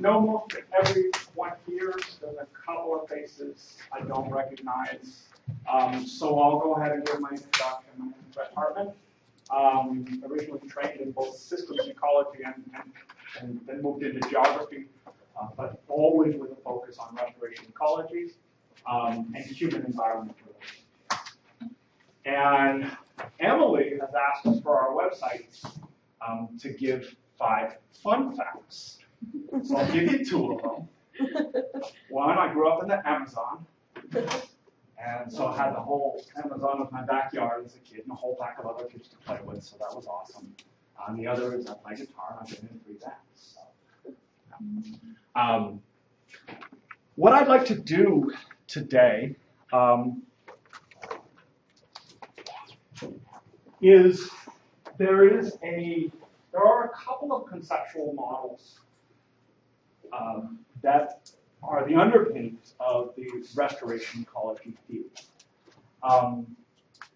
no more every 20 years. There's a couple of faces I don't recognize. Um, so I'll go ahead and give my introduction. My name is Brett Hartman. Um, originally trained in both systems ecology and, and, and then moved into geography, uh, but always with a focus on restoration ecology um, and human environment. And Emily has asked us for our website um, to give five fun facts. So I'll give you two of them. One, I grew up in the Amazon. And so I had the whole Amazon of my backyard as a kid and a whole pack of other kids to play with, so that was awesome. And the other is I play guitar and I've been in three bands. So, um, what I'd like to do today um, is there is a there are a couple of conceptual models um, that are the underpinnings of the restoration ecology field. Um,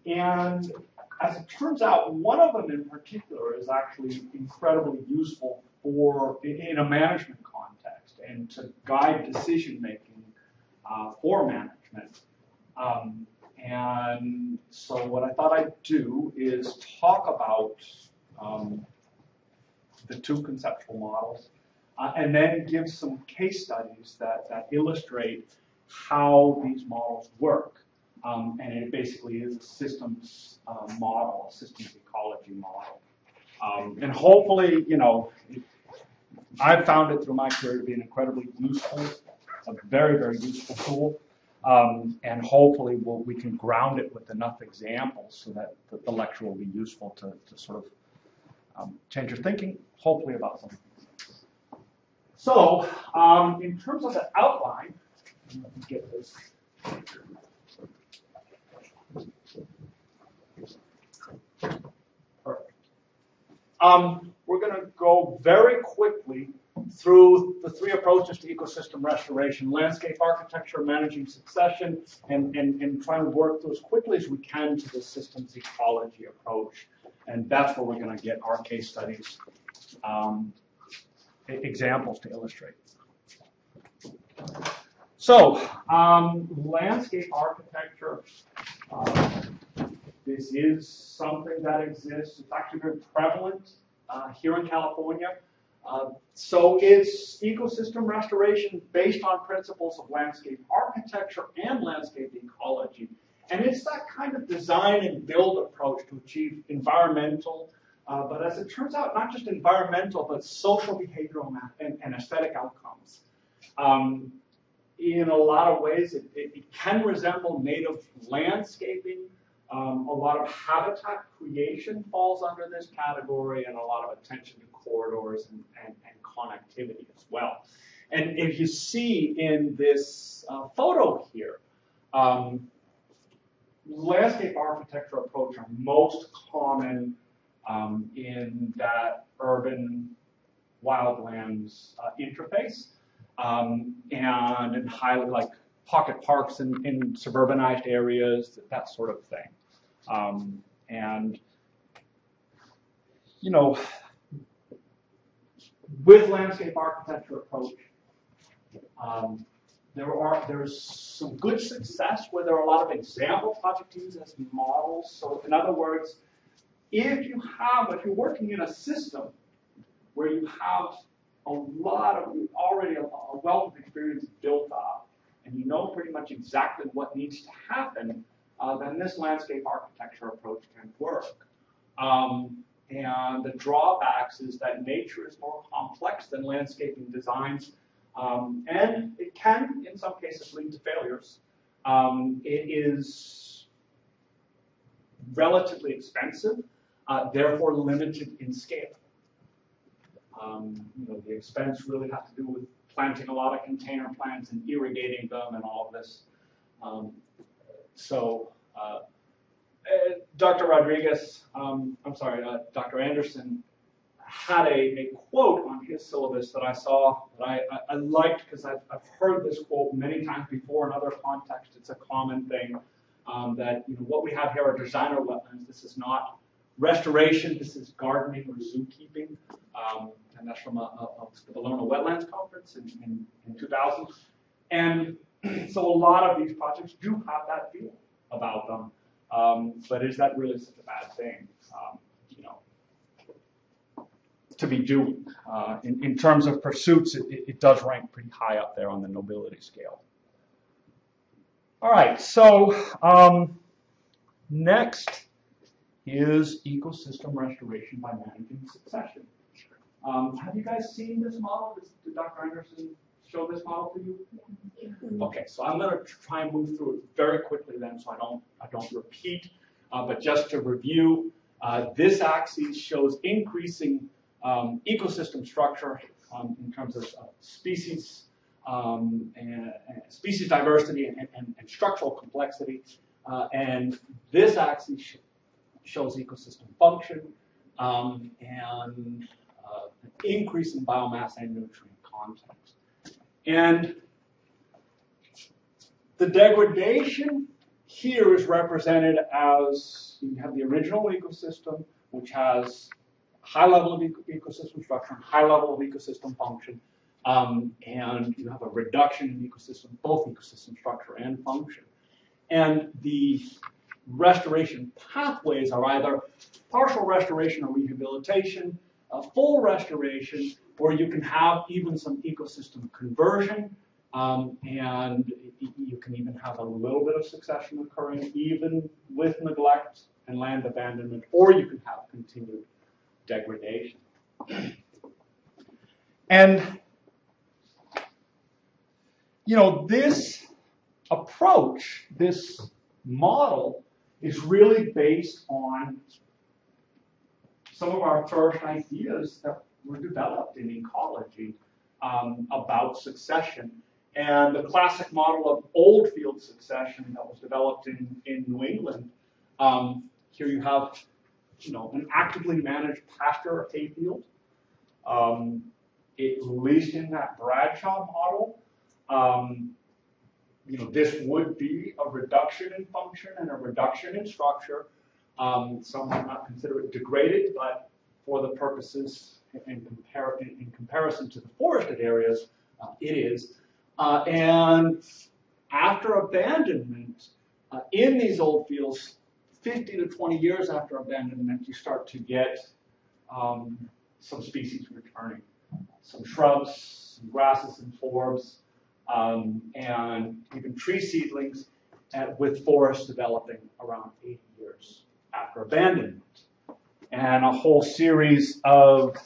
and as it turns out, one of them in particular is actually incredibly useful for in a management context and to guide decision making uh, for management. Um, and so what I thought I'd do is talk about um, the two conceptual models uh, and then give some case studies that, that illustrate how these models work. Um, and it basically is a systems uh, model, a systems ecology model. Um, and hopefully, you know, I've found it through my career to be an incredibly useful, a very, very useful tool. Um, and hopefully we'll, we can ground it with enough examples so that the, the lecture will be useful to, to sort of um, change your thinking, hopefully about something. So, um, in terms of the outline, let me get this. Perfect. Um, we're going to go very quickly through the three approaches to ecosystem restoration, landscape architecture, managing succession, and, and, and trying to work through as quickly as we can to the systems ecology approach. And that's where we're going to get our case studies um, examples to illustrate. So, um, landscape architecture. Uh, this is something that exists. It's actually very prevalent uh, here in California. Uh, so it's ecosystem restoration based on principles of landscape architecture and landscape ecology. And it's that kind of design and build approach to achieve environmental, uh, but as it turns out, not just environmental, but social behavioral and, and aesthetic outcomes. Um, in a lot of ways, it, it, it can resemble native landscaping. Um, a lot of habitat creation falls under this category, and a lot of attention to corridors and, and, and connectivity as well. And if you see in this uh, photo here, um, landscape architecture approach are most common um, in that urban wildlands uh, interface um, and in highly like pocket parks in, in suburbanized areas, that sort of thing. Um, and, you know, with landscape architecture approach, um, there are there's some good success where there are a lot of example project used as models. So in other words, if you have, if you're working in a system where you have a lot of, already a, a wealth of experience built up, and you know pretty much exactly what needs to happen, uh, then this landscape architecture approach can work. Um, and the drawbacks is that nature is more complex than landscaping designs, um, and it can, in some cases, lead to failures. Um, it is relatively expensive, uh, therefore limited in scale. Um, you know, the expense really has to do with planting a lot of container plants and irrigating them and all of this. Um, so, uh, uh Dr. Rodriguez, um, I'm sorry, uh, Dr. Anderson had a, a, quote on his syllabus that I saw that I, I, I liked because I've, I've, heard this quote many times before in other contexts. It's a common thing um, that you know what we have here are designer wetlands. This is not restoration, this is gardening or zookeeping, um, and that's from a, a, a the Bologna Wetlands Conference in, in, in 2000. And so a lot of these projects do have that feel about them, um, but is that really such a bad thing? Um, you know, to be doing. Uh, in, in terms of pursuits, it, it does rank pretty high up there on the nobility scale. All right, so um, next is ecosystem restoration by managing succession. Um, have you guys seen this model? Did Dr. Anderson show this model to you? Okay, so I'm going to try and move through it very quickly then, so I don't I don't repeat. Uh, but just to review, uh, this axis shows increasing um, ecosystem structure um, in terms of uh, species um, and, and, species diversity and, and, and structural complexity. Uh, and this axis sh shows ecosystem function um, and uh, increase in biomass and nutrient content. And the degradation here is represented as you have the original ecosystem, which has high level of eco ecosystem structure and high level of ecosystem function. Um, and you have a reduction in ecosystem, both ecosystem structure and function. And the restoration pathways are either partial restoration or rehabilitation, full restoration, or you can have even some ecosystem conversion, um, and you can even have a little bit of succession occurring even with neglect and land abandonment, or you can have continued degradation. And, you know, this approach, this model, is really based on some of our first ideas that were developed in ecology um, about succession. And the classic model of old field succession that was developed in, in New England. Um, here you have, you know, an actively managed pasture hayfield. Um, at least in that Bradshaw model, um, you know, this would be a reduction in function and a reduction in structure. Um, some might not consider it degraded, but for the purposes in, compar in comparison to the forested areas, uh, it is. Uh, and after abandonment, uh, in these old fields, 50 to 20 years after abandonment, you start to get um, some species returning. Some shrubs, some grasses and forbs, um, and even tree seedlings, at, with forests developing around 80 years after abandonment. And a whole series of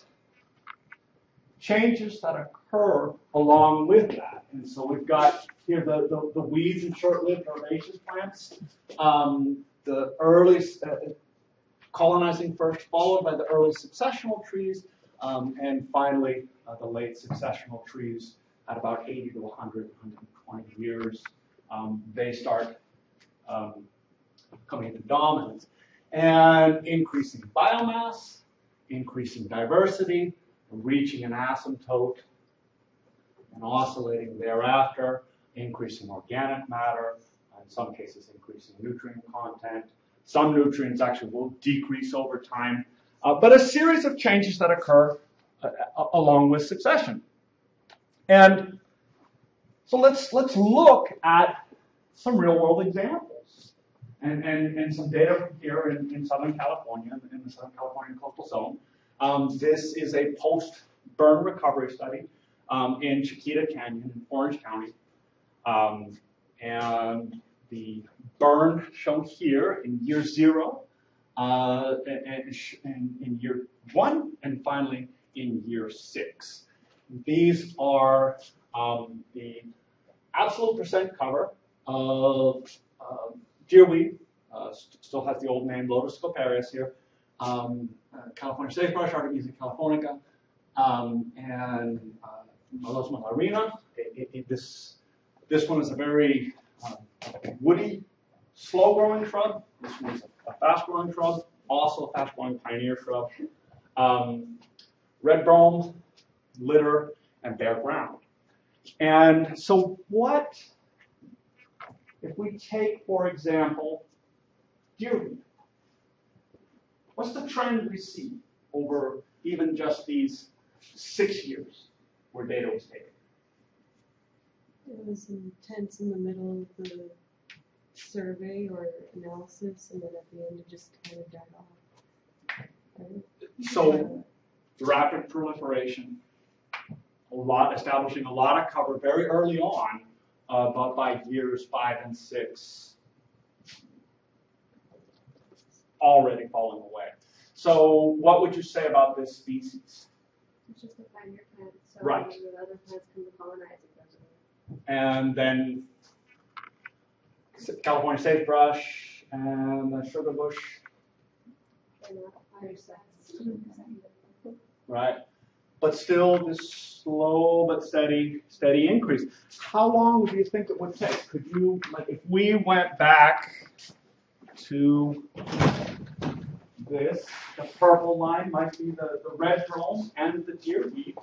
changes that occur along with that. And so we've got here the, the, the weeds and short-lived herbaceous plants, um, the early uh, colonizing first, followed by the early successional trees, um, and finally uh, the late successional trees at about 80 to 100, 120 years. Um, they start um, coming into dominance and increasing biomass, increasing diversity, reaching an asymptote and oscillating thereafter, increasing organic matter, in some cases increasing nutrient content. Some nutrients actually will decrease over time, uh, but a series of changes that occur uh, along with succession. And so let's, let's look at some real world examples and, and, and some data here in, in Southern California, in the Southern California coastal zone. Um, this is a post-burn recovery study um, in Chiquita Canyon in Orange County. Um, and the burn shown here in year zero, uh, and, and in year one, and finally in year six. These are um, the absolute percent cover of uh, deerweed, uh, st still has the old name Lotus scoparius here, um, uh, California sagebrush, Artemisia californica, um, and uh, Malosma it, this, this one is a very um, woody, slow-growing shrub. This one is a, a fast-growing shrub, also a fast-growing pioneer shrub. Um, red brome, litter, and bare ground. And so what, if we take, for example, deerweed, What's the trend we see over even just these six years where data was taken? It was intense in the middle of the survey or analysis, and then at the end it just kind of died off. Right? So rapid proliferation, a lot, establishing a lot of cover very early on, uh, but by years five and six, already falling away. So what would you say about this species? It's just a five-year plant, so Right. the other plants come to colonize it. And then California sagebrush and the sugar bush, They're not fire sets. right? But still this slow but steady, steady increase. How long do you think it would take? Could you, like, if we went back to this, the purple line might be the, the red brome and the deer weed,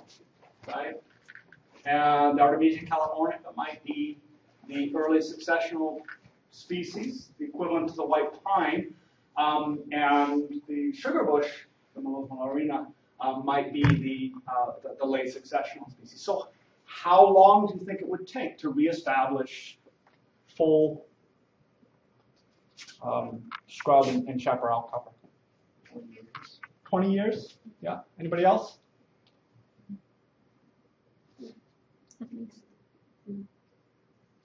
right? And Artemisia californica might be the early successional species, the equivalent to the white pine, um, and the sugar bush, the Malosma laurina, uh, might be the, uh, the, the late successional species. So, how long do you think it would take to reestablish full um, scrub and, and chaparral cover? 20 years? Yeah. Anybody else? At least mm,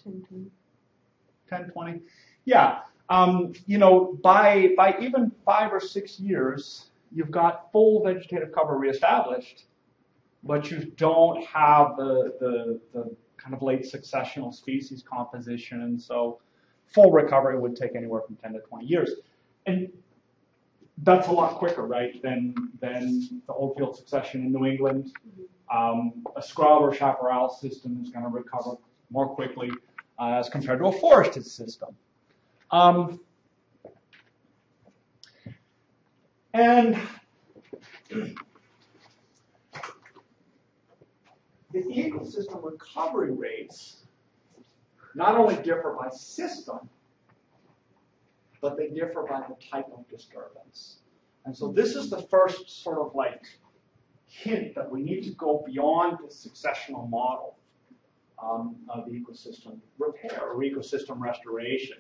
10, 20. 10, 20? Yeah. Um, you know, by, by even five or six years, you've got full vegetative cover reestablished, but you don't have the, the, the kind of late successional species composition. And so full recovery would take anywhere from 10 to 20 years. And that's a lot quicker, right, than, than the old field succession in New England. Um, a scrub or chaparral system is going to recover more quickly uh, as compared to a forested system. Um, and the ecosystem recovery rates not only differ by system, but they differ by the type of disturbance. And so this is the first sort of like hint that we need to go beyond the successional model um, of ecosystem repair or ecosystem restoration.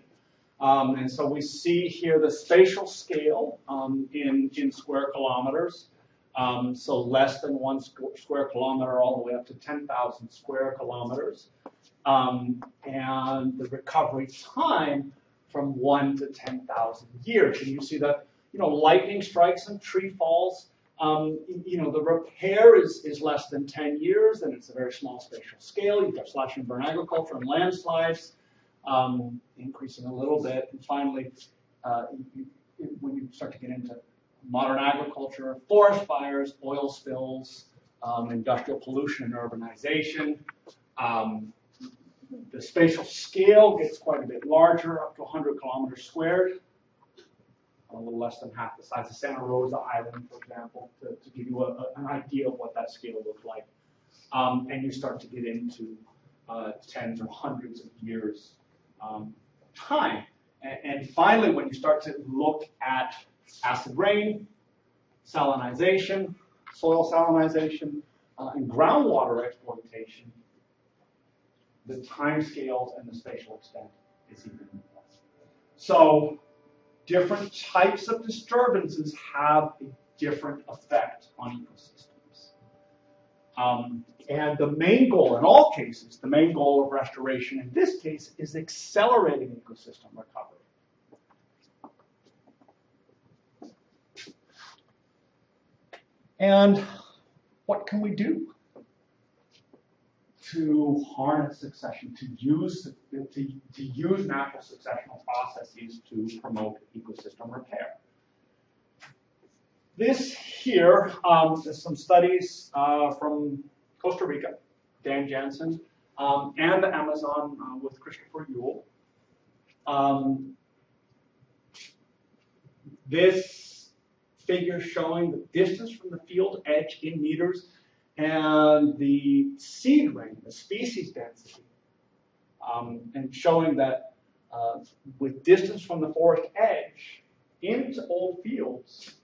Um, and so we see here the spatial scale um, in, in square kilometers. Um, so less than one square kilometer all the way up to 10,000 square kilometers. Um, and the recovery time from one to 10,000 years. And you see that, you know, lightning strikes and tree falls. Um, you know, the repair is, is less than 10 years, and it's a very small spatial scale. You've got slash and burn agriculture and landslides um, increasing a little bit. And finally, uh, you, when you start to get into modern agriculture, forest fires, oil spills, um, industrial pollution and urbanization, um, the spatial scale gets quite a bit larger, up to 100 kilometers squared, a little less than half the size of Santa Rosa Island, for example, to, to give you a, a, an idea of what that scale looked like. Um, and you start to get into uh, tens or hundreds of years um, time. And, and finally, when you start to look at acid rain, salinization, soil salinization, uh, and groundwater exploitation, the time scales and the spatial extent is even more. So different types of disturbances have a different effect on ecosystems. Um, and the main goal in all cases, the main goal of restoration in this case is accelerating ecosystem recovery. And what can we do to harness succession, to use, to, to use natural successional processes to promote ecosystem repair? This here um, is some studies uh, from Costa Rica, Dan Janzen, um, and the Amazon uh, with Christopher Uhl. Um, this figure showing the distance from the field edge in meters and the seed range, the species density, um, and showing that uh, with distance from the forest edge into old fields,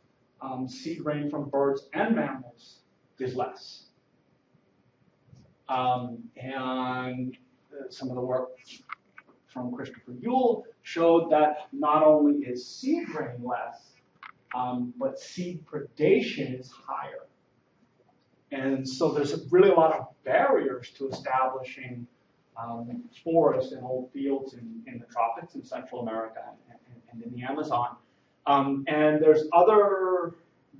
um, seed rain from birds and mammals is less. Um, and uh, some of the work from Christopher Uhl showed that not only is seed rain less, um, but seed predation is higher. And so there's really a lot of barriers to establishing um, forests and old fields in, in the tropics in Central America and, and, and in the Amazon. Um, and there's other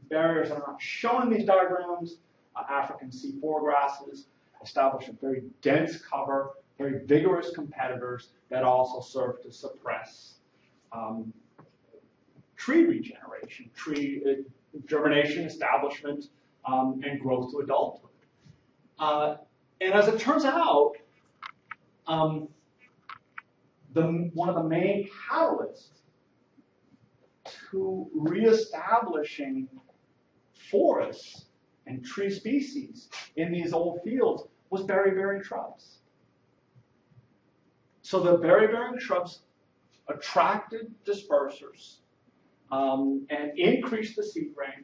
barriers that are not shown in these diagrams. Uh, African C4 grasses establish a very dense cover, very vigorous competitors that also serve to suppress um, tree regeneration, tree uh, germination, establishment, um, and growth to adulthood. Uh, and as it turns out, um, the, one of the main catalysts to reestablishing forests and tree species in these old fields was berry-bearing shrubs. So the berry-bearing shrubs attracted dispersers um, and increased the seed rain.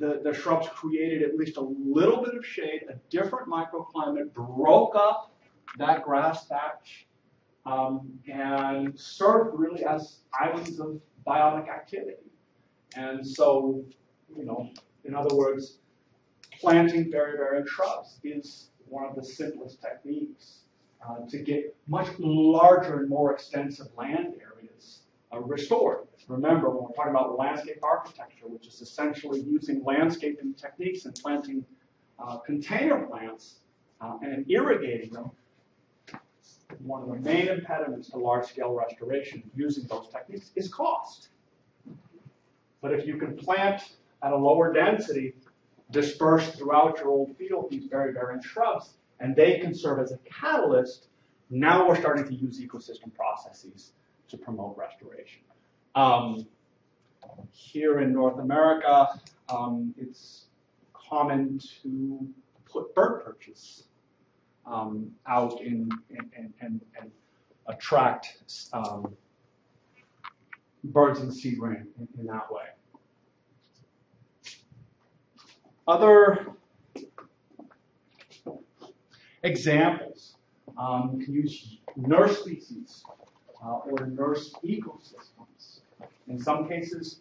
The, the shrubs created at least a little bit of shade, a different microclimate, broke up that grass thatch, um, and served really as islands of biotic activity. And so, you know, in other words, planting berry-bearing shrubs is one of the simplest techniques uh, to get much larger and more extensive land areas uh, restored. Remember, when we're talking about landscape architecture, which is essentially using landscaping techniques and planting uh, container plants uh, and irrigating them, one of the main impediments to large-scale restoration using those techniques is cost. But if you can plant at a lower density, dispersed throughout your old field these very bearing shrubs, and they can serve as a catalyst, now we're starting to use ecosystem processes to promote restoration. Um, here in North America, um, it's common to put bird perches um, out in and, and, attract um, birds and seed rain in, in that way. Other examples um, can use nurse species uh, or nurse ecosystems. In some cases,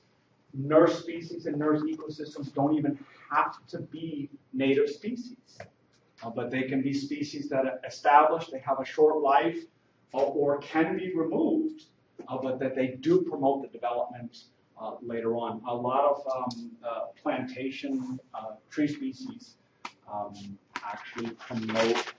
nurse species and nurse ecosystems don't even have to be native species, uh, but they can be species that are established, they have a short life, uh, or can be removed, uh, but that they do promote the development uh, later on. A lot of um, uh, plantation tree species um, actually promote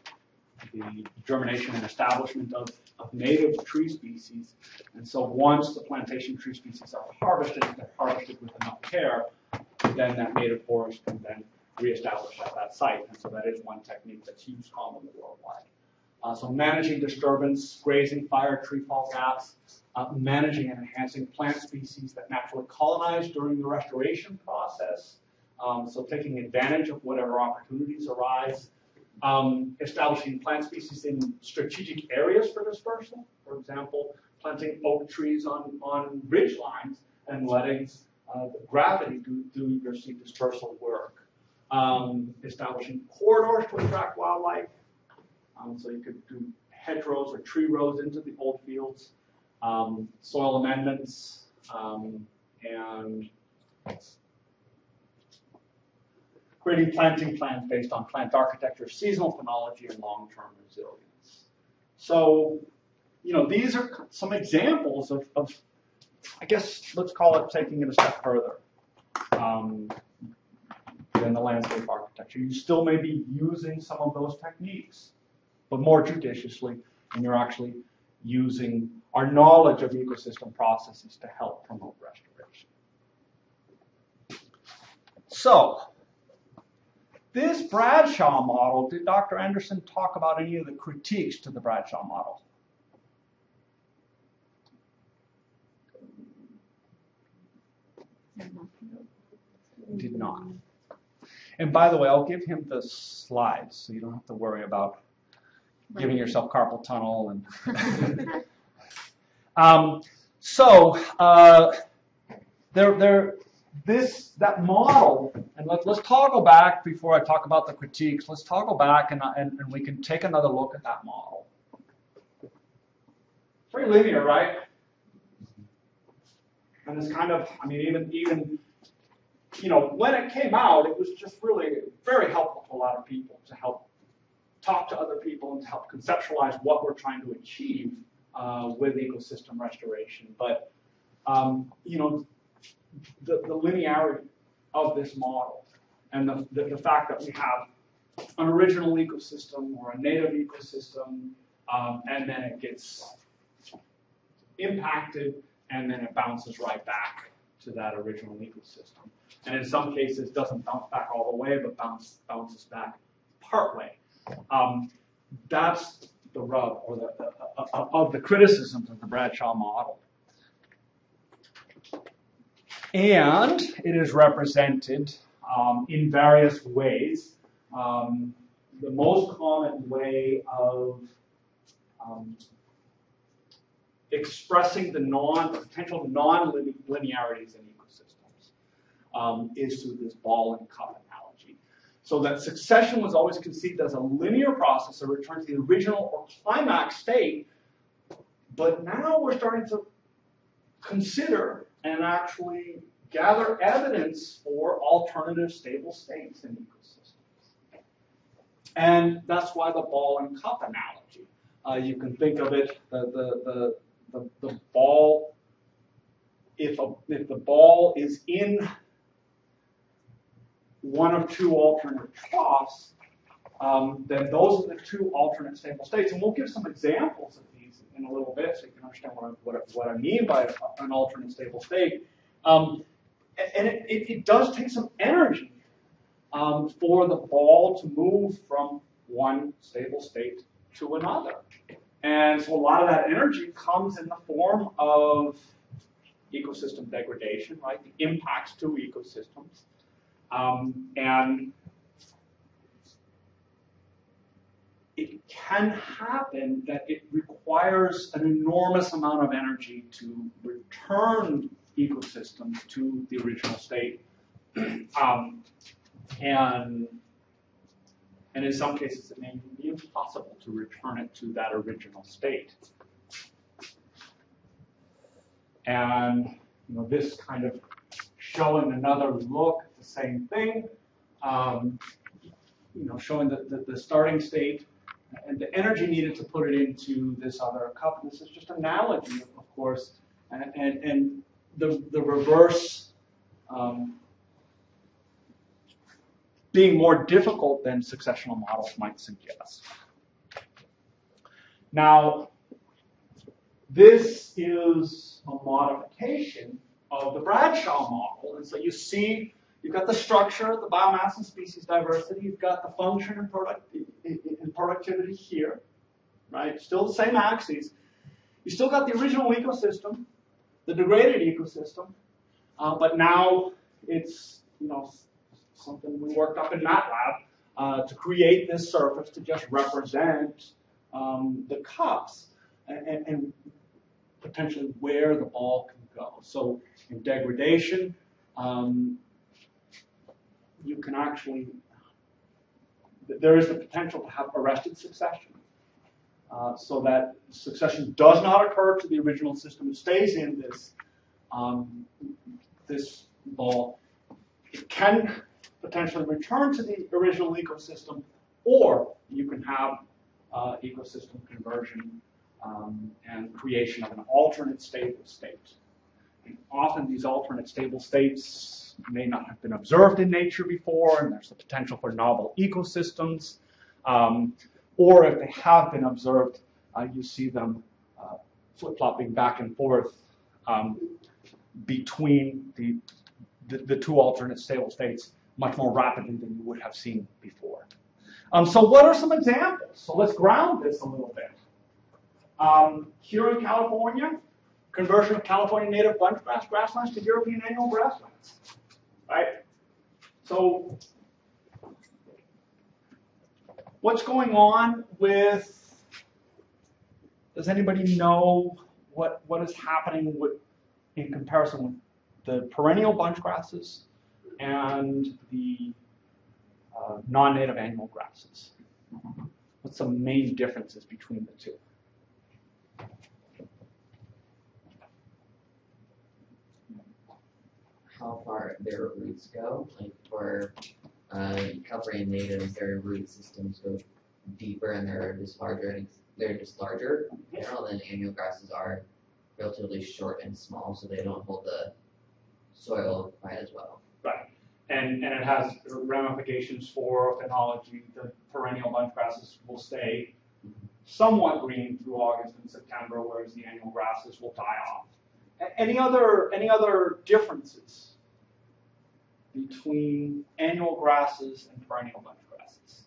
the germination and establishment of, of native tree species. And so once the plantation tree species are harvested, they're harvested with enough care, then that native forest can then reestablish at that site. And so that is one technique that's used commonly worldwide. Uh, so managing disturbance, grazing, fire, tree fall gaps, uh, managing and enhancing plant species that naturally colonize during the restoration process. Um, so taking advantage of whatever opportunities arise um, establishing plant species in strategic areas for dispersal. For example, planting oak trees on, on ridge lines and letting uh, the gravity do, do your seed dispersal work. Um, establishing corridors to attract wildlife. Um, so you could do hedgerows or tree rows into the old fields. Um, soil amendments um, and creating planting plans based on plant architecture, seasonal phenology, and long-term resilience. So, you know, these are some examples of, of I guess, let's call it taking it a step further um, than the landscape architecture. You still may be using some of those techniques, but more judiciously, and you're actually using our knowledge of ecosystem processes to help promote restoration. So, this Bradshaw model, did Dr. Anderson talk about any of the critiques to the Bradshaw model? Did not. And by the way, I'll give him the slides so you don't have to worry about giving yourself carpal tunnel and. um, so uh, there, there, this, that model, and let's, let's toggle back before I talk about the critiques. Let's toggle back and, and, and we can take another look at that model. Very linear, right? And it's kind of, I mean, even, even, you know, when it came out, it was just really very helpful to a lot of people to help talk to other people and to help conceptualize what we're trying to achieve uh, with ecosystem restoration. But, um, you know, the, the linearity of this model and the, the, the fact that we have an original ecosystem or a native ecosystem, um, and then it gets impacted, and then it bounces right back to that original ecosystem. And in some cases, doesn't bounce back all the way, but bounce, bounces back partway. Um, that's the rub or the, the, uh, of the criticisms of the Bradshaw model. And it is represented um, in various ways. Um, the most common way of um, expressing the non, potential non-linearities in um, is through this ball and cup analogy. So that succession was always conceived as a linear process, a return to the original or climax state. But now we're starting to consider and actually gather evidence for alternative stable states in ecosystems. And that's why the ball and cup analogy. Uh, you can think of it, the, the, the, the, the ball, if, a, if the ball is in one of two alternate troughs, um, then those are the two alternate stable states. And we'll give some examples of these in a little bit so you can understand what I, what I, what I mean by an alternate stable state. Um, and it, it, it, does take some energy um, for the ball to move from one stable state to another. And so a lot of that energy comes in the form of ecosystem degradation, right? The impacts to ecosystems. Um, and it can happen that it requires an enormous amount of energy to return ecosystems to the original state. um, and, and in some cases, it may be impossible to return it to that original state. And you know, this kind of showing another look same thing, um, you know, showing the, the, the starting state and the energy needed to put it into this other cup. This is just analogy, of course, and, and, and the, the reverse um, being more difficult than successional models might suggest. Now, this is a modification of the Bradshaw model. And so you see, you've got the structure, the biomass and species diversity, you've got the function and, product, and productivity here, right? Still the same axes. You still got the original ecosystem, the degraded ecosystem, uh, but now it's, you know, something we worked up in MATLAB uh, to create this surface to just represent um, the cups and, and, potentially where the ball can go. So in degradation, um, you can actually, there is the potential to have arrested succession. Uh, so that succession does not occur to the original system. It stays in this, um, this ball. It can potentially return to the original ecosystem, or you can have uh, ecosystem conversion um, and creation of an alternate stable state. And often these alternate stable states may not have been observed in nature before, and there's the potential for novel ecosystems. Um, or if they have been observed, uh, you see them uh, flip-flopping back and forth um, between the, the, the, two alternate stable states much more rapidly than you would have seen before. Um, so what are some examples? So let's ground this a little bit. Um, here in California, conversion of California native bunchgrass grasslands to European annual grasslands. Right? So, what's going on with, does anybody know what, what is happening with, in comparison with the perennial bunch grasses and the uh, non-native annual grasses. What's the main differences between the two? How far their roots go. Like for uh, California natives, their root systems go deeper and they're just larger. And they're just larger in general than annual grasses are relatively short and small, so they don't hold the soil quite as well. Right. And, and it has ramifications for phenology. The perennial bunch grasses will stay somewhat green through August and September, whereas the annual grasses will die off. A- Any other, any other differences between annual grasses and perennial bunch grasses?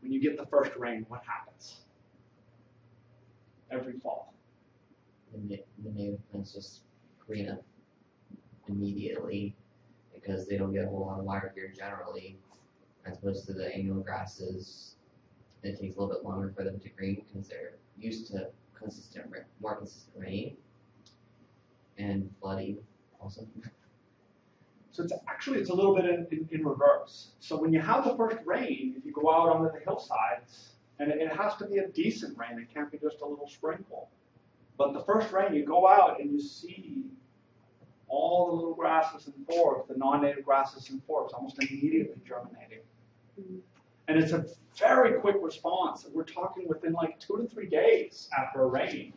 When you get the first rain, what happens? Every fall. The, the native plants just green up immediately because they don't get a whole lot of water here generally, as opposed to the annual grasses. It takes a little bit longer for them to green because they're used to consistent, ra- more consistent rain and flooding also. So it's actually it's a little bit in, in, in reverse. So when you have the first rain, if you go out onto the hillsides, and it, it has to be a decent rain, it can't be just a little sprinkle. But the first rain, you go out and you see all the little grasses and forbs, the non-native grasses and forbs, almost immediately germinating. Mm-hmm. And it's a very quick response. We're talking within like two to three days after a rain,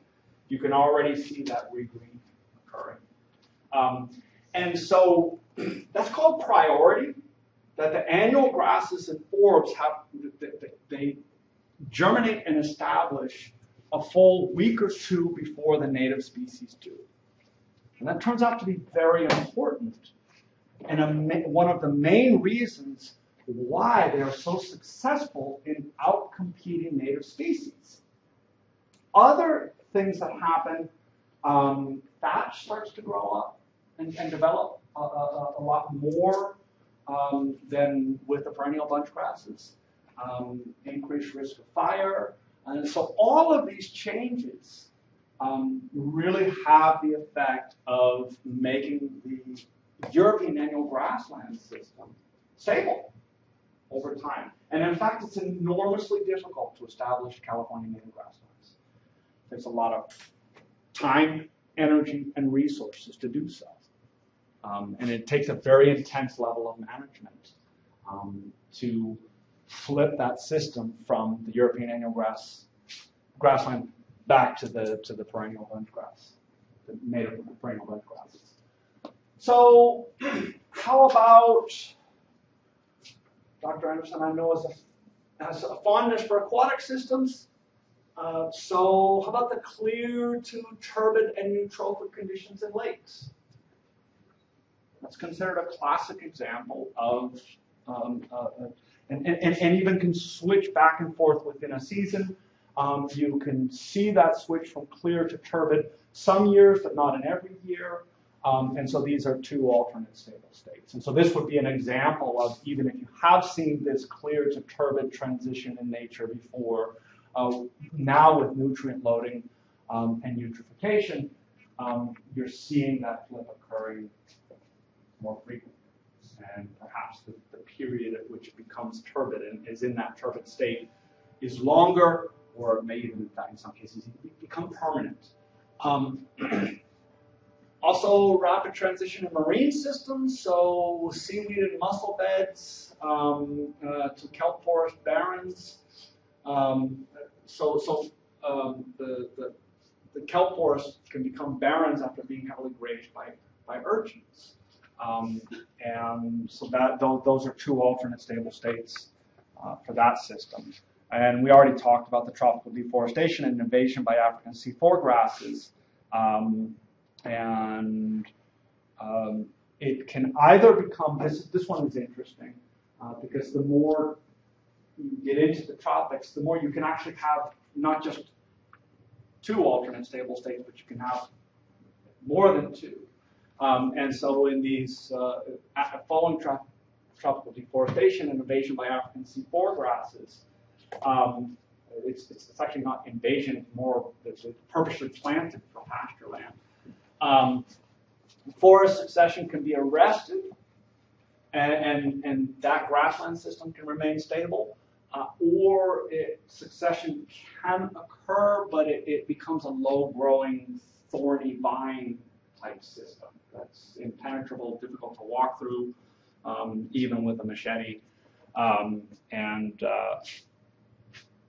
you can already see that regreen occurring. Um, and so that's called priority. That the annual grasses and forbs have they germinate and establish a full week or two before the native species do. And that turns out to be very important and a, one of the main reasons why they are so successful in outcompeting native species. Other things that happen, um, thatch starts to grow up and, and develop a, a, a lot more um, than with the perennial bunch grasses. Um, increased risk of fire. And so all of these changes um, really have the effect of making the European annual grassland system stable over time. And in fact, it's enormously difficult to establish California native grasslands. There's a lot of time, energy, and resources to do so. Um, and it takes a very intense level of management um, to flip that system from the European annual grass grassland back to the to the perennial bunch grass, the native perennial bunch grasses. So, how about Dr. Anderson? I know has a has a fondness for aquatic systems. Uh, so, how about the clear to turbid and eutrophic conditions in lakes? That's considered a classic example of, um, uh, and, and, and even can switch back and forth within a season. Um, you can see that switch from clear to turbid some years, but not in every year. Um, and so these are two alternate stable states. And so this would be an example of even if you have seen this clear to turbid transition in nature before, uh, now with nutrient loading um, and eutrophication, um, you're seeing that flip occurring more frequently. And perhaps the, the period at which it becomes turbid and is in that turbid state is longer, or may even, in fact, in some cases, become permanent. Also, rapid transition in marine systems, so seaweed and mussel beds um, uh, to kelp forest barrens. Um, so, so um, the, the, the kelp forest can become barrens after being heavily grazed by, by urchins. Um, and so that those, those are two alternate stable states uh, for that system. And we already talked about the tropical deforestation and invasion by African C4 grasses. Um, and um, it can either become this. This one is interesting uh, because the more you get into the tropics, the more you can actually have not just two alternate stable states, but you can have more than two. Um, and so in these uh, following trop- tropical deforestation and invasion by African C4 grasses, um, it's, it's, it's actually not invasion, it's more it's purposely planted for pasture land. Um, forest succession can be arrested, and, and, and that grassland system can remain stable, uh, or it, succession can occur, but it, it becomes a low-growing, thorny vine type system that's impenetrable, difficult to walk through, um, even with a machete, um, and uh,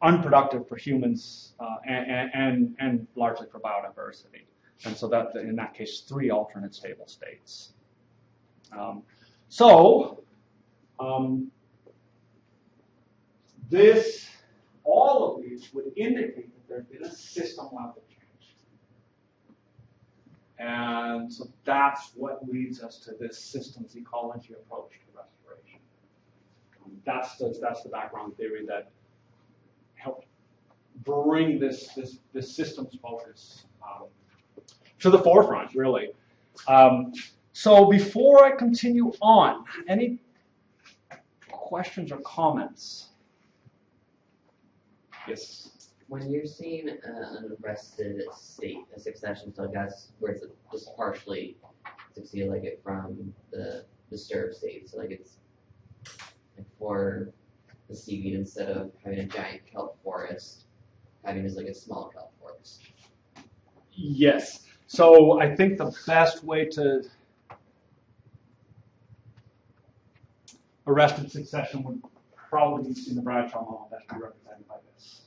unproductive for humans uh, and, and, and largely for biodiversity. And so that, in that case, three alternate stable states. Um, so, um, this, all of these would indicate that there's been a system level change. And so that's what leads us to this systems ecology approach to restoration. Um, that's, the, that's the background theory that helped bring this, this, this systems focus um, to the forefront, really. Um, so before I continue on, any questions or comments? Yes. When you're seeing uh, an arrested state, a succession, so I guess where it's just partially succeeded, like it from the disturbed state, so like it's like for the seaweed instead of having a giant kelp forest, having just like a small kelp forest. Yes. So I think the best way to arrested succession would probably be in the Bradshaw model be represented by this.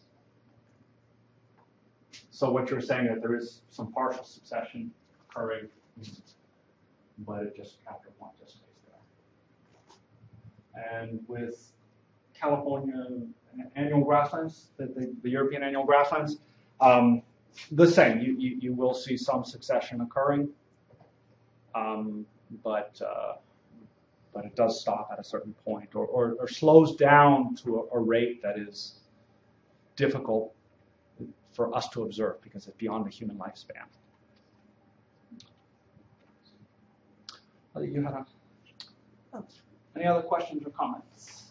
So what you're saying that there is some partial succession occurring, but it just after one just stays there. And with California annual grasslands, the, the, the European annual grasslands, um, the same. You, you, you will see some succession occurring, um, but uh, but it does stop at a certain point or, or, or slows down to a, a, rate that is difficult for us to observe because it's beyond the human lifespan. You had a, oh. any other questions or comments?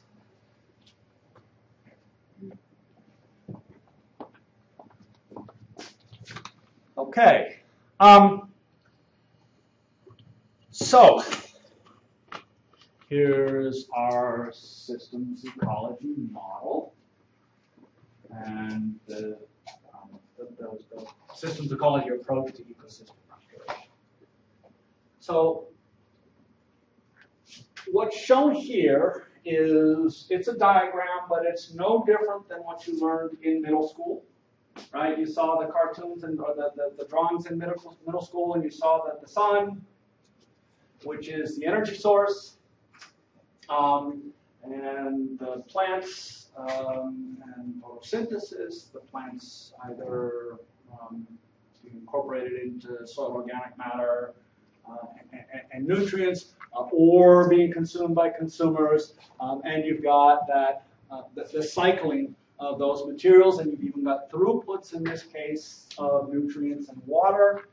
Okay. Um, so, here's our systems ecology model. And the, um, the, the, the, systems ecology approach to ecosystem restoration. So, what's shown here is it's a diagram, but it's no different than what you learned in middle school right? You saw the cartoons and or the, the, the, drawings in middle, middle school, and you saw that the sun, which is the energy source, um, and the plants um, and photosynthesis, the plants either um, incorporated into soil organic matter uh, and, and, nutrients, uh, or being consumed by consumers, um, and you've got that uh, the, the cycling of those materials, and you've even got throughputs in this case of nutrients and water.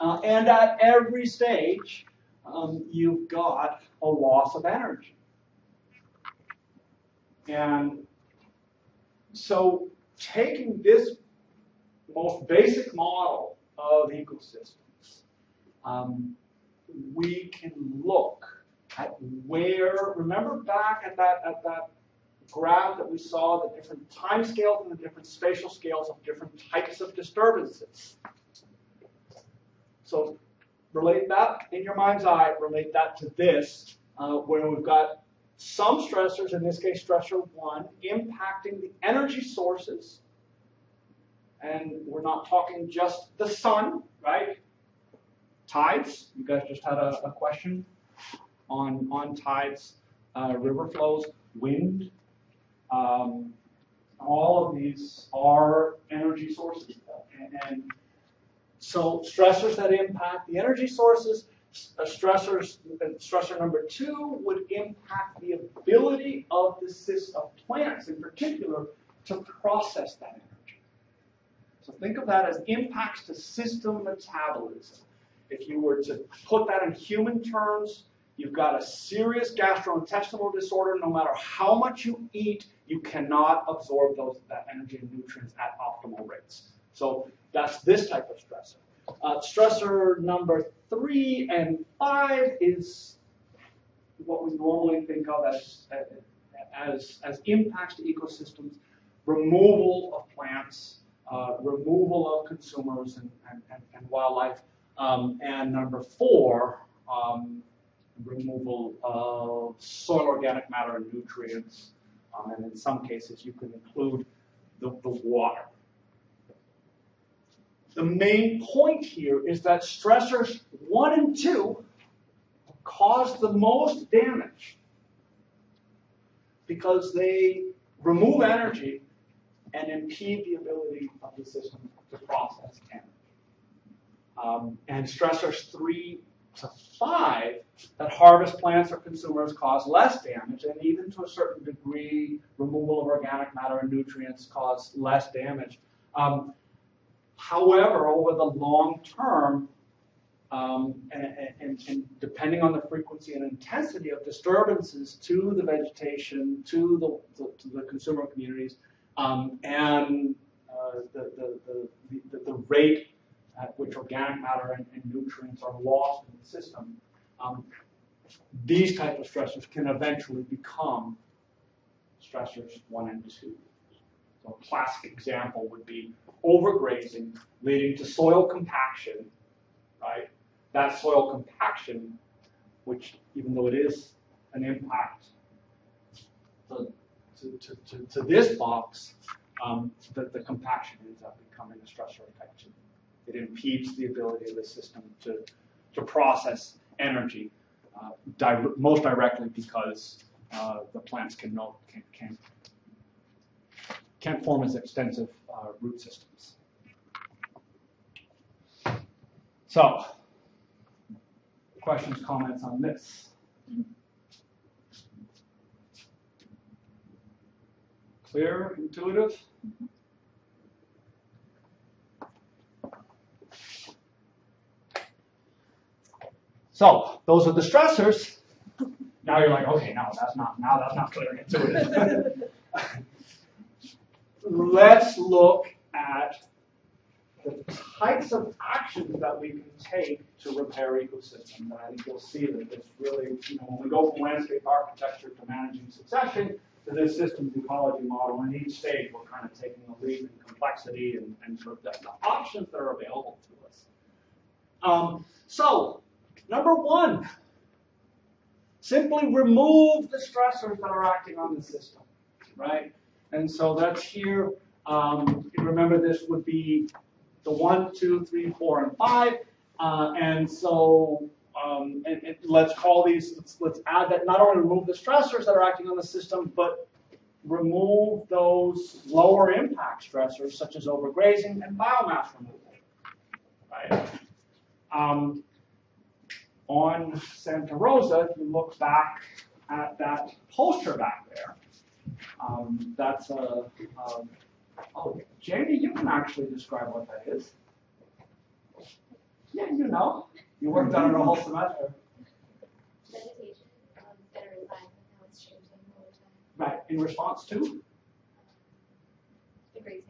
Uh, and at every stage, um, you've got a loss of energy. And so taking this most basic model of ecosystems, um, we can look at where, remember back at that, at that graph that we saw the different time scales and the different spatial scales of different types of disturbances. So relate that in your mind's eye, relate that to this, uh, where we've got some stressors, in this case stressor one, impacting the energy sources. And we're not talking just the sun, right? Tides, you guys just had a, a question on, on tides, uh, river flows, wind, um, all of these are energy sources. And, and so stressors that impact the energy sources, uh, stressors, uh, stressor number two would impact the ability of the system, of plants in particular, to process that energy. So think of that as impacts to system metabolism. If you were to put that in human terms, you've got a serious gastrointestinal disorder. No matter how much you eat, you cannot absorb those that energy and nutrients at optimal rates. So that's this type of stressor. Uh, stressor number three and five is what we normally think of as, as, as impacts to ecosystems, removal of plants, uh, removal of consumers and, and, and, wildlife, um, and number four, um, removal of soil organic matter and nutrients, um, and in some cases you can include the, the water. The main point here is that stressors one and two cause the most damage because they remove energy and impede the ability of the system to process energy. Um, and stressors three to five that harvest plants or consumers cause less damage, and even to a certain degree, removal of organic matter and nutrients cause less damage. Um, however, over the long term, um, and, and, and, depending on the frequency and intensity of disturbances to the vegetation, to the, the to the consumer communities, um, and uh, the, the, the, the, rate at which organic matter and, and, nutrients are lost in the system, um, these type of stressors can eventually become stressors one and two. So a classic example would be overgrazing leading to soil compaction, right? That soil compaction, which even though it is an impact to, to, to, to, to this box, um, the, the compaction ends up becoming a stressor type two. It impedes the ability of the system to, to process energy uh, di most directly because uh, the plants can no, can, can, can't form as extensive uh, root systems. So, questions, comments on this? Clear, intuitive? So those are the stressors. Now you're like, okay, now that's not now that's not clear intuitive. Let's look at the types of actions that we can take to repair ecosystems. And I think you'll see that it's really, you know, when we go from landscape architecture to managing succession to this systems ecology model, in each stage we're kind of taking a leap in complexity and, and sort of the, the options that are available to us. Um, so Number one, simply remove the stressors that are acting on the system, right? And so that's here. Um, remember, this would be the one, two, three, four, and five. Uh, and so um, and, and let's call these, let's, let's add that, not only remove the stressors that are acting on the system, but remove those lower impact stressors such as overgrazing and biomass removal, right? Um, on Santa Rosa, if you look back at that poster back there, um, that's a, um, oh, Jamie, you can actually describe what that is. Yeah, you know. You worked on it a whole semester. Meditation, um, better but now it's changing all the time. Right, in response to? The grazing.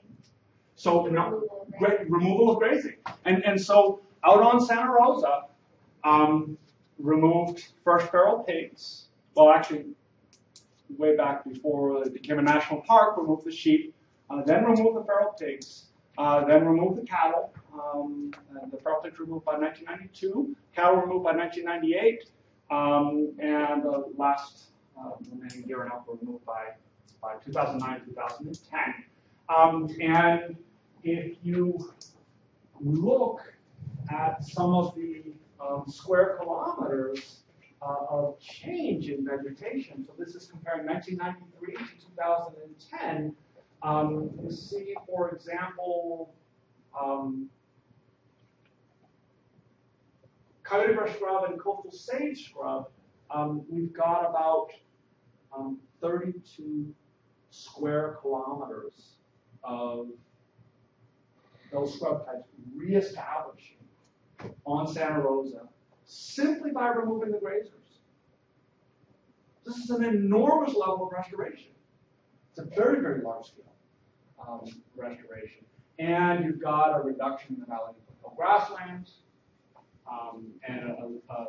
So, no, removal of gra- grazing. removal of grazing. And, and so, out on Santa Rosa, um, removed first feral pigs. Well, actually, way back before it became a national park, removed the sheep, uh, then removed the feral pigs, uh, then removed the cattle. Um, the feral pigs removed by 1992, cattle removed by 1998, um, and the last uh, remaining deer and elk were removed by, by 2009, 2010. Um, and if you look at some of the um, square kilometers uh, of change in vegetation. So this is comparing 1993 to 2010. Um, you see, for example, um, coyote brush scrub and coastal sage scrub, um, we've got about um, 32 square kilometers of those scrub types reestablishing on Santa Rosa simply by removing the grazers. This is an enormous level of restoration. It's a very, very large scale um, restoration. And you've got a reduction in the valley of grasslands um, and a, a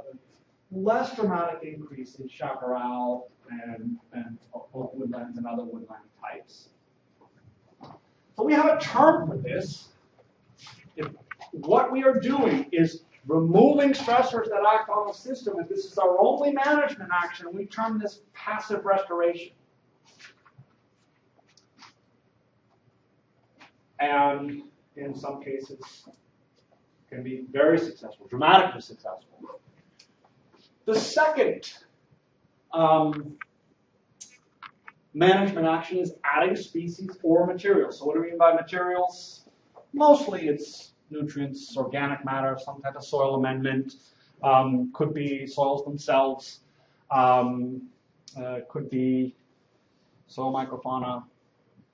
less dramatic increase in chaparral and, and woodlands and other woodland types. So we have a term for this. If what we are doing is removing stressors that act on the system, and this is our only management action, we term this passive restoration. And in some cases, can be very successful, dramatically successful. The second um, management action is adding species or materials. So what do we mean by materials? Mostly it's nutrients, organic matter, some type of soil amendment. Um, could be soils themselves. Um, uh, could be soil microfauna,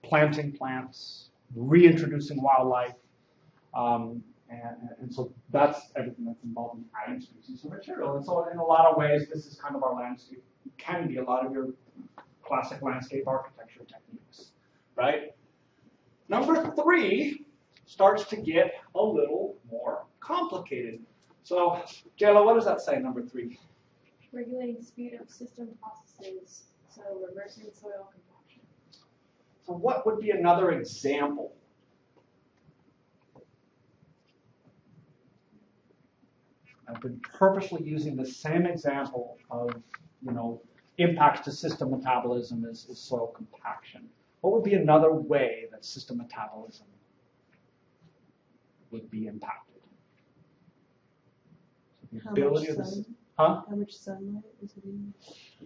planting plants, reintroducing wildlife. Um, and, and, so that's everything that's involved in adding species or material. And so in a lot of ways, this is kind of our landscape. It can be a lot of your classic landscape architecture techniques, right? Number three starts to get a little more complicated. So, Jayla, what does that say, number three? Regulating speed of system processes, so reversing soil compaction. So what would be another example? I've been purposely using the same example of, you know, impacts to system metabolism is, is soil compaction. What would be another way that system metabolism would be impacted? So the How ability much of the, sun? huh? How much sunlight is it in?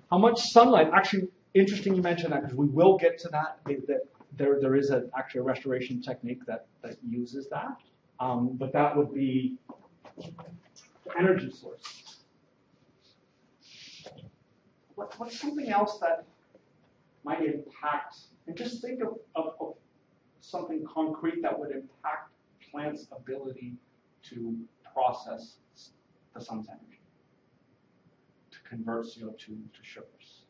How much sunlight? Actually, interesting you mentioned that because we will get to that. That there, there is a, actually a restoration technique that, that uses that. Um, but that would be energy source. What, what's something else that might impact? And just think of, of, of something concrete that would impact plants' ability to process the sun's energy, to convert CO2 to sugars.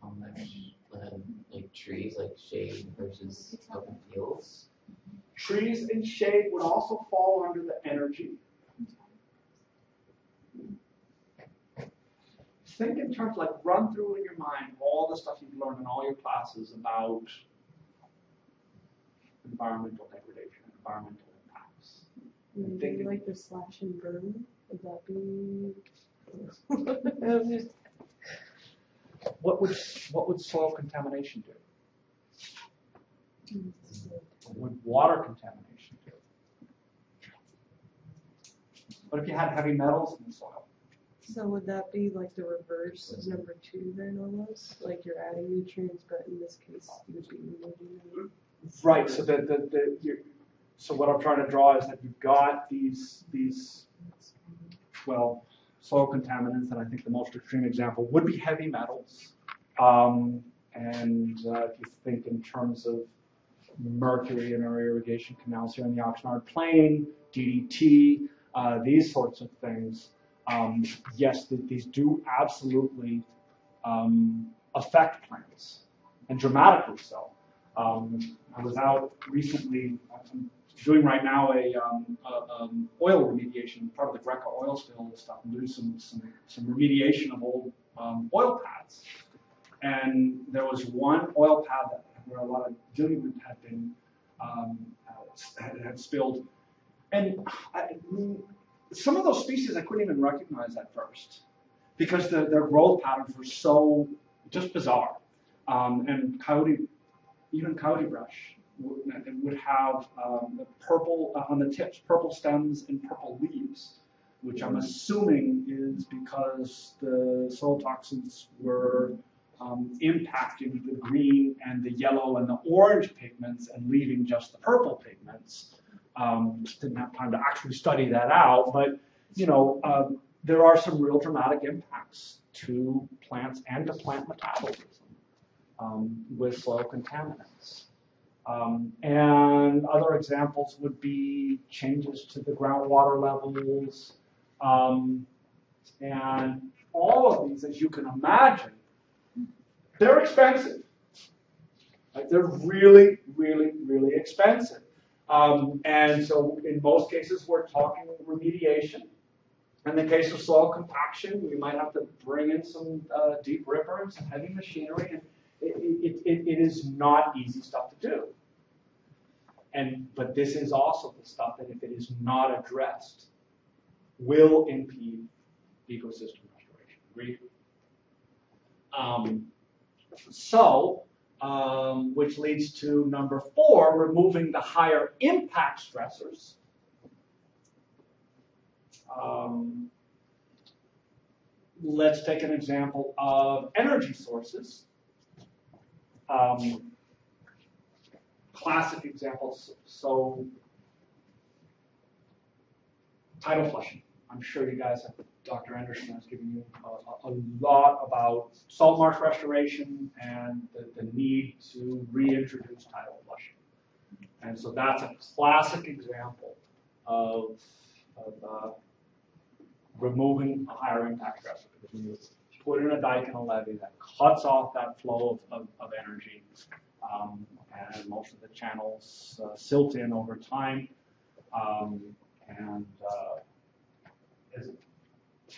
How much, um, like trees, like shade versus open fields? Trees and shade would also fall under the energy. Think in terms like run through in your mind all the stuff you've learned in all your classes about environmental degradation, environmental impacts. Mm-hmm. Maybe thinking- like the slash and burn. Would that be? What would what would soil contamination do? What would water contamination do? What if you had heavy metals in the soil? So would that be like the reverse of number two then almost? Like you're adding nutrients, but in this case you would be removing them. Right. So the the, the you so what I'm trying to draw is that you've got these these well soil contaminants, and I think the most extreme example would be heavy metals. Um, and uh, if you think in terms of mercury in our irrigation canals here in the Oxnard Plain, DDT, uh, these sorts of things, um, yes, th- these do absolutely um, affect plants, and dramatically so. Um, I was out recently, I'm doing right now a, um, a um, oil remediation, part of the Greco oil spill stuff, and doing some, some, some remediation of old um, oil pads. And there was one oil pad that, where a lot of diluent had been um, had, had spilled, and I, some of those species I couldn't even recognize at first because the, their growth patterns were so just bizarre. Um, and coyote, even coyote brush would, have um, purple uh, on the tips, purple stems and purple leaves, which I'm assuming is because the soil toxins were um, impacting the green and the yellow and the orange pigments and leaving just the purple pigments. Um, didn't have time to actually study that out, but you know, um, there are some real dramatic impacts to plants and to plant metabolism um, with soil contaminants. Um, and other examples would be changes to the groundwater levels um, and all of these, as you can imagine, they're expensive. Like they're really, really, really expensive. Um, and so in most cases, we're talking remediation. In the case of soil compaction, we might have to bring in some uh, deep rippers and some heavy machinery, and it, it, it, is not easy stuff to do. And but this is also the stuff that, if it is not addressed, will impede ecosystem restoration. Agreed? Um, so, um, which leads to number four, removing the higher impact stressors. Um, let's take an example of energy sources. Um, classic examples. So, tidal flushing. I'm sure you guys have, Dr. Anderson has given you a, a lot about salt marsh restoration and the, the need to reintroduce tidal flushing. And so that's a classic example of, of uh, removing a higher impact stressor. Put in a dike and a levee that cuts off that flow of, of, of energy, um, and most of the channels uh, silt in over time. Um, and uh, as it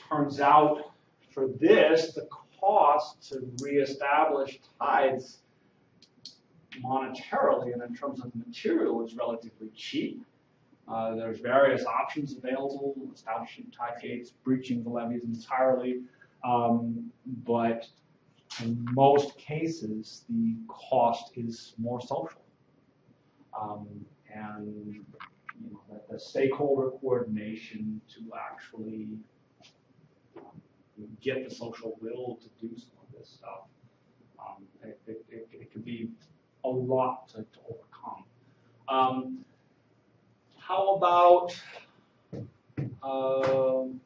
turns out, for this, the cost to reestablish tides monetarily and in terms of material is relatively cheap. Uh, there's various options available, establishing tide gates, breaching the levees entirely, um, but in most cases, the cost is more social. Um, and you know, the, the stakeholder coordination to actually um, get the social will to do some of this stuff, um, it, it, it, it can be a lot to, to overcome. Um, how about um,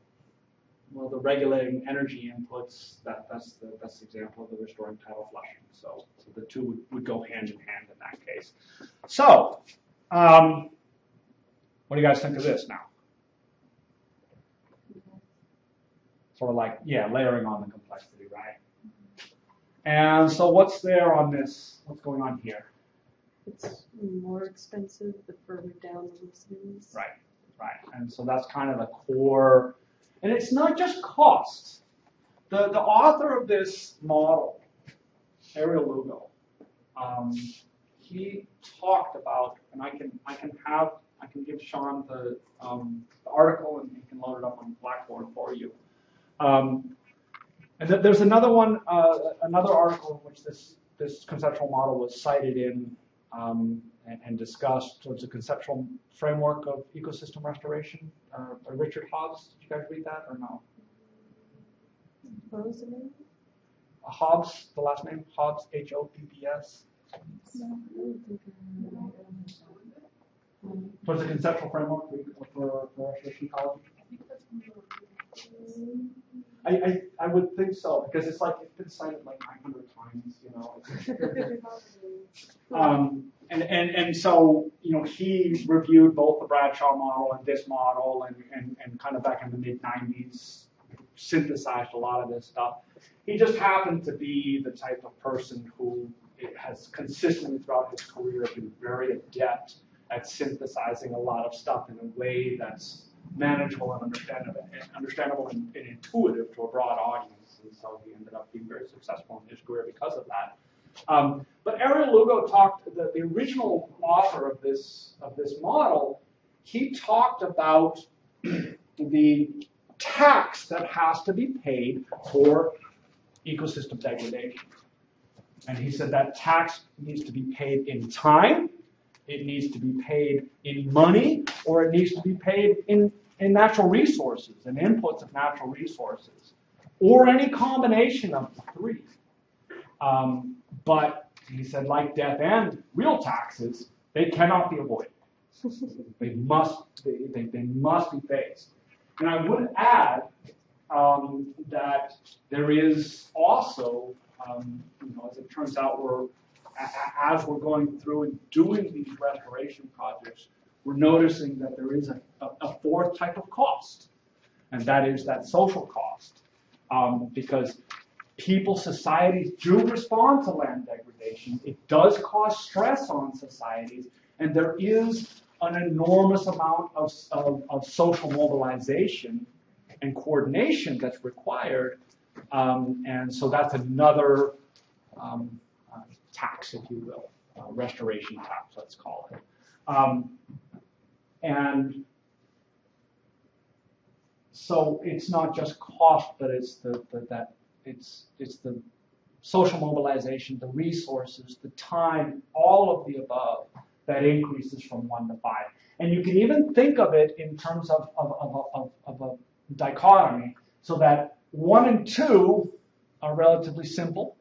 well, the regulating energy inputs, that, that's the, that's the example of the restoring tidal flushing. So, so the two would, would go hand in hand in that case. So, um, what do you guys think of this now? Sort of like, yeah, layering on the complexity, right? And so what's there on this? What's going on here? It's more expensive the further down the list is. Right, right. And so that's kind of the core. And it's not just cost. The, the author of this model, Ariel Lugo, um, he talked about, and I can I can have I can give Sean the, um, the article and he can load it up on Blackboard for you. Um, and th- there's another one, uh, another article in which this this conceptual model was cited in um, and, and, discussed. It's a conceptual framework of ecosystem restoration. Uh, by Richard Hobbs. Did you guys read that or no? What name? Uh, Hobbs, the last name Hobbs, H O B B S. No, I don't think I read it. So it's a conceptual framework for, for, for restoration ecology. I, I, I would think so because it's like it's been cited like 900 times, you know. Um, and, and, and so, you know, he reviewed both the Bradshaw model and this model and, and, and kind of back in the mid 90s synthesized a lot of this stuff. He just happened to be the type of person who has consistently throughout his career been very adept at synthesizing a lot of stuff in a way that's manageable and understandable, and understandable and, and intuitive to a broad audience. And so he ended up being very successful in his career because of that. Um, but Ariel Lugo talked, the, the original author of this, of this model, he talked about the tax that has to be paid for ecosystem degradation. And he said that tax needs to be paid in time, it needs to be paid in money, or it needs to be paid in, in natural resources and inputs of natural resources, or any combination of the three. Um, but he said, like death and real taxes, they cannot be avoided. they must they, they, they must be faced. And I would add um, that there is also, um, you know, as it turns out, we're as we're going through and doing these restoration projects, we're noticing that there is a, a, a fourth type of cost, and that is that social cost. um, because people, societies do respond to land degradation. It does cause stress on societies, and there is an enormous amount of, of, of social mobilization and coordination that's required. Um, and so that's another um, uh, tax, if you will, uh, restoration tax, let's call it. Um, and so it's not just cost, but it's the, the that it's it's the social mobilization, the resources, the time, all of the above that increases from one to five. And you can even think of it in terms of, of, of, of, of a dichotomy, so that one and two are relatively simple,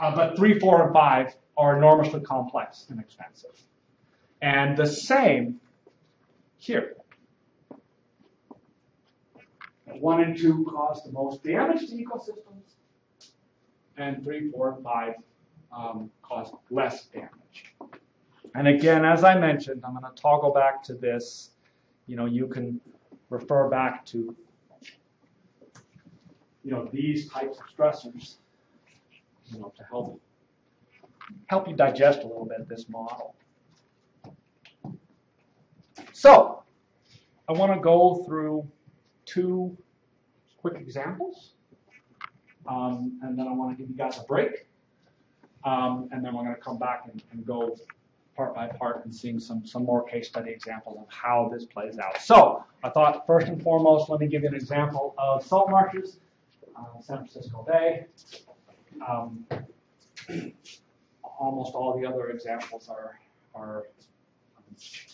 uh, but three, four, and five are enormously complex and expensive. And the same here. One and two cause the most damage to ecosystems, and three, four, and five um, cause less damage. And again, as I mentioned, I'm going to toggle back to this. You know, you can refer back to you know these types of stressors, you know, to help help you digest a little bit this model. So, I want to go through two quick examples, um, and then I want to give you guys a break, um, and then we're going to come back and, and, go part by part and seeing some, some more case study examples of how this plays out. So, I thought first and foremost, let me give you an example of salt marshes, uh, San Francisco Bay. Um, almost all the other examples are, are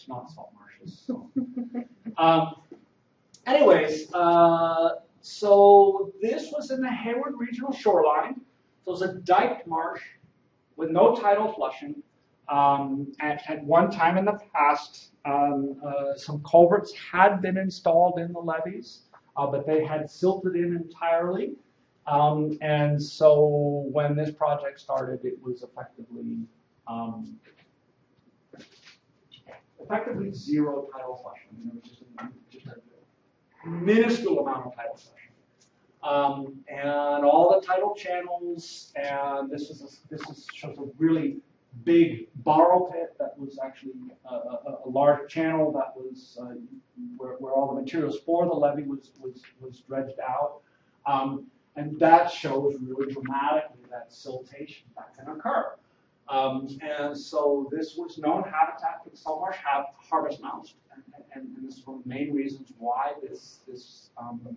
not salt marshes. So. anyways, uh, so this was in the Hayward Regional Shoreline. So it was a diked marsh with no tidal flushing. Um, at, at one time in the past, um, uh, some culverts had been installed in the levees, uh, but they had silted in entirely. Um, and so when this project started, it was effectively um, effectively zero tidal flushing it was just a, just a minuscule amount of tidal flushing. Um, and all the tidal channels, and this is a, this is, shows a really big borrow pit that was actually a, a, a large channel that was uh, where, where all the materials for the levee was was, was dredged out. Um, and that shows really dramatically that siltation that can occur. Um, and so this was known habitat for the salt marsh have harvest mouse, and, and, and, this is one of the main reasons why this this um,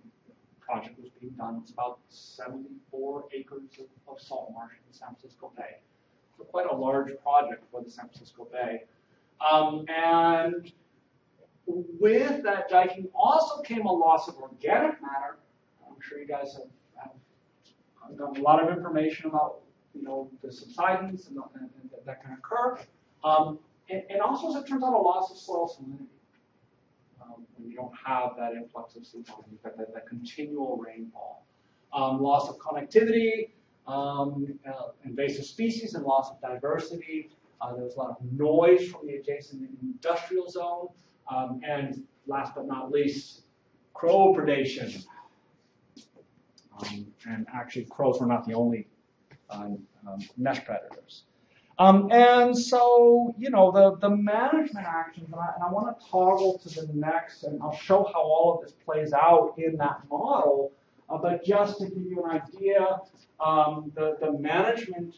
project was being done. It's about 74 acres of, of salt marsh in San Francisco Bay. So quite a large project for the San Francisco Bay. Um, and with that diking also came a loss of organic matter. I'm sure you guys have, have gotten a lot of information about you know, the subsidence and, and, and that can occur. Um, and, and, also, as it turns out, a loss of soil salinity. Um, when you don't have that influx of seawater, you've got that, that continual rainfall. Um, loss of connectivity, um, uh, invasive species, and loss of diversity. Uh, there was a lot of noise from the adjacent industrial zone. Um, and last but not least, crow predation. Um, and actually, crows were not the only on um, mesopredators. Um, and so, you know, the, the management actions, and I, and I want to toggle to the next, and I'll show how all of this plays out in that model. Uh, but just to give you an idea, um, the, the management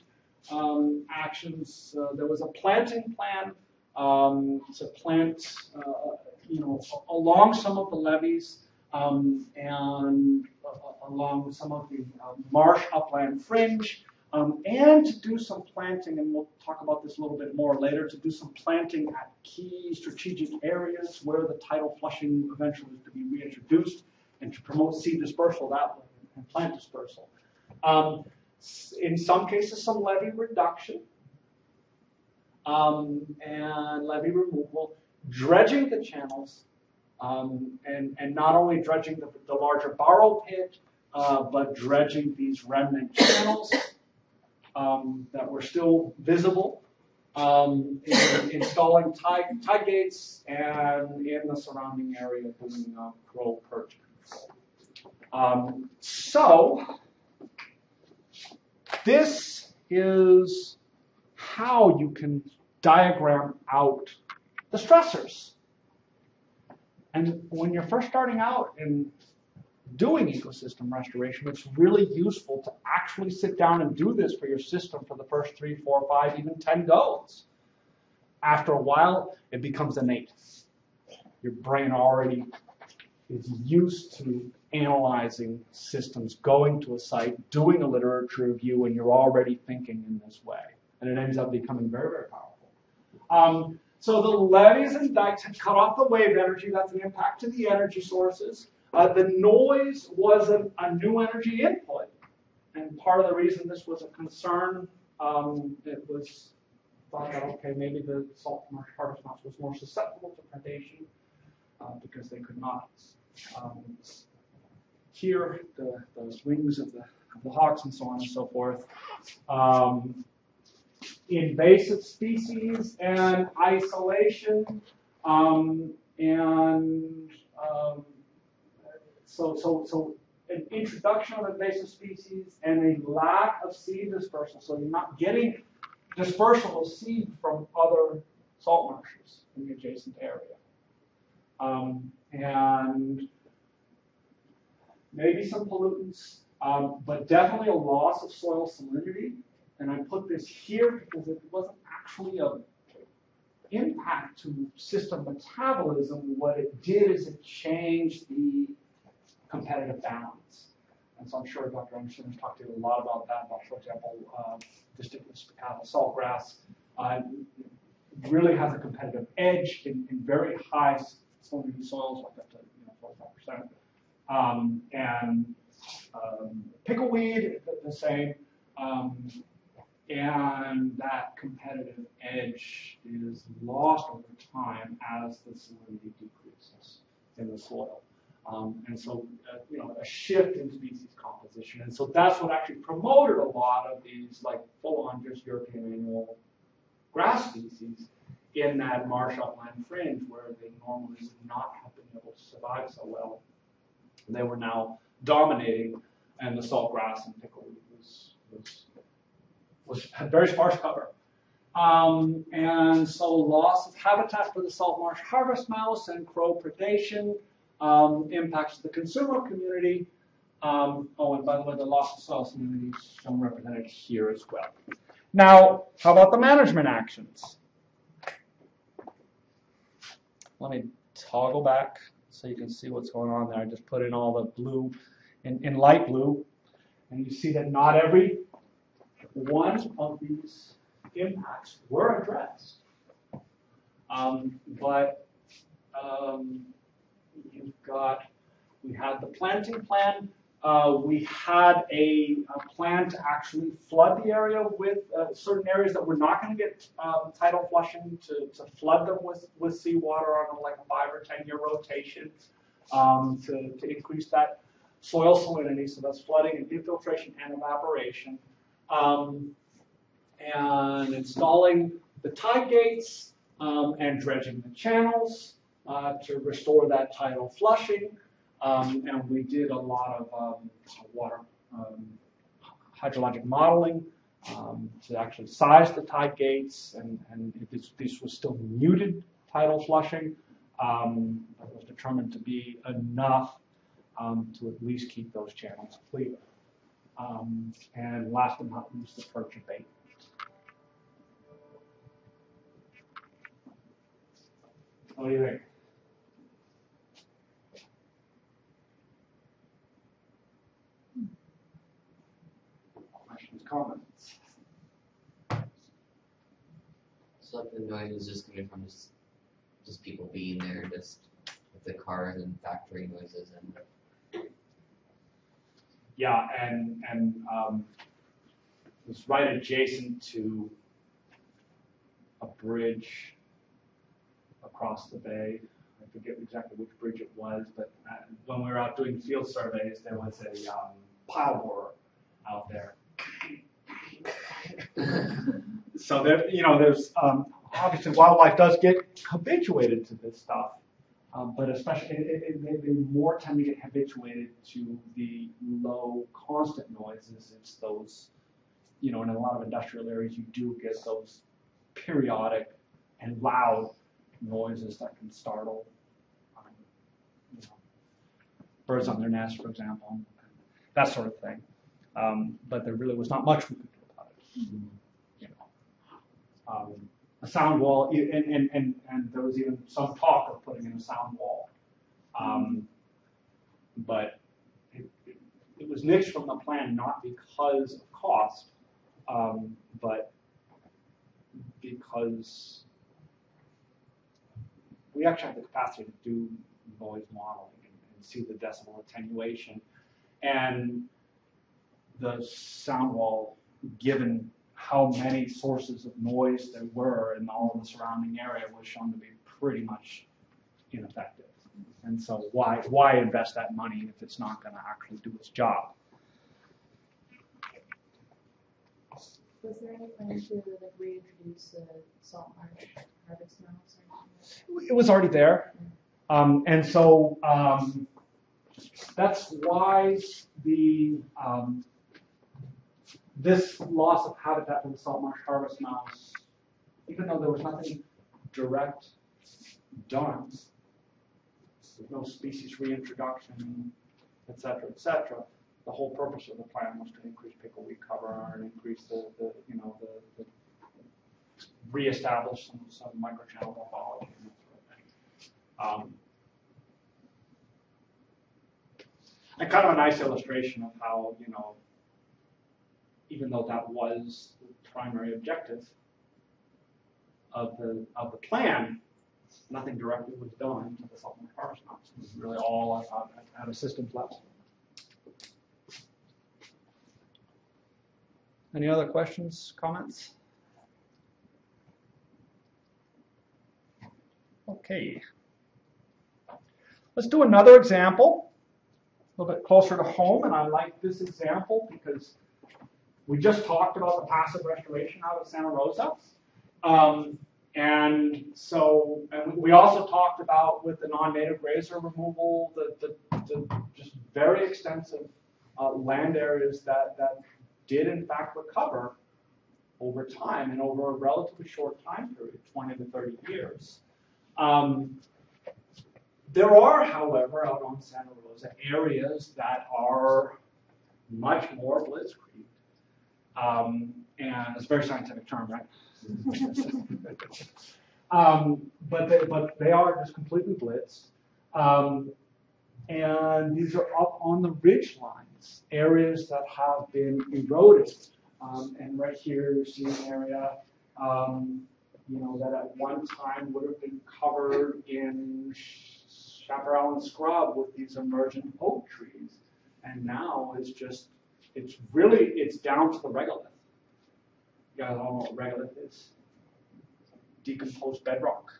um, actions, uh, there was a planting plan um, to plant, uh, you know, along some of the levees um, and uh, along some of the uh, marsh upland fringe um, and to do some planting, and we'll talk about this a little bit more later, to do some planting at key strategic areas where the tidal flushing eventually is to be reintroduced, and to promote seed dispersal that way and plant dispersal. Um, in some cases, some levee reduction um, and levee removal, dredging the channels, um, and, and not only dredging the, the larger borrow pit, uh, but dredging these remnant channels um, that were still visible, um, in, installing tide, gates, and in the surrounding area doing uh, crow perch control. Um, so, this is how you can diagram out the stressors. And when you're first starting out in doing ecosystem restoration, it's really useful to actually sit down and do this for your system for the first three, four, five, even 10 goes. After a while, it becomes innate. Your brain already is used to analyzing systems, going to a site, doing a literature review, and you're already thinking in this way. And it ends up becoming very, very powerful. Um, so the levees and dikes had cut off the wave energy. That's an impact to the energy sources. Uh, the noise was a, a, new energy input. And part of the reason this was a concern, um, it was thought that, okay, maybe the salt marsh harvest mouse was more susceptible to predation uh, because they could not um, hear the, the wings of the, of the hawks and so on and so forth. Um, invasive species and isolation, um, and um, so, so, so an introduction of invasive species and a lack of seed dispersal. So you're not getting dispersal of seed from other salt marshes in the adjacent area. Um, and maybe some pollutants, um, but definitely a loss of soil salinity. And I put this here because it wasn't actually a impact to system metabolism. What it did is it changed the competitive balance. And so I'm sure Dr. Anderson has talked to you a lot about that, about, for example, uh, Distichlis spicata saltgrass uh, really has a competitive edge in, in very high salinity soils, like up to you know, 45%. Um, and um, pickleweed, the, the same. Um, and that competitive edge is lost over time as the salinity decreases in the soil. Um, and so, uh, you know, a shift in species composition. And so that's what actually promoted a lot of these, like, full-on just European annual grass species in that marsh upland fringe where they normally would not have been able to survive so well. They were now dominating, and the salt grass and pickleweed was, was, was had very sparse cover. Um, and so loss of habitat for the salt marsh harvest mouse and crow predation um, impacts the consumer community. Um, oh, and by the way, the loss of soil salinity is shown represented here as well. Now, how about the management actions? Let me toggle back so you can see what's going on there. I just put in all the blue in, in light blue, and you see that not every one of these impacts were addressed. Um, but um, you've got, we had the planting plan, uh, we had a, a, plan to actually flood the area with uh, certain areas that were not going to get um, tidal flushing to, to flood them with, with seawater on a, like a five or ten year rotation um, to, to increase that soil salinity. So that's flooding and infiltration and evaporation. Um, and installing the tide gates um, and dredging the channels uh, to restore that tidal flushing. Um, and we did a lot of um, water um, hydrologic modeling um, to actually size the tide gates, and, and this, this was still muted tidal flushing, um, was determined to be enough to at least keep those channels clear. and last but not least, the perch abatement. What do you think? Comments? So the noise is just coming from just just people being there, just with the cars and factory noises and. Yeah, and and um, it's right adjacent to a bridge across the bay. I forget exactly which bridge it was, but uh, when we were out doing field surveys, there was a um, pile borer out there so there, you know, there's um, obviously wildlife does get habituated to this stuff, Um, but especially, it, it, they more tend to get habituated to the low constant noises. It's those, you know, in a lot of industrial areas, you do get those periodic and loud noises that can startle, um, you know, birds on their nest, for example, that sort of thing. Um, but there really was not much we could do about it. You know, um, a sound wall, and, and, and, and there was even some talk of putting in a sound wall. Um, but it, it, it was nixed from the plan not because of cost, um, but because we actually have the capacity to do noise modeling and, and see the decibel attenuation. And the sound wall, given how many sources of noise there were in all of the surrounding area, was shown to be pretty much ineffective. And so why why invest that money if it's not going to actually do its job? Was there any plan to like reintroduce the salt marsh harvest mouse? It was already there, um, and so um, that's why the um, this loss of habitat for the salt marsh harvest mouse, even though there was nothing direct done, with no species reintroduction, et cetera, et cetera, the whole purpose of the plan was to increase pickleweed cover and increase the, the you know, the, the reestablish some, some microchannel morphology and that sort of thing. Um, and kind of a nice illustration of how, you know, even though that was the primary objective of the, of the plan, nothing directly was done to the supplement mounts. It was really all at, at a systems level. Any other questions, comments? Okay. Let's do another example, a little bit closer to home, and I like this example because we just talked about the passive restoration out of Santa Rosa. Um, and so, and we also talked about with the non-native grazer removal, the, the, the just very extensive uh, land areas that, that did in fact recover over time and over a relatively short time period, 20 to 30 years. Um, there are, however, out on Santa Rosa, areas that are much more blitzkrieg. Um, and it's a very scientific term, right? um, but, they, but they are just completely blitzed. Um, and these are up on the ridge lines, areas that have been eroded. Um, and right here, you see an area, um, you know, that at one time would have been covered in chaparral and scrub with these emergent oak trees. And now it's just, it's really, it's down to the regolith. You guys all know what regolith is? Decomposed bedrock.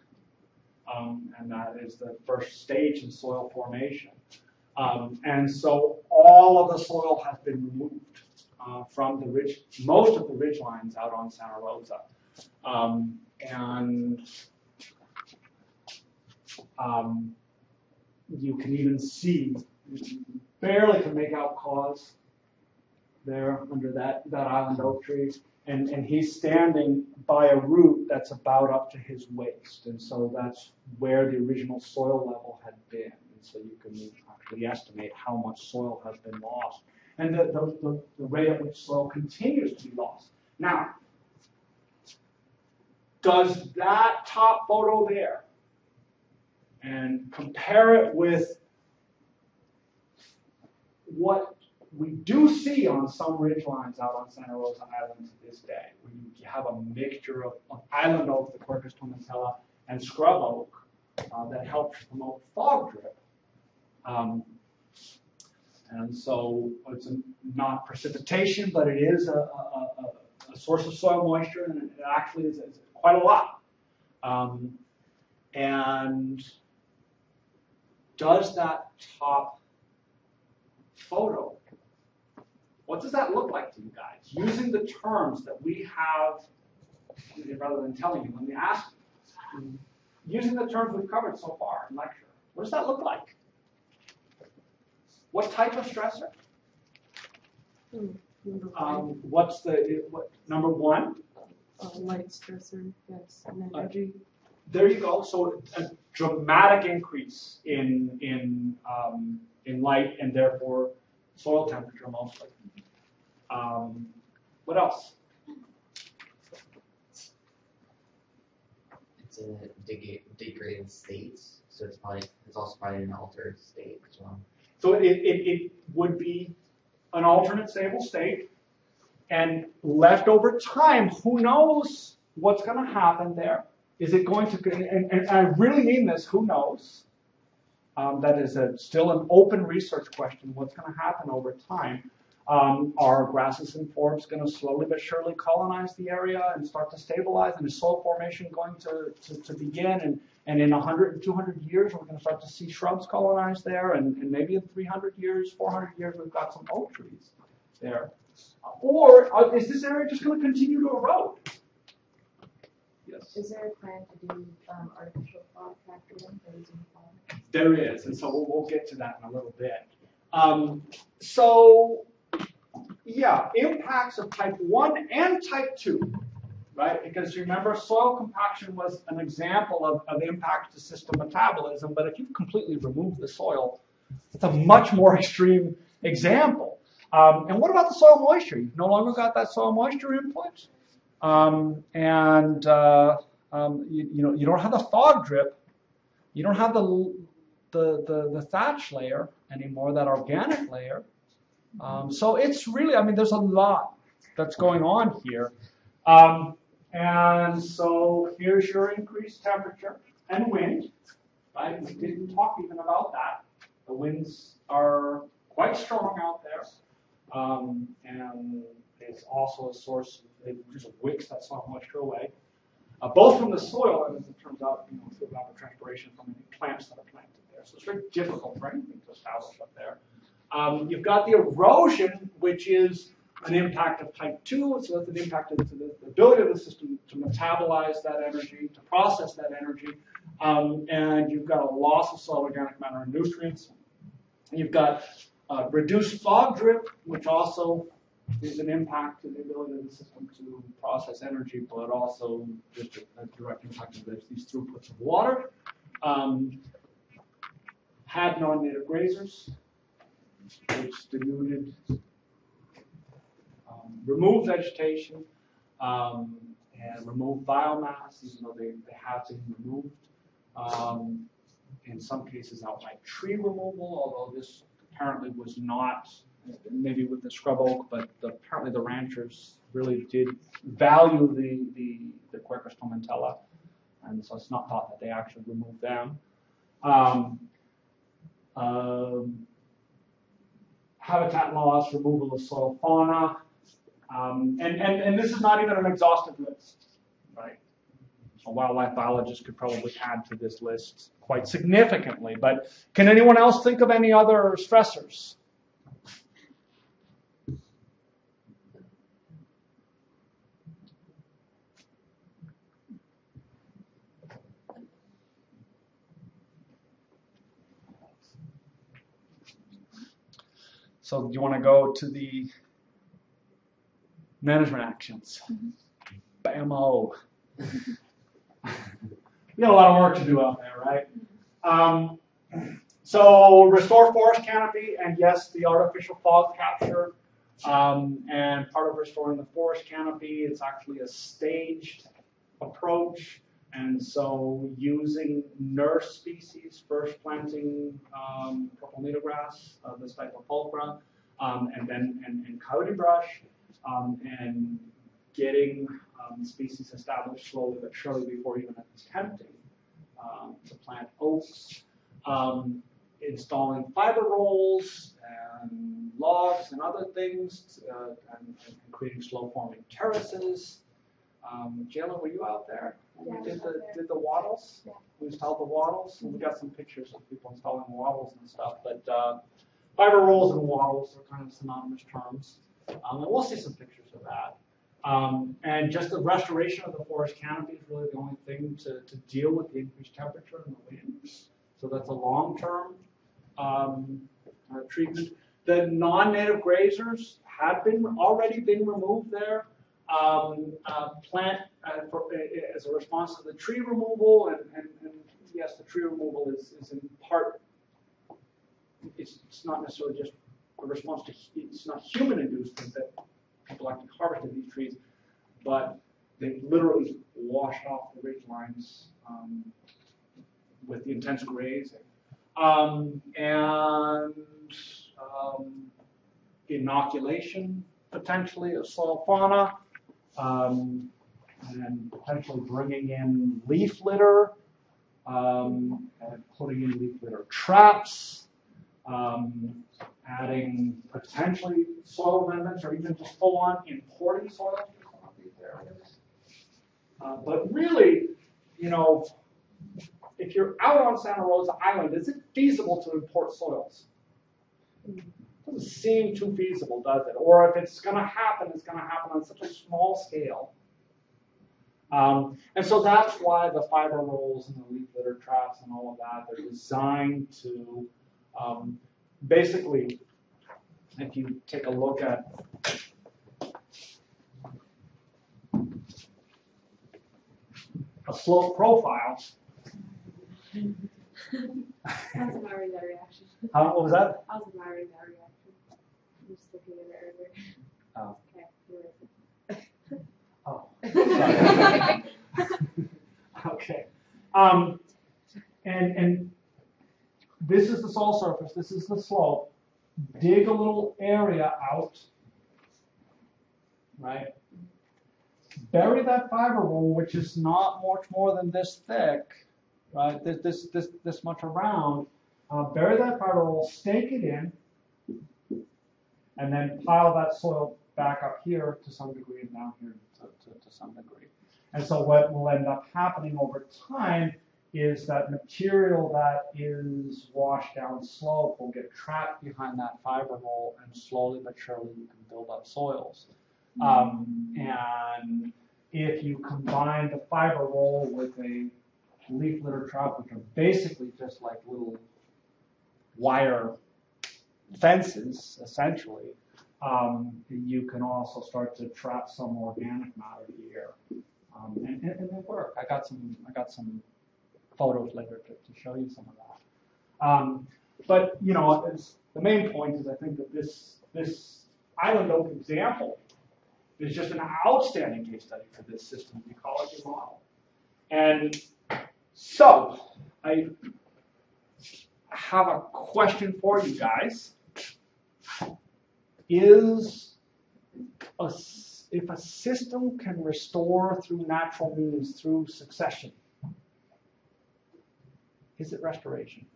Um, and that is the first stage in soil formation. Um, and so all of the soil has been removed uh, from the ridge, most of the ridge lines out on Santa Rosa. Um, and um, you can even see, you barely can make out cause there under that, that island oak tree. And, and he's standing by a root that's about up to his waist. And so that's where the original soil level had been. And so you can actually estimate how much soil has been lost and the, the, the, the rate at which soil continues to be lost. Now, does that top photo there and compare it with what we do see on some ridge lines out on Santa Rosa Island to this day, where you have a mixture of, of island oak, the Quercus tomentella, and scrub oak uh, that helps promote fog drip. Um, and so it's a, not precipitation, but it is a, a, a, source of soil moisture, and it actually is, is quite a lot. Um, and does that top photo, what does that look like to you guys? Using the terms that we have, rather than telling you, let me ask you, using the terms we've covered so far in lecture, What does that look like? What type of stressor? Um, what's the, what, number one? uh, light stressor, yes, and energy. There you go. So a dramatic increase in in um, in light and therefore soil temperature mostly. Um, what else? It's in a deg- degraded state, so it's probably it's also probably an altered state as well. So it, it, it would be an alternate stable state, and left over time, who knows what's going to happen there? Is it going to, and, and I really mean this, who knows? Um, that is a, still an open research question. What's going to happen over time? Um, are grasses and forbs going to slowly but surely colonize the area and start to stabilize? And is soil formation going to, to, to begin? And, and in 100 and 200 years, we're going to start to see shrubs colonize there. And, and maybe in 300 years, 400 years, we've got some oak trees there. Or uh, is this area just going to continue to erode? Yes. Is there a plan to do, um, artificial fog factored in, or is it fog? There is, and so we'll, we'll get to that in a little bit. Um, so, yeah, impacts of type 1 and type 2, right? Because remember, soil compaction was an example of, of impact to system metabolism, but if you completely remove the soil, it's a much more extreme example. Um, and what about the soil moisture? You've no longer got that soil moisture input. Um, and uh, um, you, you know you don't have the fog drip, you don't have the the, the, the thatch layer anymore, that organic layer. Um, so it's really, I mean, there's a lot that's going on here. Um, and so here's your increased temperature and wind, right? We didn't talk even about that. The winds are quite strong out there. Um, and it's also a source, it just wicks that soil moisture away. Uh, both from the soil and as it turns out, you know, through evapotranspiration from any plants that are planted there. So it's very difficult for anything to establish up there. Um, you've got the erosion, which is an impact of type 2, so that's an impact of the, ability of the system to metabolize that energy, to process that energy. Um, and you've got a loss of soil organic matter and nutrients. You've got uh, reduced fog drip, which also is an impact to the ability of the system to process energy, but also just a, direct impact of these throughputs of water. Um, had non-native grazers, which denuded, um, removed vegetation, um, and removed biomass, even though they, they have been removed. Um, in some cases, outright tree removal, although this apparently was not, maybe with the scrub oak, but the, apparently the ranchers really did value the, the, the Quercus tomentella, and so it's not thought that they actually removed them. Um, um, habitat loss, removal of soil fauna, um, and, and, and this is not even an exhaustive list, right? A wildlife biologist could probably add to this list quite significantly, but can anyone else think of any other stressors? So do you want to go to the management actions? Bam-o. we got a lot of work to do out there, right? Um, so restore forest canopy, and yes, the artificial fog capture. Um, and part of restoring the forest canopy is actually a staged approach. And so using nurse species, first planting um, purple needle grass, uh, this Stipa pulchra, um, and then and, and coyote brush, um, and getting um, species established slowly but surely before even attempting um, to plant oaks, um, installing fiber rolls and logs and other things, uh, and, and creating slow forming terraces. Jayla, were you out there we did the did the wattles? We installed the wattles, and we got some pictures of people installing wattles and stuff. But uh, fiber rolls and wattles are kind of synonymous terms, um, and we'll see some pictures of that. Um, and just the restoration of the forest canopy is really the only thing to, to deal with the increased temperature and the winds. So that's a long-term um, uh, treatment. The non-native grazers had been already been removed there. Um, uh, plant uh, for, uh, as a response to the tree removal, and, and, and yes, the tree removal is, is in part. It's, it's not necessarily just a response to it's not human inducement that people actually harvested these trees, but they literally washed off the ridge lines um, with the intense grazing. Um, and um, inoculation potentially of soil fauna, um, and potentially bringing in leaf litter, um, and putting in leaf litter traps, um, adding potentially soil amendments, or even just full-on importing soil. Uh, but really, you know, if you're out on Santa Rosa Island, is it feasible to import soils? Doesn't seem too feasible, does it? Or if it's going to happen, it's going to happen on such a small scale. Um, and so that's why the fiber rolls and the leaf litter traps and all of that, they're designed to um, basically, if you take a look at a slope profile, How's admiring that reaction? how, what was that? How's admiring that reaction? Oh. Okay. Oh, Okay. Um, and, and this is the soil surface, this is the slope. Dig a little area out, right? Bury that fiber roll, which is not much more than this thick, right? This, this, this, this much around. Uh, bury that fiber roll, stake it in, and then pile that soil back up here to some degree and down here to, to, to some degree. And so what will end up happening over time is that material that is washed down slope will get trapped behind that fiber roll and slowly but surely you can build up soils. Um, and if you combine the fiber roll with a leaf litter trap, which are basically just like little wire fences, essentially, um, you can also start to trap some organic matter here. Um, and, and, and they work. I got some, I got some photos later to, to show you some of that. Um, but you know, the main point is I think that this this island oak example is just an outstanding case study for this system ecology model. And so I have a question for you guys. Is a s if a system can restore through natural means, through succession, is it restoration?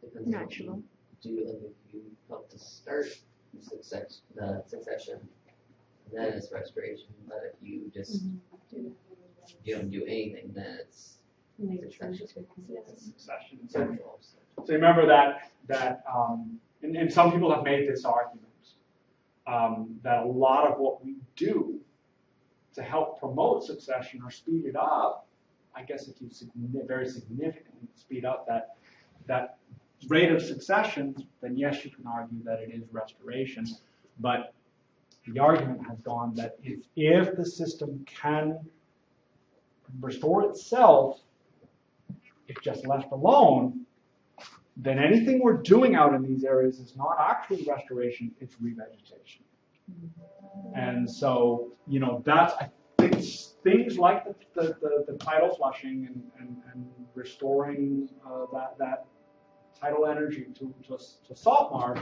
Depends on what Natural. you Do like if you help to start the success, the succession, then it's restoration. But if you just you don't do anything, then it's Makes sense. It's succession. So, so remember that that um, and, and some people have made this argument um, that a lot of what we do to help promote succession or speed it up, I guess if you very significantly speed up that that rate of succession, then yes, you can argue that it is restoration. But the argument has gone that if if the system can restore itself, if just left alone, then anything we're doing out in these areas is not actually restoration, it's revegetation. And so, you know, that's, I think things like the, the, the, the tidal flushing and, and, and restoring uh, that, that tidal energy to, to, to salt marsh,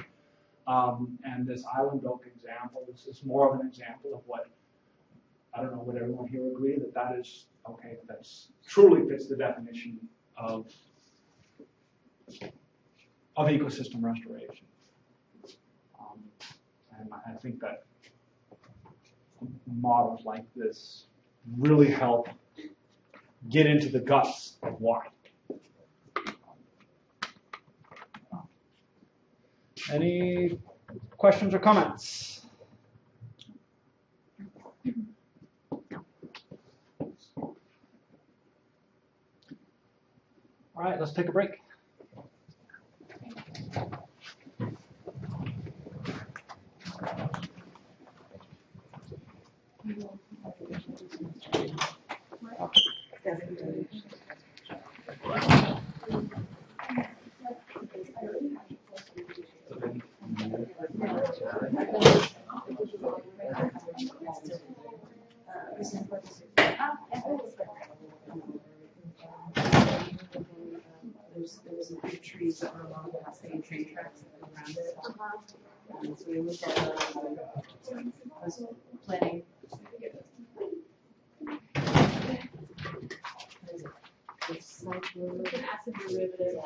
um, and this island oak example is, is more of an example of what, I don't know, would everyone here agree that that is, okay, that's truly fits the definition of of ecosystem restoration. Um, and I think that models like this really help get into the guts of why. Any questions or comments? All right, let's take a break. There's, there uh, planning. It's like, we're It's an acid derivative.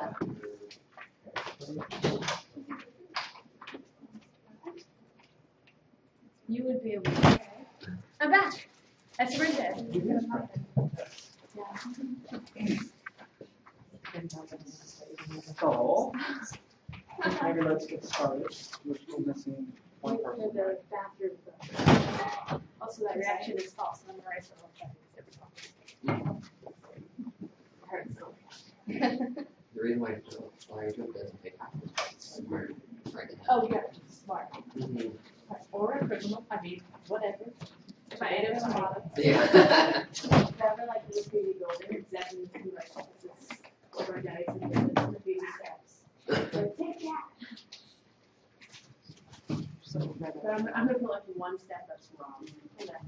You would be able to. I'm back. That's Brenda. So, maybe let's get started. We're still missing one person. the bathroom. Also, that reaction is false. I'm right, so I'll check it. The reason why why Joe doesn't take half is because it's smart, right? Oh, yeah, smart. Mhm. Or a I mean, whatever. Tomatoes, tomatoes. Yeah. Never like this baby golden, exactly two like opposites overnight and then the baby steps. Like, take that. So, But I'm, I'm gonna put like one step that's wrong. And then.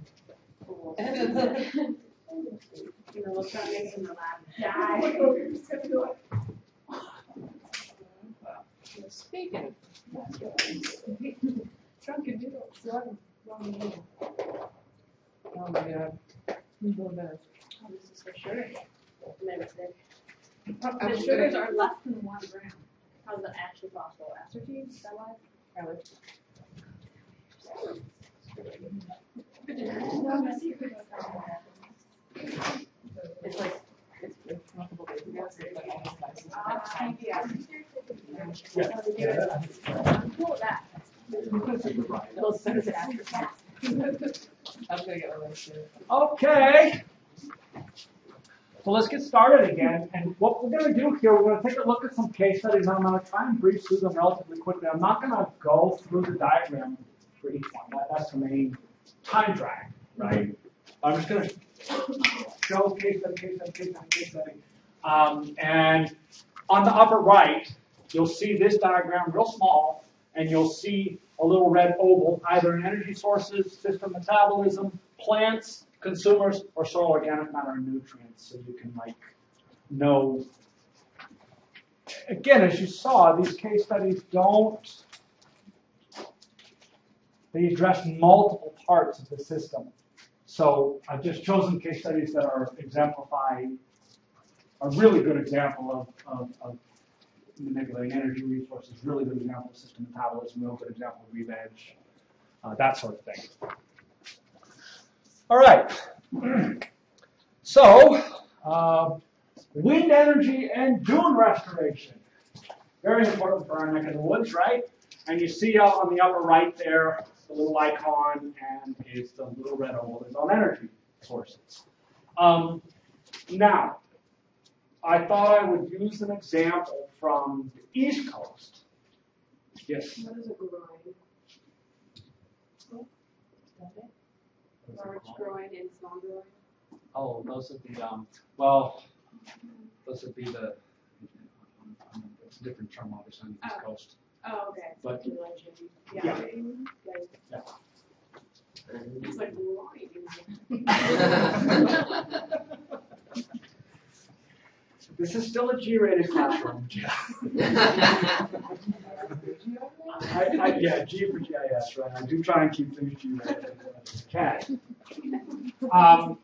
You know, we'll start making the lab die. Speaking. Drunken noodles. Oh my god. You go back. Oh, This is for sure. My mistake. I'm The gonna- sugars are less than one gram. How's that actually possible? Aspartame, is that why? Probably. No, I'm. It's like, it's, it's multiple days ago, so it's like almost like it's that time. yeah. Yeah. I'm cool with that. Well, so is it after that. I'm gonna get one of those. Okay. So let's get started again. And what we're going to do here, we're going to take a look at some case studies. and I'm going to try and breeze through them relatively quickly. I'm not going to go through the diagram for each one. That, that's the main time drag, right? I'm just going to show case study, case study, case study, case study. Um, and on the upper right, you'll see this diagram real small, and you'll see a little red oval, either in energy sources, system metabolism, plants, consumers, or soil organic matter and nutrients, so you can like know. Again, as you saw, these case studies don't, they address multiple parts of the system. So I've just chosen case studies that are exemplify, a really good example of, of, of manipulating energy resources, really good example of system metabolism, real good example of re-veg, uh, that sort of thing. All right. So, uh, wind energy and dune restoration. Very important for our neck of the woods, right? And you see on the upper right there, the little icon, and it's the little red oval is on energy sources. Um, now, I thought I would use an example from the East Coast. Yes. What is a groin? Large groin and small groin? Oh, those would be, um, well, those would be the, it's a different term obviously on the East Oh. Coast. Oh, okay. But- Do like Yeah. Yeah. It's like groin. This is still a G-rated classroom. I, I, yeah, G for GIS, right? I do try and keep things G-rated as I can. Um,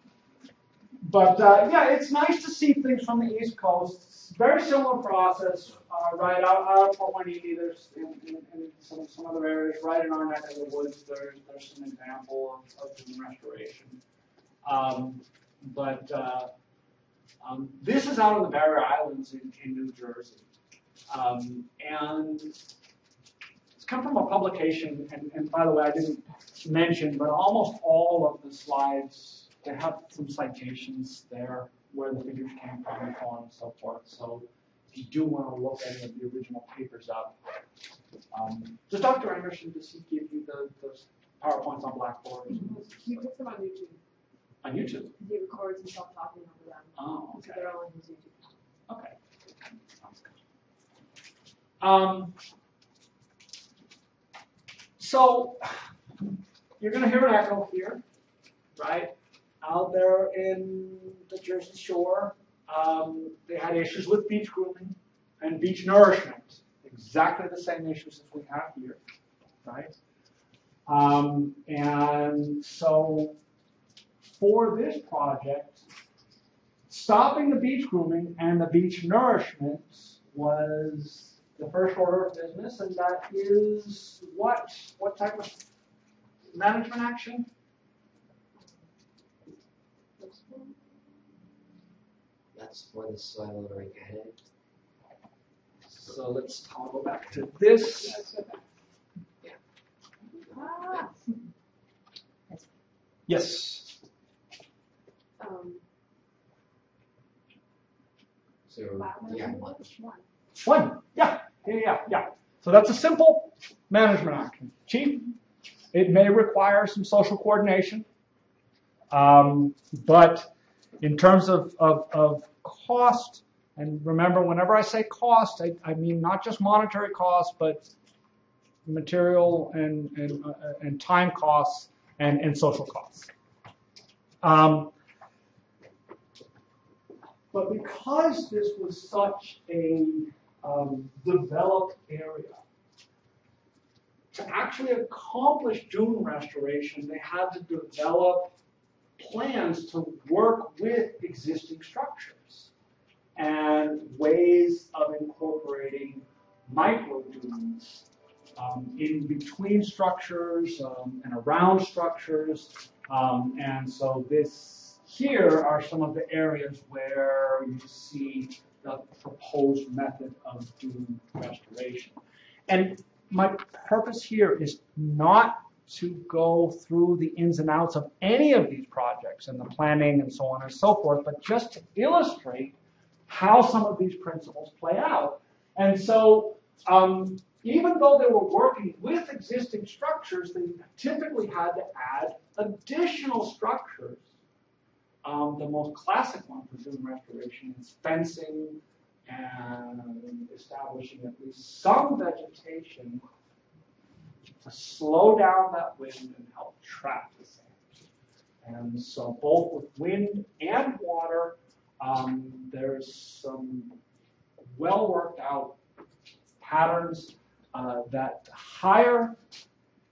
but uh, yeah, it's nice to see things from the East Coast. Very similar process, uh, right out, out of Port Hueneme. There's in, in, in some, some other areas, right in our neck of the woods. There's there's some example of, of restoration. Um, but uh, um, this is out on the Barrier Islands in, in New Jersey, um, and it's come from a publication. And, and by the way, I didn't mention, but almost all of the slides they have some citations there where the figures came from and so on and so forth. So if you do want to look any of the original papers up, um, does Dr. Anderson, does he give you the, those PowerPoints on Blackboard He puts them on YouTube, on YouTube? he records himself talking them, Oh, so okay. they're all YouTube. Okay. Sounds good. Um, so you're going to hear an echo here, right? Out there in the Jersey Shore, um, they had issues with beach grooming and beach nourishment. Exactly the same issues as we have here, right? Um, and so for this project, stopping the beach grooming and the beach nourishment was the first order of business, and that is what? What type of management action? That's for the soil organic. So let's toggle back to this. Ah, Yes. um, Wow, yeah, one. Yeah. Yeah. Yeah. Yeah. So that's a simple management action. Chief, it may require some social coordination, um, but in terms of, of, of cost, and remember, whenever I say cost, I, I mean not just monetary cost, but material and, and, uh, and time costs and, and social costs. Um, but because this was such a um, developed area, to actually accomplish dune restoration, they had to develop plans to work with existing structures and ways of incorporating micro dunes um, in between structures um, and around structures. Um, and so this here are some of the areas where you see the proposed method of doing restoration. And my purpose here is not to go through the ins and outs of any of these projects and the planning and so on and so forth, but just to illustrate how some of these principles play out. And so, um, even though they were working with existing structures, they typically had to add additional structures. Um, the most classic one for dune restoration is fencing and establishing at least some vegetation to slow down that wind and help trap the sand. And so both with wind and water, um, there's some well worked out patterns uh, that higher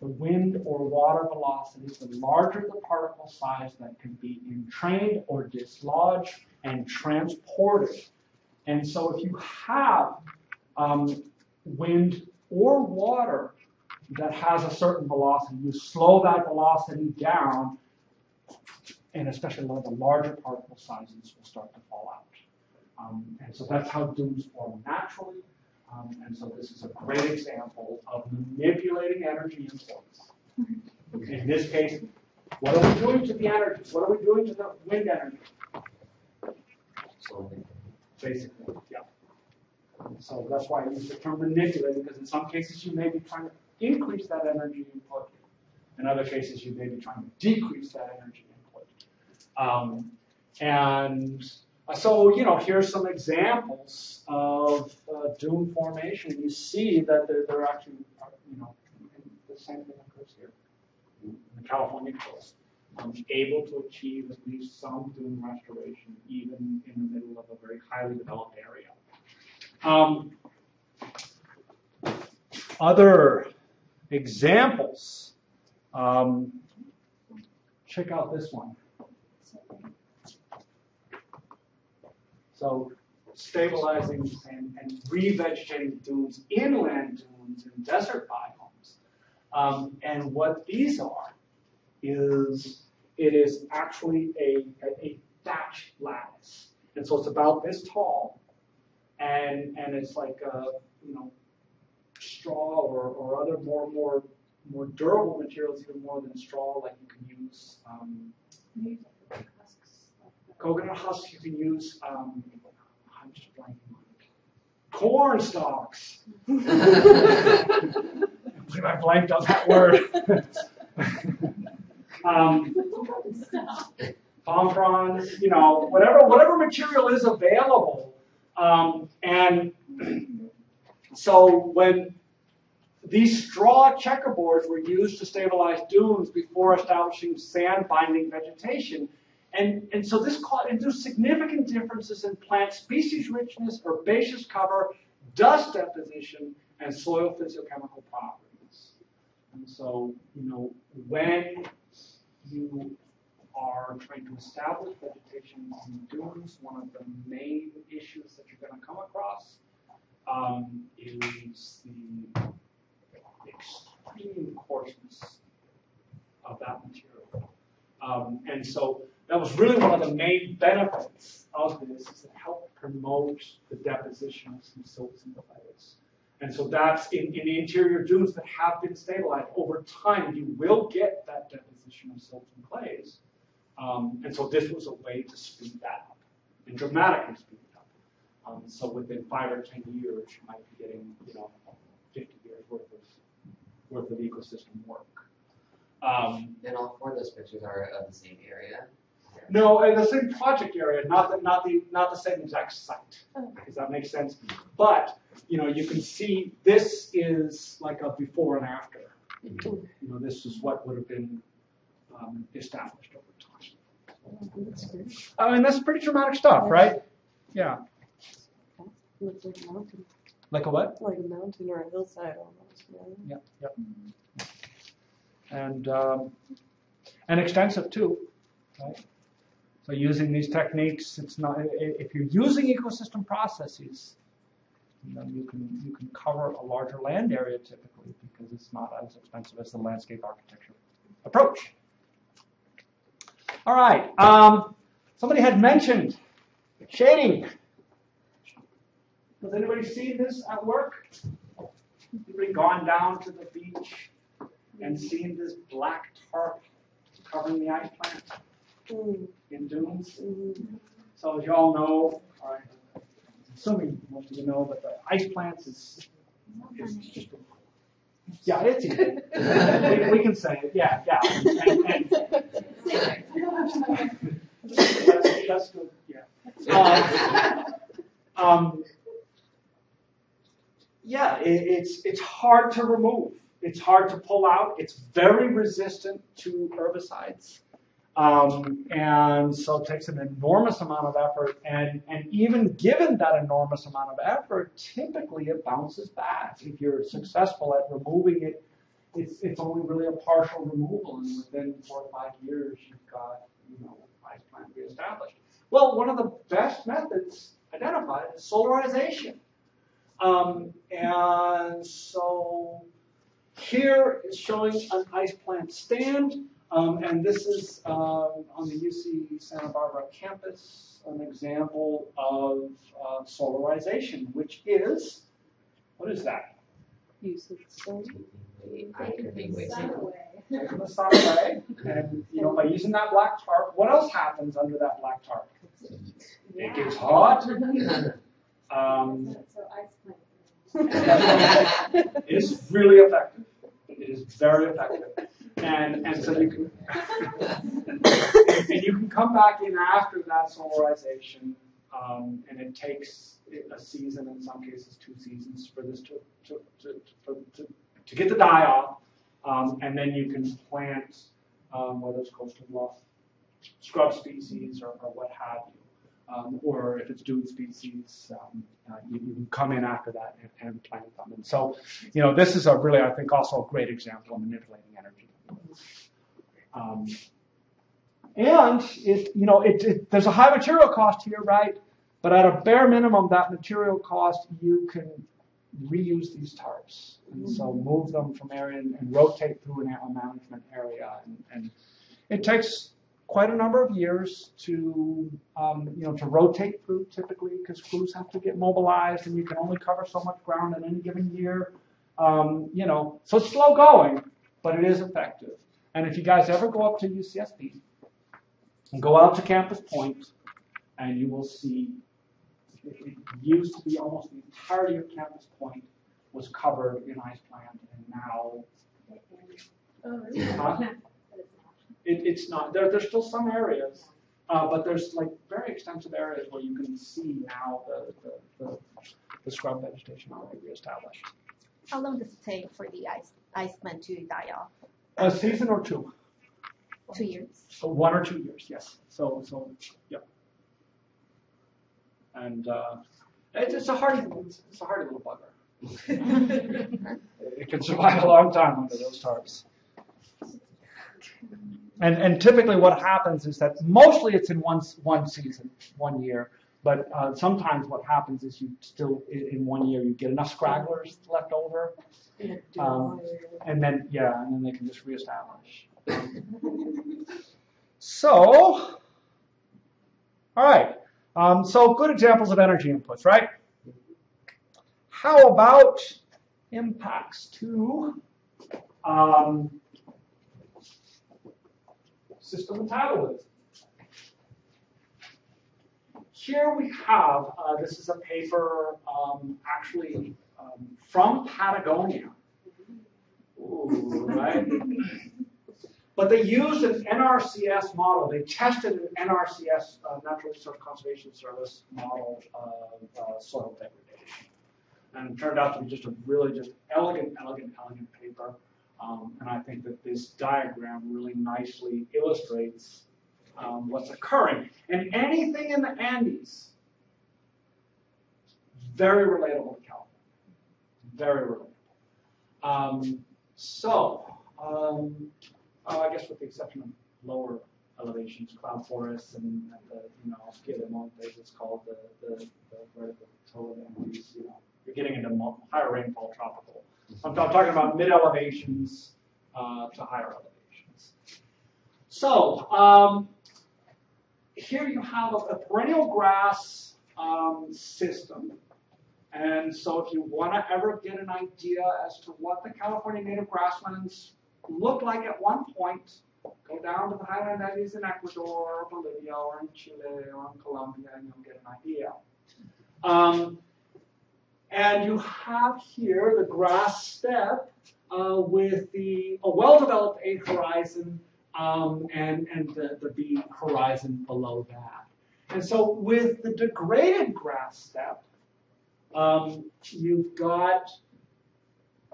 the wind or water velocity, the larger the particle size that can be entrained or dislodged and transported. And so if you have um, wind or water that has a certain velocity, you slow that velocity down, and especially the larger particle sizes will start to fall out. Um, and so that's how dunes form naturally. Um, and so this is a great example of manipulating energy imports. In this case, what are we doing to the energy? What are we doing to the wind energy? So, Basically, yeah. So that's why I use the term manipulating, because in some cases you may be trying to increase that energy input. In other cases, you may be trying to decrease that energy input. Um, and so, you know, here's some examples of uh, dune formation. You see that they're, they're actually, uh, you know, the same thing occurs here in the California coast. Um, able to achieve at least some dune restoration, even in the middle of a very highly developed area. Um, other examples. Um, check out this one. So stabilizing and, and revegetating dunes, inland dunes and desert biomes. Um, and what these are is it is actually a, a, a thatch lattice. And so it's about this tall and and it's like uh, you know straw or, or other more more more durable materials even more than straw like you can use um, coconut husk, you can use, um, I'm just blanking. Corn stalks. I blanked on that word. um, palm fronds, you know, whatever whatever material is available. Um, and so when these straw checkerboards were used to stabilize dunes before establishing sand binding vegetation. And, and so this induced significant differences in plant species richness, herbaceous cover, dust deposition, and soil physiochemical properties. And so, you know, when you are trying to establish vegetation on dunes, one of the main issues that you're going to come across um, is the extreme coarseness of that material. Um, and so that was really one of the main benefits of this is it helped promote the deposition of some silts and clays. And so that's in, in the interior dunes that have been stabilized. Over time, you will get that deposition of silts and clays. Um, and so this was a way to speed that up and dramatically speed it up. Um, so within five or ten years, you might be getting, you know, 50 years worth of worth of ecosystem work. Um, And all four of those pictures are of the same area. No, in the same project area, not the not the not the same exact site. Does that make sense? But you know, you can see this is like a before and after. You know, this is what would have been um, established over time. That's good. I mean, that's pretty dramatic stuff, right? Yeah. Looks like a mountain, Like a what? like a mountain or a hillside almost, yeah. Yep, yep. And, um, and extensive too, right? So using these techniques, it's not, if you're using ecosystem processes, then you can, you can cover a larger land area typically because it's not as expensive as the landscape architecture approach. All right, um, somebody had mentioned shading. Has anybody seen this at work? Anybody gone down to the beach and seen this black tarp covering the ice plant in dunes? So as you all know, right, assuming most of you know, but the ice plants is, is just, yeah, it's easy. we, we can say it, yeah, yeah. And, and that's, that's good, yeah. Um, um, yeah, it, it's it's hard to remove. It's hard to pull out. It's very resistant to herbicides, um, and so it takes an enormous amount of effort. And and even given that enormous amount of effort, typically it bounces back. If you're successful at removing it, it's it's only really a partial removal, and within four or five years, you've got you know ice plant reestablished. Well, one of the best methods identified is solarization. Um, and so here is showing an ice plant stand, um, and this is um, on the UC Santa Barbara campus, an example of uh, solarization, which is, what is that? Use of sun. Activate weight Sun cycle. away. Taking the sun away, and you know by using that black tarp, what else happens under that black tarp? It gets hot. Um, So ice plant. It is really effective. It is very effective. And, and so you can, and you can come back in after that solarization, um, and it takes a season, in some cases two seasons, for this to, to, to, to, to get the dye off. Um, and then you can plant, um, whether it's coastal bluff scrub species or, or what have you. Um, or if it's dune species, um, uh, you, you can come in after that and, and plant them. And so, you know, this is a really, I think, also a great example of manipulating energy. Um, and it, you know, it, it, there's a high material cost here, right? But at a bare minimum, that material cost, you can reuse these tarps. And so move them from area and, and rotate through an a management area. And, and it takes quite a number of years to, um, you know, to rotate through typically because crews have to get mobilized and you can only cover so much ground in any given year. Um, you know, so it's slow going, but it is effective. And if you guys ever go up to UCSB and go out to Campus Point and you will see it, used to be almost the entirety of Campus Point was covered in ice plant, and now Oh, Huh? it, it's not. There, there's still some areas, uh, but there's like very extensive areas where you can see now the, the, the, the scrub vegetation already reestablished. How long does it take for the ice, ice plant to die off? A season or two, Two years. so one or two years, yes. So, so, yeah. And uh, it's, it's a hardy, it's, it's a hardy little bugger. It can survive a long time under those tarps. And, and typically what happens is that mostly it's in one, one season, one year. But uh, sometimes what happens is you still, in, in one year, you get enough scragglers left over. Um. And then, yeah, and then they can just reestablish. So, all right. Um, so good examples of energy inputs, right? How about impacts to um, system metabolism? Here we have, uh, this is a paper um, actually um, from Patagonia. Ooh, right? But they used an NRCS model. They tested an NRCS, uh, Natural Resource Conservation Service model of uh, soil degradation. And it turned out to be just a really just elegant, elegant, elegant paper. Um, and I think that this diagram really nicely illustrates um, what's occurring. And anything in the Andes, very relatable to California. Very relatable. Um, so, um, uh, I guess with the exception of lower elevations, cloud forests and, the, you know, Montes, it's called the, the, the vertical plateau of Andes, you know, you're getting into higher rainfall tropical. I'm, I'm talking about mid elevations uh, to higher elevations. So, um, here you have a, perennial grass um, system. And so if you want to ever get an idea as to what the California native grasslands looked like at one point, go down to the highland Andes in Ecuador, or Bolivia, or in Chile, or in Colombia, and you'll get an idea. Um, and you have here the grass steppe uh, with the a well-developed A horizon um, and, and the, the B horizon below that. And so with the degraded grass steppe, um, you've got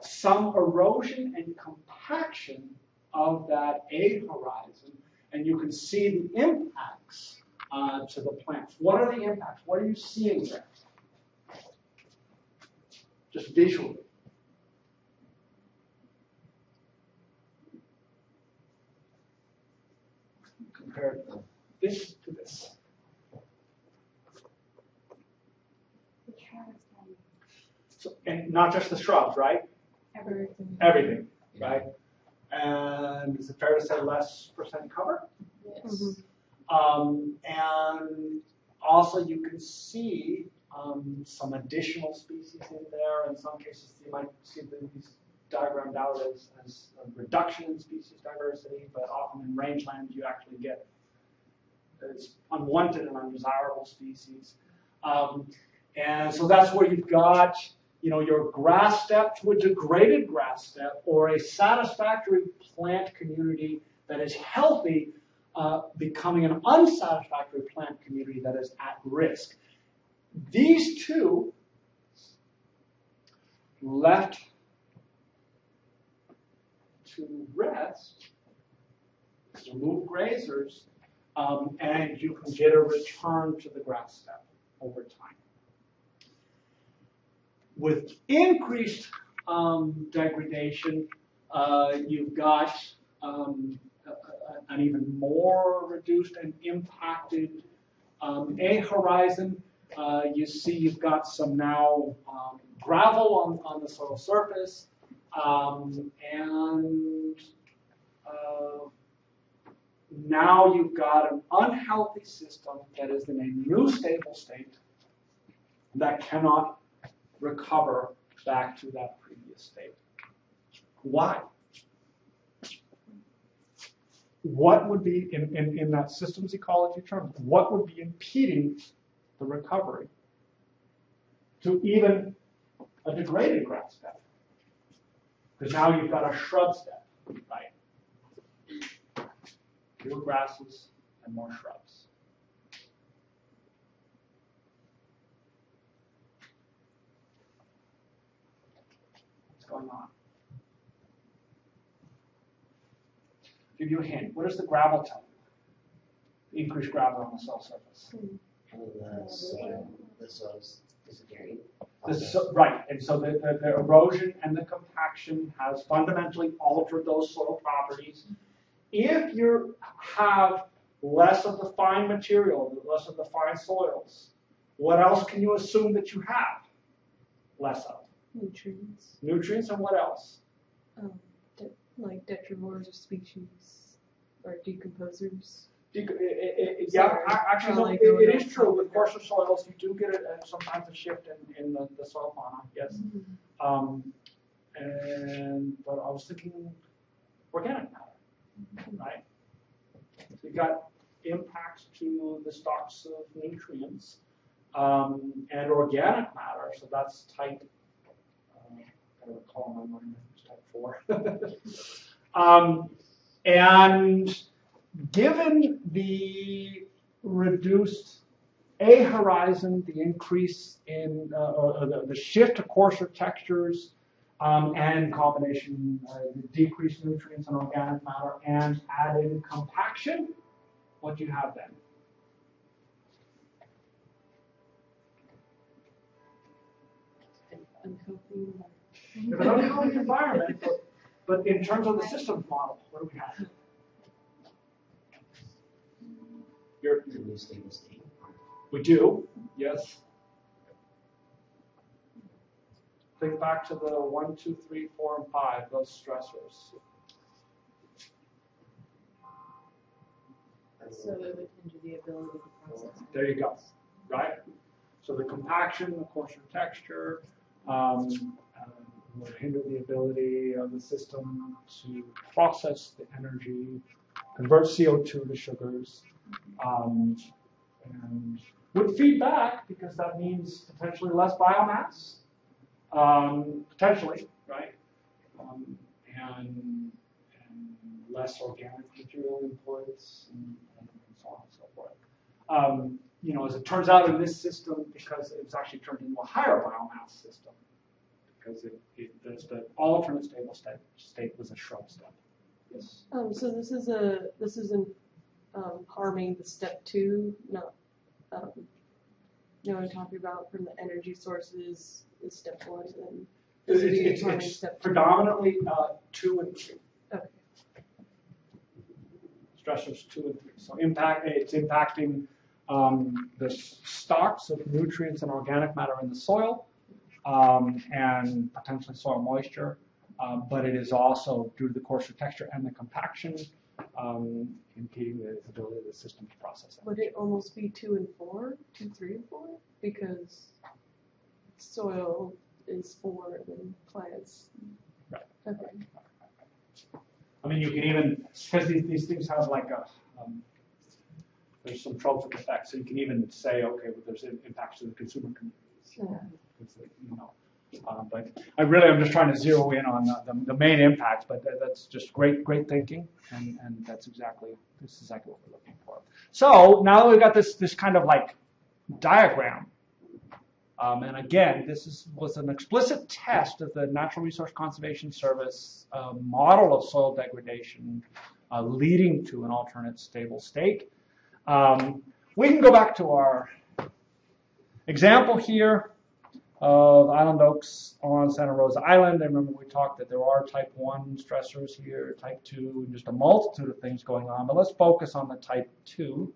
some erosion and compaction of that A horizon, and you can see the impacts uh, to the plants. What are the impacts? What are you seeing there? Just visually. Compare this to this. So, and not just the shrubs, right? Everything. Everything, right? And is it fair to say less percent cover? Mhm. Um, and also you can see um, some additional species in there. In some cases, you might see these diagrammed out as, as a reduction in species diversity, but often in rangeland you actually get as unwanted and undesirable species. Um, and so that's where you've got, you know, your grass steppe to a degraded grass steppe or a satisfactory plant community that is healthy uh, becoming an unsatisfactory plant community that is at risk. These two left to rest, remove grazers, um, and you can get a return to the grass steppe over time. With increased um, degradation, uh, you've got um, a- a- an even more reduced and impacted um, A horizon. Uh, you see you've got some now um, gravel on, on the soil surface, um, and uh, now you've got an unhealthy system that is in a new stable state that cannot recover back to that previous state. Why? what would be, in, in, in that systems ecology term, what would be impeding the recovery to even a degraded grass bed? Because now you've got a shrub steppe, right? Fewer grasses and more shrubs. What's going on? Give you a hint. What does the gravel tell you? Increased gravel on the soil surface. Hmm. The soil, the soil's disappearing. The so- right, and so the, the, the erosion and the compaction has fundamentally altered those soil properties. If you have less of the fine material, less of the fine soils, what else can you assume that you have less of? Nutrients, Nutrients and what else? um, de- like detrivores or species, or decomposers. Yeah, actually, it, it is true. With coarser soils, you do get a, sometimes a shift in, in the, the soil fauna. Yes. Um, and but I was thinking organic matter, right? So you got impacts to the stocks of nutrients um, and organic matter. So that's type. Uh, I recall my mind. Type four. um, and given the reduced a horizon, the increase in, uh, or the, the shift to coarser textures, um, and combination, uh, the decreased nutrients and organic matter, and add in compaction, what do you have then? Unhealthy. You have an unhealthy environment, but, but in terms of the systems model, what do we have? You're, The new stable. We do, yes. Think back to the one, two, three, four, and five, those stressors. So it would hinder the ability to process. There you go, right? So the compaction, the coarser texture, um, um, would hinder the ability of the system to process the energy, convert CO2 to sugars, um, and would feed back because that means potentially less biomass, um, potentially, right? Um, and, and less organic material inputs and, and so on and so forth. Um, you know, as it turns out in this system, because it's actually turned into a higher biomass system, because it, it the alternate stable state, state was a shrub steppe. Yes. Um, so this is a, this isn't, um, harming the step two, not, um, you know what I'm talking about from the energy sources is step one and then. It's, this would be it's, harming it's step two. predominantly uh, two and three. Okay. Stressors two and three. So impact it's impacting um, the s- stocks of nutrients and organic matter in the soil, um, and potentially soil moisture. Um, but it is also due to the coarser texture and the compaction, um, impeding the ability of the system to process it. Would it almost be two and four, two, three, and four? Because soil is four and plants. Right. Okay. I mean, you can even, because these, these things have like a, um, there's some trophic effects, so you can even say, okay, well, there's im- impacts to the consumer communities. Yeah. You know, uh, but I really, I'm just trying to zero in on the, the, main impacts, but that, that's just great, great thinking, and, and that's exactly, this is exactly what we're looking for. So now that we've got this, this kind of like diagram, um, and again, this is, was an explicit test of the Natural Resource Conservation Service uh, model of soil degradation uh, leading to an alternate stable state. Um, we can go back to our example here of island oaks on Santa Rosa Island. I remember we talked that there are type 1 stressors here, type 2, and just a multitude of things going on. But let's focus on the type 2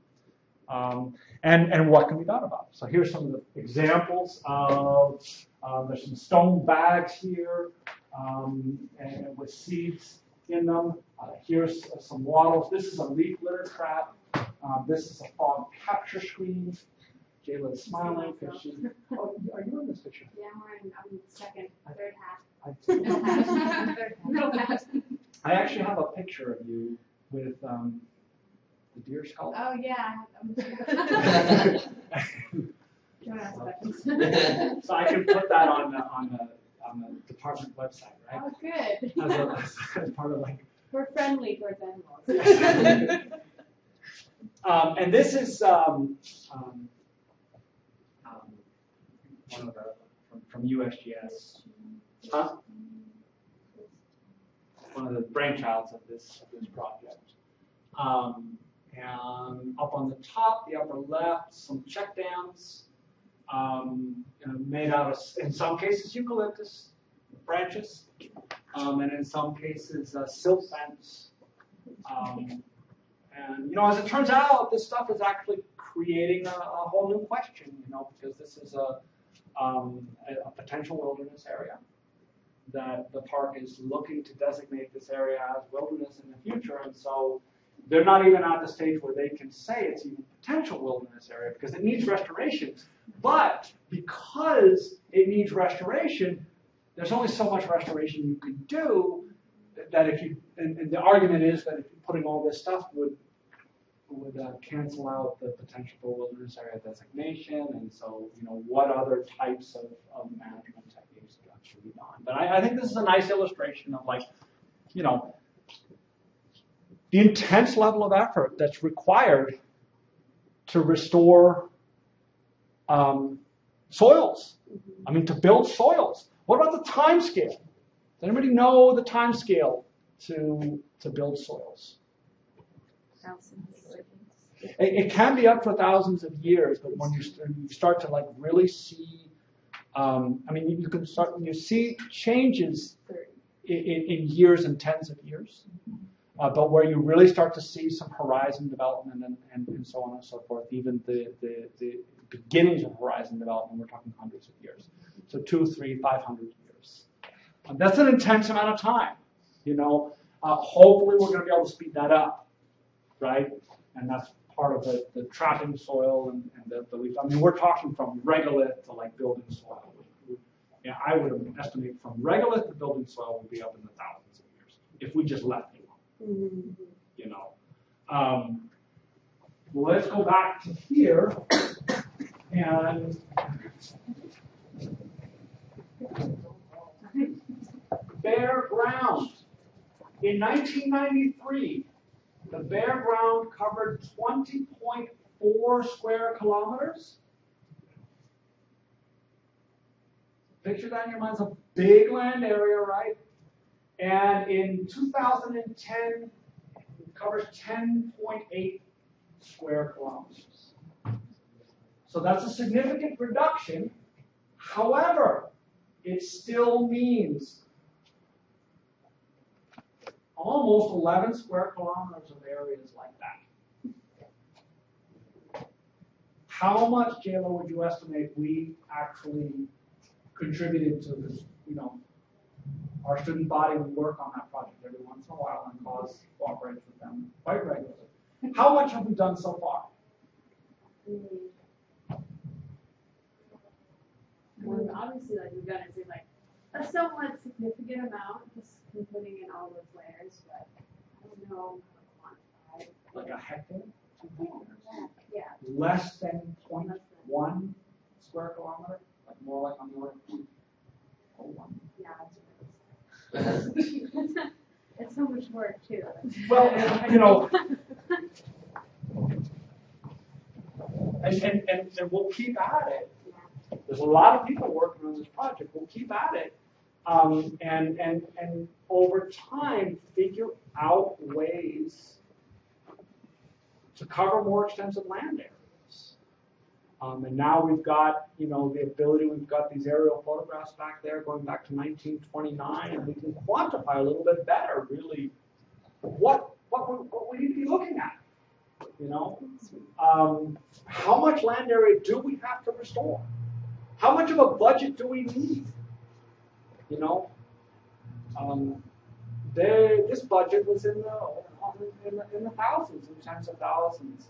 um, and, and what can be done about it. So here's some of the examples of, um, there's some stone bags here um, and with seeds in them. Uh, here's some wattles. This is a leaf litter trap. Um, this is a fog capture screen. Jayla is smiling because she. Oh, are you in this picture? Yeah, I'm wearing, I'm second, third hat. I, Middle hat. Middle hat. I actually have a picture of you with um, the deer skull. Oh, yeah. I'm- Do you ask questions? So I can put that on the, on the, on the department website, right? Oh, good. As, a, as part of like We're friendly towards animals. Um, and this is um, um, one of the from, from USGS, huh? One of the brainchilds of this of this project. Um, and up on the top, the upper left, some check dams, um, you know, made out of, in some cases, eucalyptus branches, um, and in some cases, uh, silt fence. Um, and, you know, as it turns out, this stuff is actually creating a, a whole new question, you know, because this is a, um, a, a potential wilderness area that the park is looking to designate this area as wilderness in the future. And so they're not even at the stage where they can say it's even potential wilderness area because it needs restoration. But because it needs restoration, there's only so much restoration you can do that if you, and, and the argument is that putting all this stuff would would uh, cancel out the potential for wilderness area designation, and so you know what other types of, of management techniques could actually be done. But I, I think this is a nice illustration of like, you know, the intense level of effort that's required to restore um, soils. I mean, to build soils. What about the time scale? Does anybody know the time scale to to build soils? It, it can be up for thousands of years, but when you, you start to like really see, um, I mean, you, can start you see changes in, in, in years and tens of years, uh, but where you really start to see some horizon development and, and, and so on and so forth, even the, the, the beginnings of horizon development, we're talking hundreds of years. So two, three, five hundred years. Um, that's an intense amount of time, you know. Uh, hopefully, we're going to be able to speed that up, right? And that's part of the, the trapping soil and, and the, the leaf. I mean, we're talking from regolith to like building soil. Yeah, I would estimate from regolith to building soil would be up in the thousands of years if we just left it alone, Mhm. you know. Um, let's go back to here and bare ground. In 1993, the bare ground covered 20.4 square kilometers. Picture that in your mind. It's a big land area, right? And in 2010, it covers 10.8 square kilometers. So that's a significant reduction. However, it still means almost 11 square kilometers of areas like that. How much, JLo, would you estimate we actually contributed to this, you know, our student body would work on that project every once in a while and cause cooperates with them quite regularly. How much have we done so far? Mean, obviously, like, we've got to do like a somewhat significant amount, just putting in all those layers, but I don't know how to quantify. Like a hectare? Yeah. Less than point less than- one square kilometer? Like more like on the order of oh one? Yeah, that's what it is. It's so much work too. Well, you know, and, and, and, and we'll keep at it. There's a lot of people working on this project. We'll keep at it. Um, and, and, and over time, figure out ways to cover more extensive land areas. Um, and now we've got, you know, the ability, we've got these aerial photographs back there going back to 1929, and we can quantify a little bit better, really, what, what, we, what we need to be looking at. You know, um, how much land area do we have to restore? How much of a budget do we need? You know, um, they, this budget was in the, in the in the thousands, tens of thousands,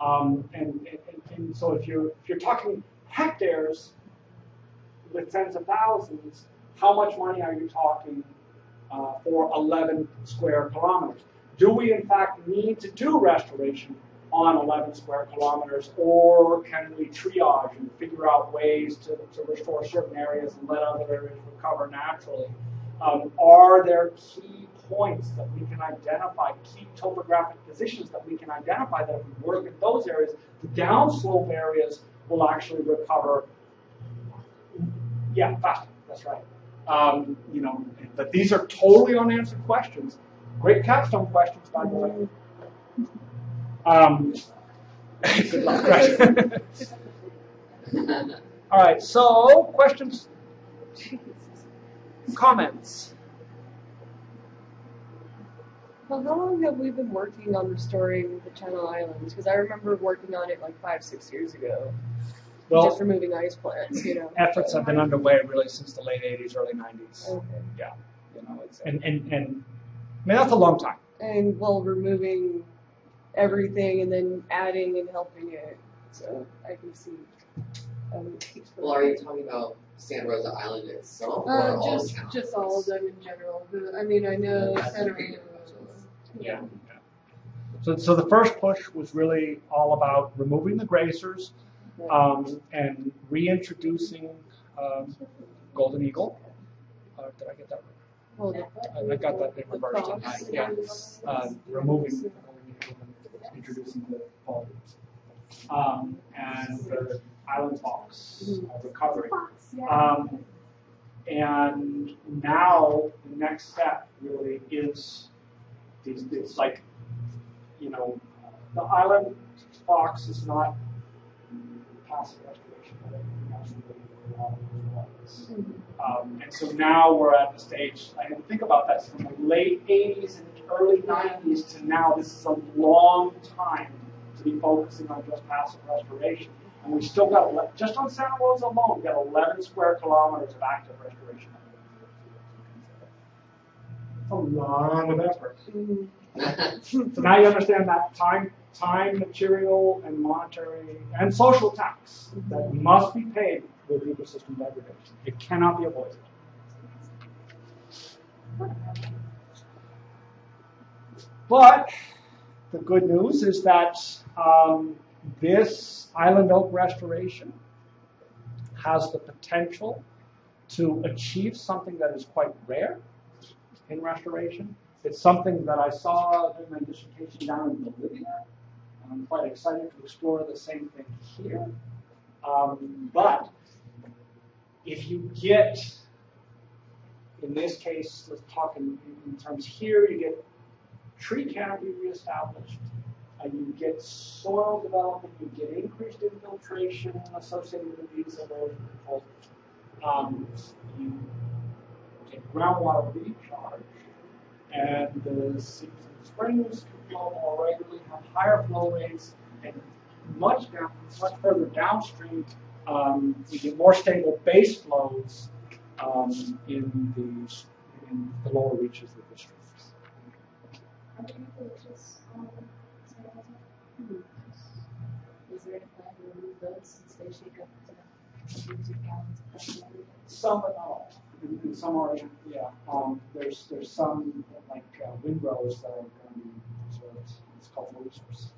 um, and, and, and so if you're if you're talking hectares with tens of thousands, how much money are you talking uh, for 11 square kilometers? do we in fact need to do restoration on 11 square kilometers, or can we triage and figure out ways to, to restore certain areas and let other areas recover naturally? Um, are there key points that we can identify, key topographic positions that we can identify that if we work in those areas, the downslope areas will actually recover? Yeah, faster. That's right. Um, you know, but these are totally unanswered questions. Great capstone questions, by the way. Um, good luck, right? All right, so questions, comments. Well, how long have we been working on restoring the Channel Islands? Because I remember working on it like five, six years ago. Well, just removing ice plants, you know. efforts have been underway really since the late 80s, early 90s. Okay. You know, it's, and, and, and I mean, that's a long time. And well, removing everything and then adding and helping it. So I can see. Um, Well, are you talking about Santa Rosa Island itself or uh, all just towns? just all of them in general. But, I mean, I know That's Santa Rosa. Yeah. So, so the first push was really all about removing the grazers um, and reintroducing um, golden eagle. Uh, did I get that Well, the- right? I, I got that in reverse, didn't I? fox. Yeah. Um, removing golden eagle and introducing the volumes. Um, and the island fox uh, recovery. Um, and now the next step really is these, it's like, you know, the island fox is not passive restoration, but it's actually um, and so now we're at the stage, I didn't think about that, from the late 80s and early 90s to now, this is a long time to be focusing on just passive restoration. And we still got, ele- just on Santa Rosa alone, we've got 11 square kilometers of active restoration. It's a lot of effort. So now you understand that time, time, material, and monetary and social tax that must be paid with ecosystem degradation. It cannot be avoided. But the good news is that um, this island oak restoration has the potential to achieve something that is quite rare in restoration. It's something that I saw during my dissertation down in Bolivia. and I'm quite excited to explore the same thing here. Um, but if you get, in this case, let's talk in, in terms here, you get tree canopy reestablished, and you get soil development, you get increased infiltration associated with these erosion controls. Um, you get groundwater recharge, and the seeps and springs can flow more regularly, have higher flow rates, and much down, much further downstream, um, you get more stable base flows um, in the in the lower reaches of the streams. Is there a plan to remove those since they shake up to hundreds of gallons of fresh water? Some, but not all. And, and some are, yeah. Um, there's there's some like uh, windrows that are going to be reserved. It's called a resource.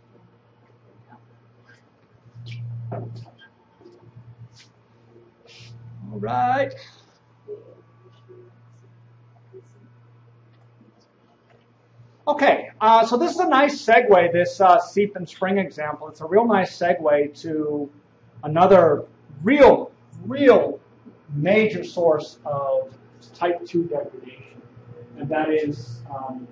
All right. Okay, uh, so this is a nice segue, this uh, seep and spring example. It's a real nice segue to another real, real major source of type 2 degradation, and that is um,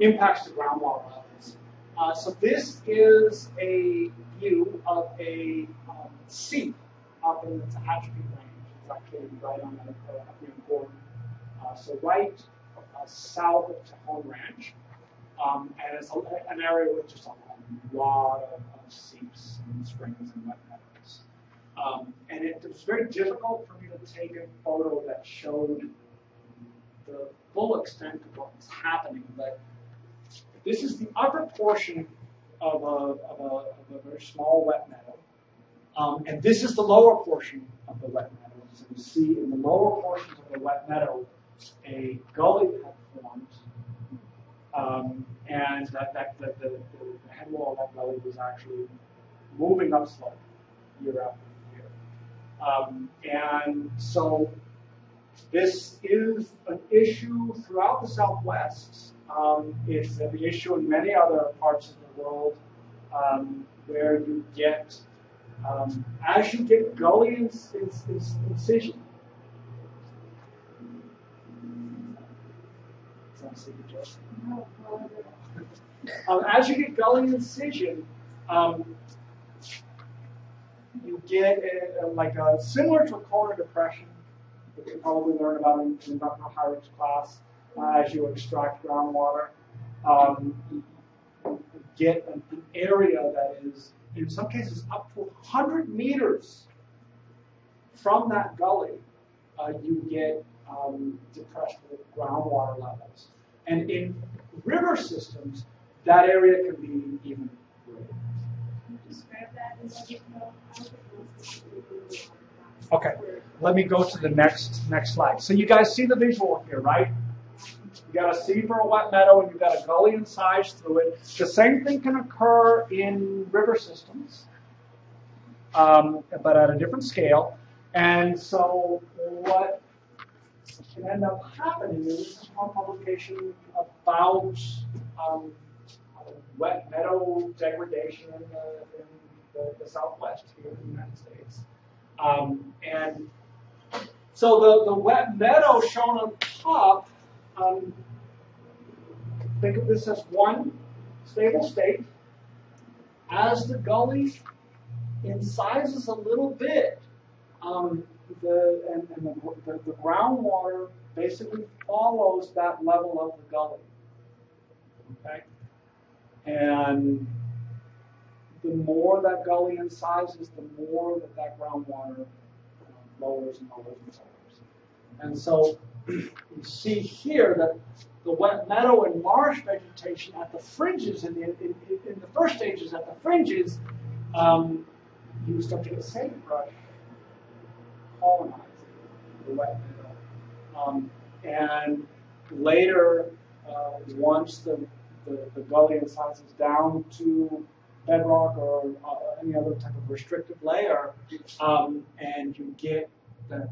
impacts to groundwater levels. Uh, so this is a view of a um, seep up in the Tehachapi Range. It's actually right on the uh, up. Uh, so right uh, south of Tejon Ranch, um, and it's a, an area with just a lot of, of seeps and springs and wet meadows. Um, and it, it was very difficult for me to take a photo that showed the full extent of what was happening, but this is the upper portion of a, of a, of a very small wet meadow. Um, and this is the lower portion of the wet meadow. So you see in the lower portions of the wet meadow, a gully had formed, um, and that, that, that the, the head wall of that gully was actually moving up upslope year after year. Um, and so this is an issue throughout the Southwest. Um, it's an issue in many other parts of the world um, where you get, um, as you get gully ins- ins- ins- incision. Is that a secret joke? Um, as you get gully incision, um, you get a, a- like a similar to a cone of depression, which you probably learned about in, in Dr. Class uh, as you extract groundwater. Um, get an, an area that is, in some cases, up to 100 meters from that gully. Uh, you get um, depressed groundwater levels. And in river systems, that area can be even greater. Okay, let me go to the next next slide. So you guys see the visual here, right? You got a sea for a wet meadow and you've got a gully incised through it. The same thing can occur in river systems, um, but at a different scale. And so what can end up happening is this is one publication about um, wet meadow degradation in the, in the, the Southwest here in the United States. Um, and so the, the wet meadow shown on top, um, think of this as one stable state. As the gully incisors a little bit, um, the, and, and the, the, the groundwater basically follows that level of the gully. Okay? And the more that gully incises, the more that that groundwater uh, lowers and lowers and lowers. And so you see here that the wet meadow and marsh vegetation at the fringes, in the, in, in the first stages at the fringes, um, you start to get sagebrush colonizing the wet meadow. Um, and later, uh, once the, the, the gully incisors down to bedrock or uh, any other type of restrictive layer, um, and you get that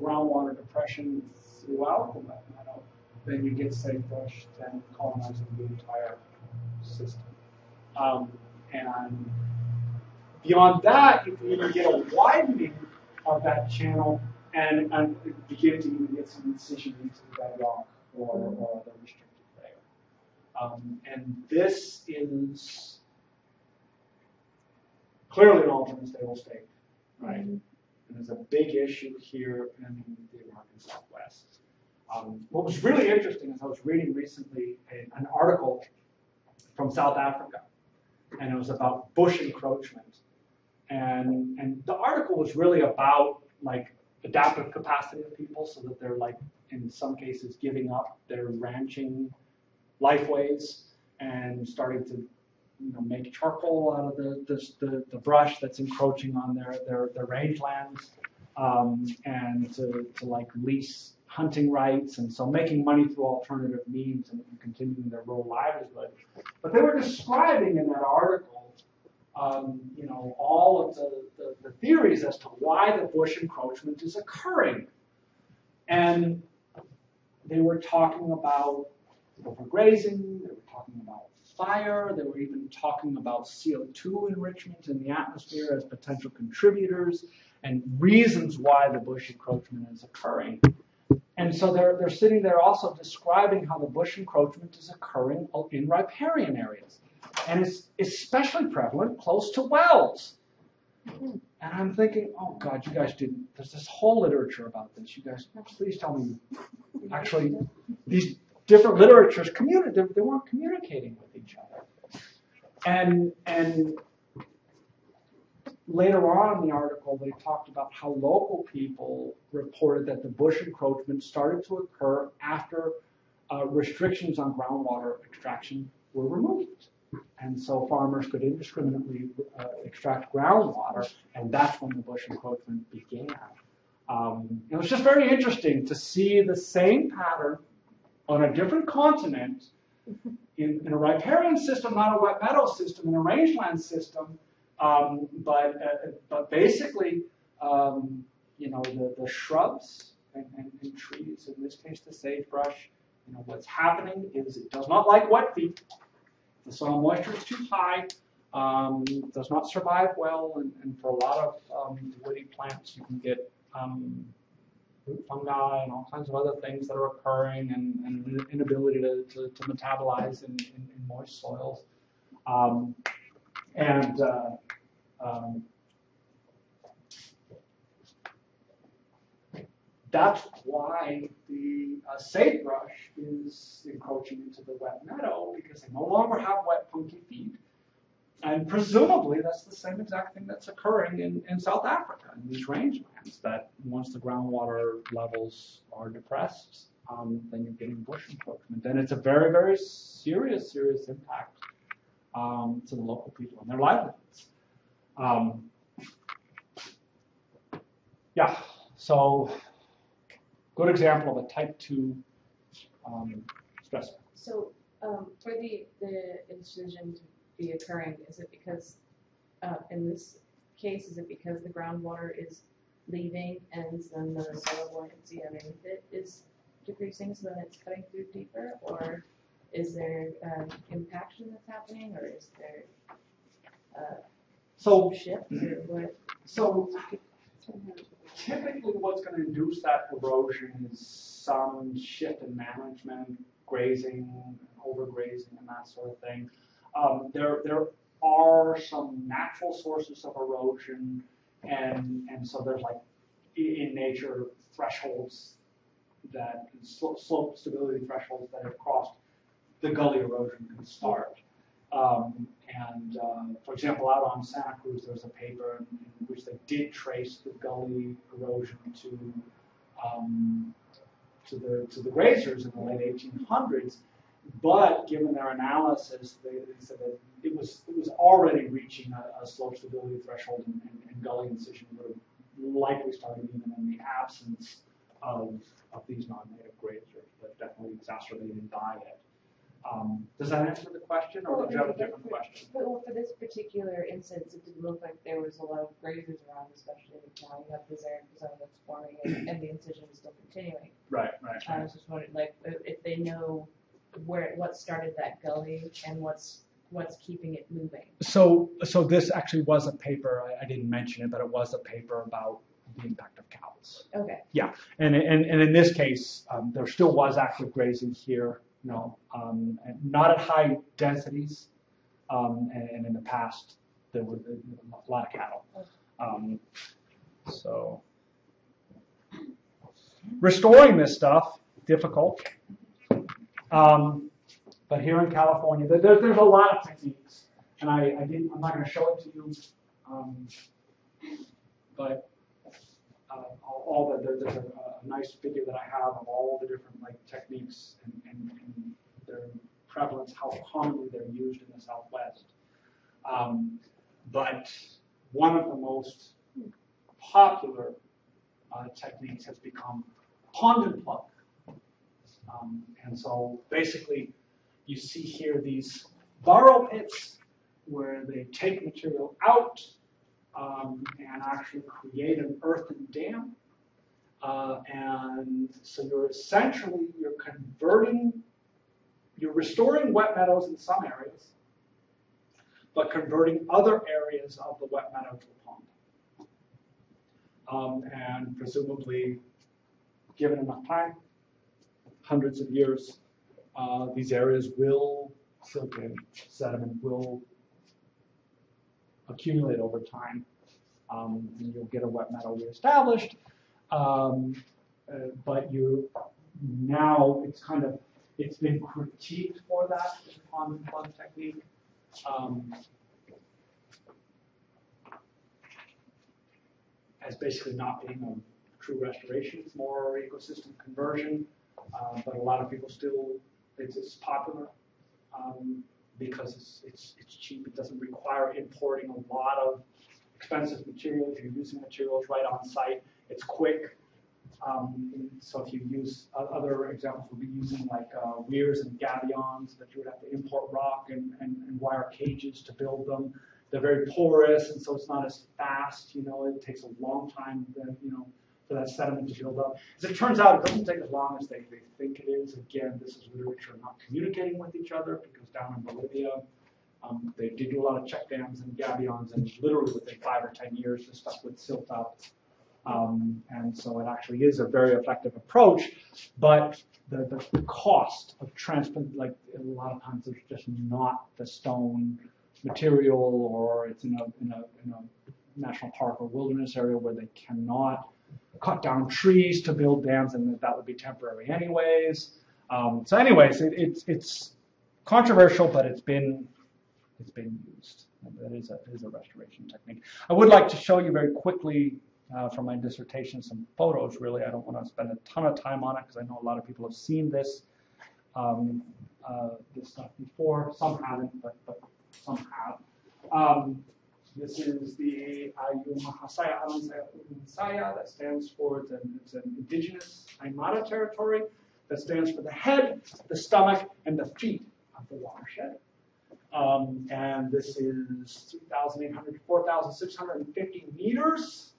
groundwater depression throughout the wet meadow, then you get sagebrush then colonizing the entire system. Um, and beyond that, you can even get a widening of that channel and, and begin to even get some incision into the bedrock or, or the restricted layer. Um, and this is clearly an alternate stable state, right? And it's a big issue here in the American Southwest. Um, what was really interesting is I was reading recently a, an article from South Africa, and it was about bush encroachment. And, and the article was really about like adaptive capacity of people so that they're like in some cases giving up their ranching lifeways and starting to you know, make charcoal out of the, the, the, the brush that's encroaching on their, their, their rangelands um, and to, to like lease hunting rights and so making money through alternative means and, continuing their rural livelihood. But they were describing in that article, um, you know, all of the, the, the theories as to why the bush encroachment is occurring. And they were talking about overgrazing, they were talking about fire, they were even talking about CO2 enrichment in the atmosphere as potential contributors and reasons why the bush encroachment is occurring. And so they're, they're sitting there also describing how the bush encroachment is occurring in riparian areas. And it's especially prevalent close to wells. And I'm thinking, oh God, you guys didn't, there's this whole literature about this. You guys, please tell me, actually, these different literatures communi- they, they weren't communicating with each other. And, and later on in the article, they talked about how local people reported that the bush encroachment started to occur after uh, restrictions on groundwater extraction were removed. And so farmers could indiscriminately uh, extract groundwater, and that's when the bush encroachment began. Um, it was just very interesting to see the same pattern on a different continent in, in a riparian system, not a wet meadow system, in a rangeland system. Um, but uh, but basically, um, you know, the, the shrubs and, and, and trees, in this case the sagebrush, you know, what's happening is it does not like wet feet. The soil moisture is too high, um, does not survive well, and, and for a lot of um, woody plants, you can get um, root fungi and all kinds of other things that are occurring, and, and an inability to, to, to metabolize in, in, in moist soils. Um, and uh, um, that's why the uh, sagebrush is encroaching into the wet meadow because they no longer have wet, funky feet. And presumably, that's the same exact thing that's occurring in, in South Africa, in these rangelands, that once the groundwater levels are depressed, um, then you're getting bush encroachment. And it's a very, very serious, serious impact um, to the local people and their livelihoods. Um, yeah, so good example of a type 2 um, stress. So, um, for the, the incision to be occurring, is it because, uh, in this case, is it because the groundwater is leaving and then the soil buoyancy underneath it is decreasing, so then it's cutting through deeper? Or is there, um, impaction that's happening, or is there, uh, So, shift, or what? so typically what's going to induce that erosion is some shift in management, grazing, overgrazing, and that sort of thing. Um, there, there are some natural sources of erosion, and, and so there's like in nature thresholds that slope, slope stability thresholds that have crossed the gully erosion can start. Um, and um, for example, out on Santa Cruz, there was a paper in, in which they did trace the gully erosion to um, to the to the grazers in the late 1800s. But given their analysis, they, they said that it was it was already reaching a, a slope stability threshold, and, and, and gully incision would have likely started even in the absence of of these non-native grazers, but definitely exacerbating diet. Um, does that answer the question, or did you have a different question? But well, for this particular instance, it didn't look like there was a lot of grazers around, especially now you have the xeric zone that's forming and, and the incision is still continuing. Right, right. I was just wondering, like, if if they know where, what started that gully and what's, what's keeping it moving. So, so this actually was a paper, I, I didn't mention it, but it was a paper about the impact of cows. Okay, Yeah, And, and, and in this case, um, there still was active grazing here, you know, um, not at high densities. Um, and, and in the past, there were a lot of cattle. Um, so, restoring this stuff, difficult. Um, but here in California, there, there- there's a lot of techniques. And I, I didn't, I'm not going to show it to you. Um, but all, all the, there- there's a, a nice figure that I have of all the different like techniques and, and, and their prevalence, how commonly they're used in the Southwest. Um, but one of the most popular uh, techniques has become pond and plug. Um, and so basically, you see here these borrow pits where they take material out um, and actually create an earthen dam. Uh, and so you're essentially you're converting, you're restoring wet meadows in some areas, but converting other areas of the wet meadow to a pond. Um, and presumably, given enough time, hundreds of years, uh, these areas will silt in, sediment will accumulate over time, um, and you'll get a wet meadow reestablished. Um, uh, but you now it's kind of it's been critiqued for that pond and plug technique. Um, as basically not being a true restoration, it's more ecosystem conversion. Uh, but a lot of people still, it's, it's popular um, because it's, it's, it's cheap. It doesn't require importing a lot of expensive materials, you're using materials right on site, it's quick. Um, so if you use, o- other examples would be using like, uh, weirs and gabions that you would have to import rock and, and, and wire cages to build them. They're very porous, and so it's not as fast, you know, it takes a long time, then, you know, for that sediment to build up. As it turns out, it doesn't take as long as they, they think it is. Again, this is literature not communicating with each other, because down in Bolivia, um, they did do a lot of check dams and gabions, and literally within five or ten years, the stuff would silt up. Um, and so it actually is a very effective approach, but the, the, the cost of transplant, like a lot of times, there's just not the stone material, or it's in a in a in a national park or wilderness area where they cannot cut down trees to build dams, and that, would be temporary anyways. Um, so, anyways, it, it's it's controversial, but it's been it's been used. That is a is a restoration technique. I would like to show you very quickly uh, from my dissertation some photos. Really, I don't want to spend a ton of time on it because I know a lot of people have seen this um, uh, this stuff before. Some haven't, but but some have. Um, this is the Ayumahasaya Alansaya that stands for, it's an, it's an indigenous Aymara territory that stands for the head, the stomach, and the feet of the watershed. Um, and this is 3,800 to 4,650 meters.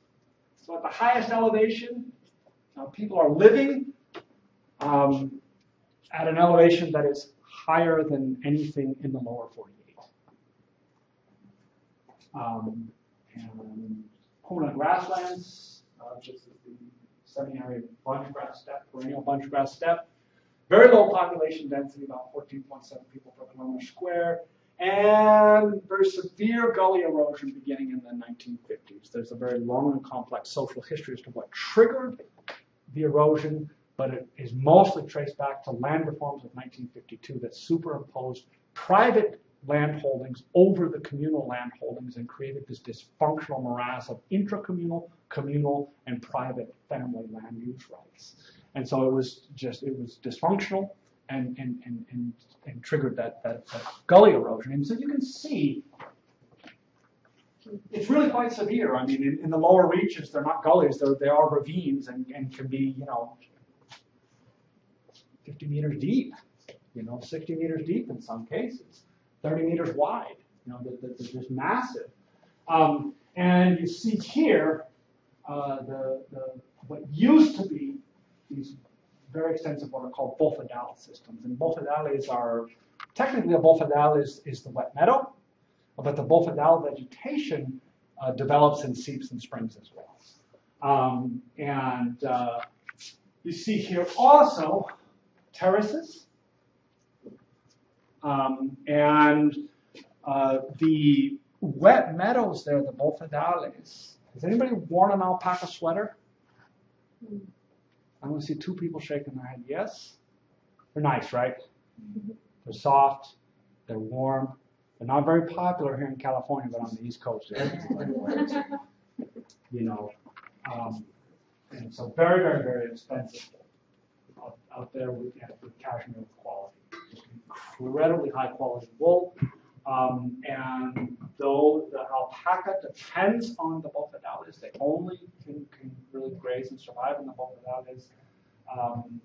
So at the highest elevation, uh, people are living um, at an elevation that is higher than anything in the lower 48. Um, and Puna grasslands, uh, this is the semi-arid bunch grass steppe, perennial bunch grass steppe. Very low population density, about 14.7 people per kilometer square, and very severe gully erosion beginning in the 1950s. There's a very long and complex social history as to what triggered the erosion, but it is mostly traced back to land reforms of 1952 that superimposed private land holdings over the communal land holdings and created this dysfunctional morass of intracommunal, communal, and private family land use rights. And so it was just, it was dysfunctional and, and, and, and, and triggered that, that, that gully erosion. And so you can see it's really quite severe. I mean, in, in the lower reaches, they're not gullies, they're, they are ravines and, and can be, you know, 50 meters deep, you know, 60 meters deep in some cases, 30 meters wide. You know, they're, they're just massive. Um, and you see here uh, the, the what used to be these very extensive what are called bofedal systems. And bofedales are technically a bofedal is, is the wet meadow, but the bofedal vegetation uh, develops in seeps and springs as well. Um, and uh, you see here also terraces. Um, and uh, the wet meadows there, the bofedales. Has anybody worn an alpaca sweater? I'm going to see two people shaking their head. Yes? They're nice, right? They're soft, they're warm. They're not very popular here in California, but on the East Coast, you know. Um, and so very, very, very expensive out, out there with, yeah, with cashmere quality. Incredibly high quality wool. Um, and though the alpaca depends on the bofedales, they only can, can really graze and survive in the bofedales. Um,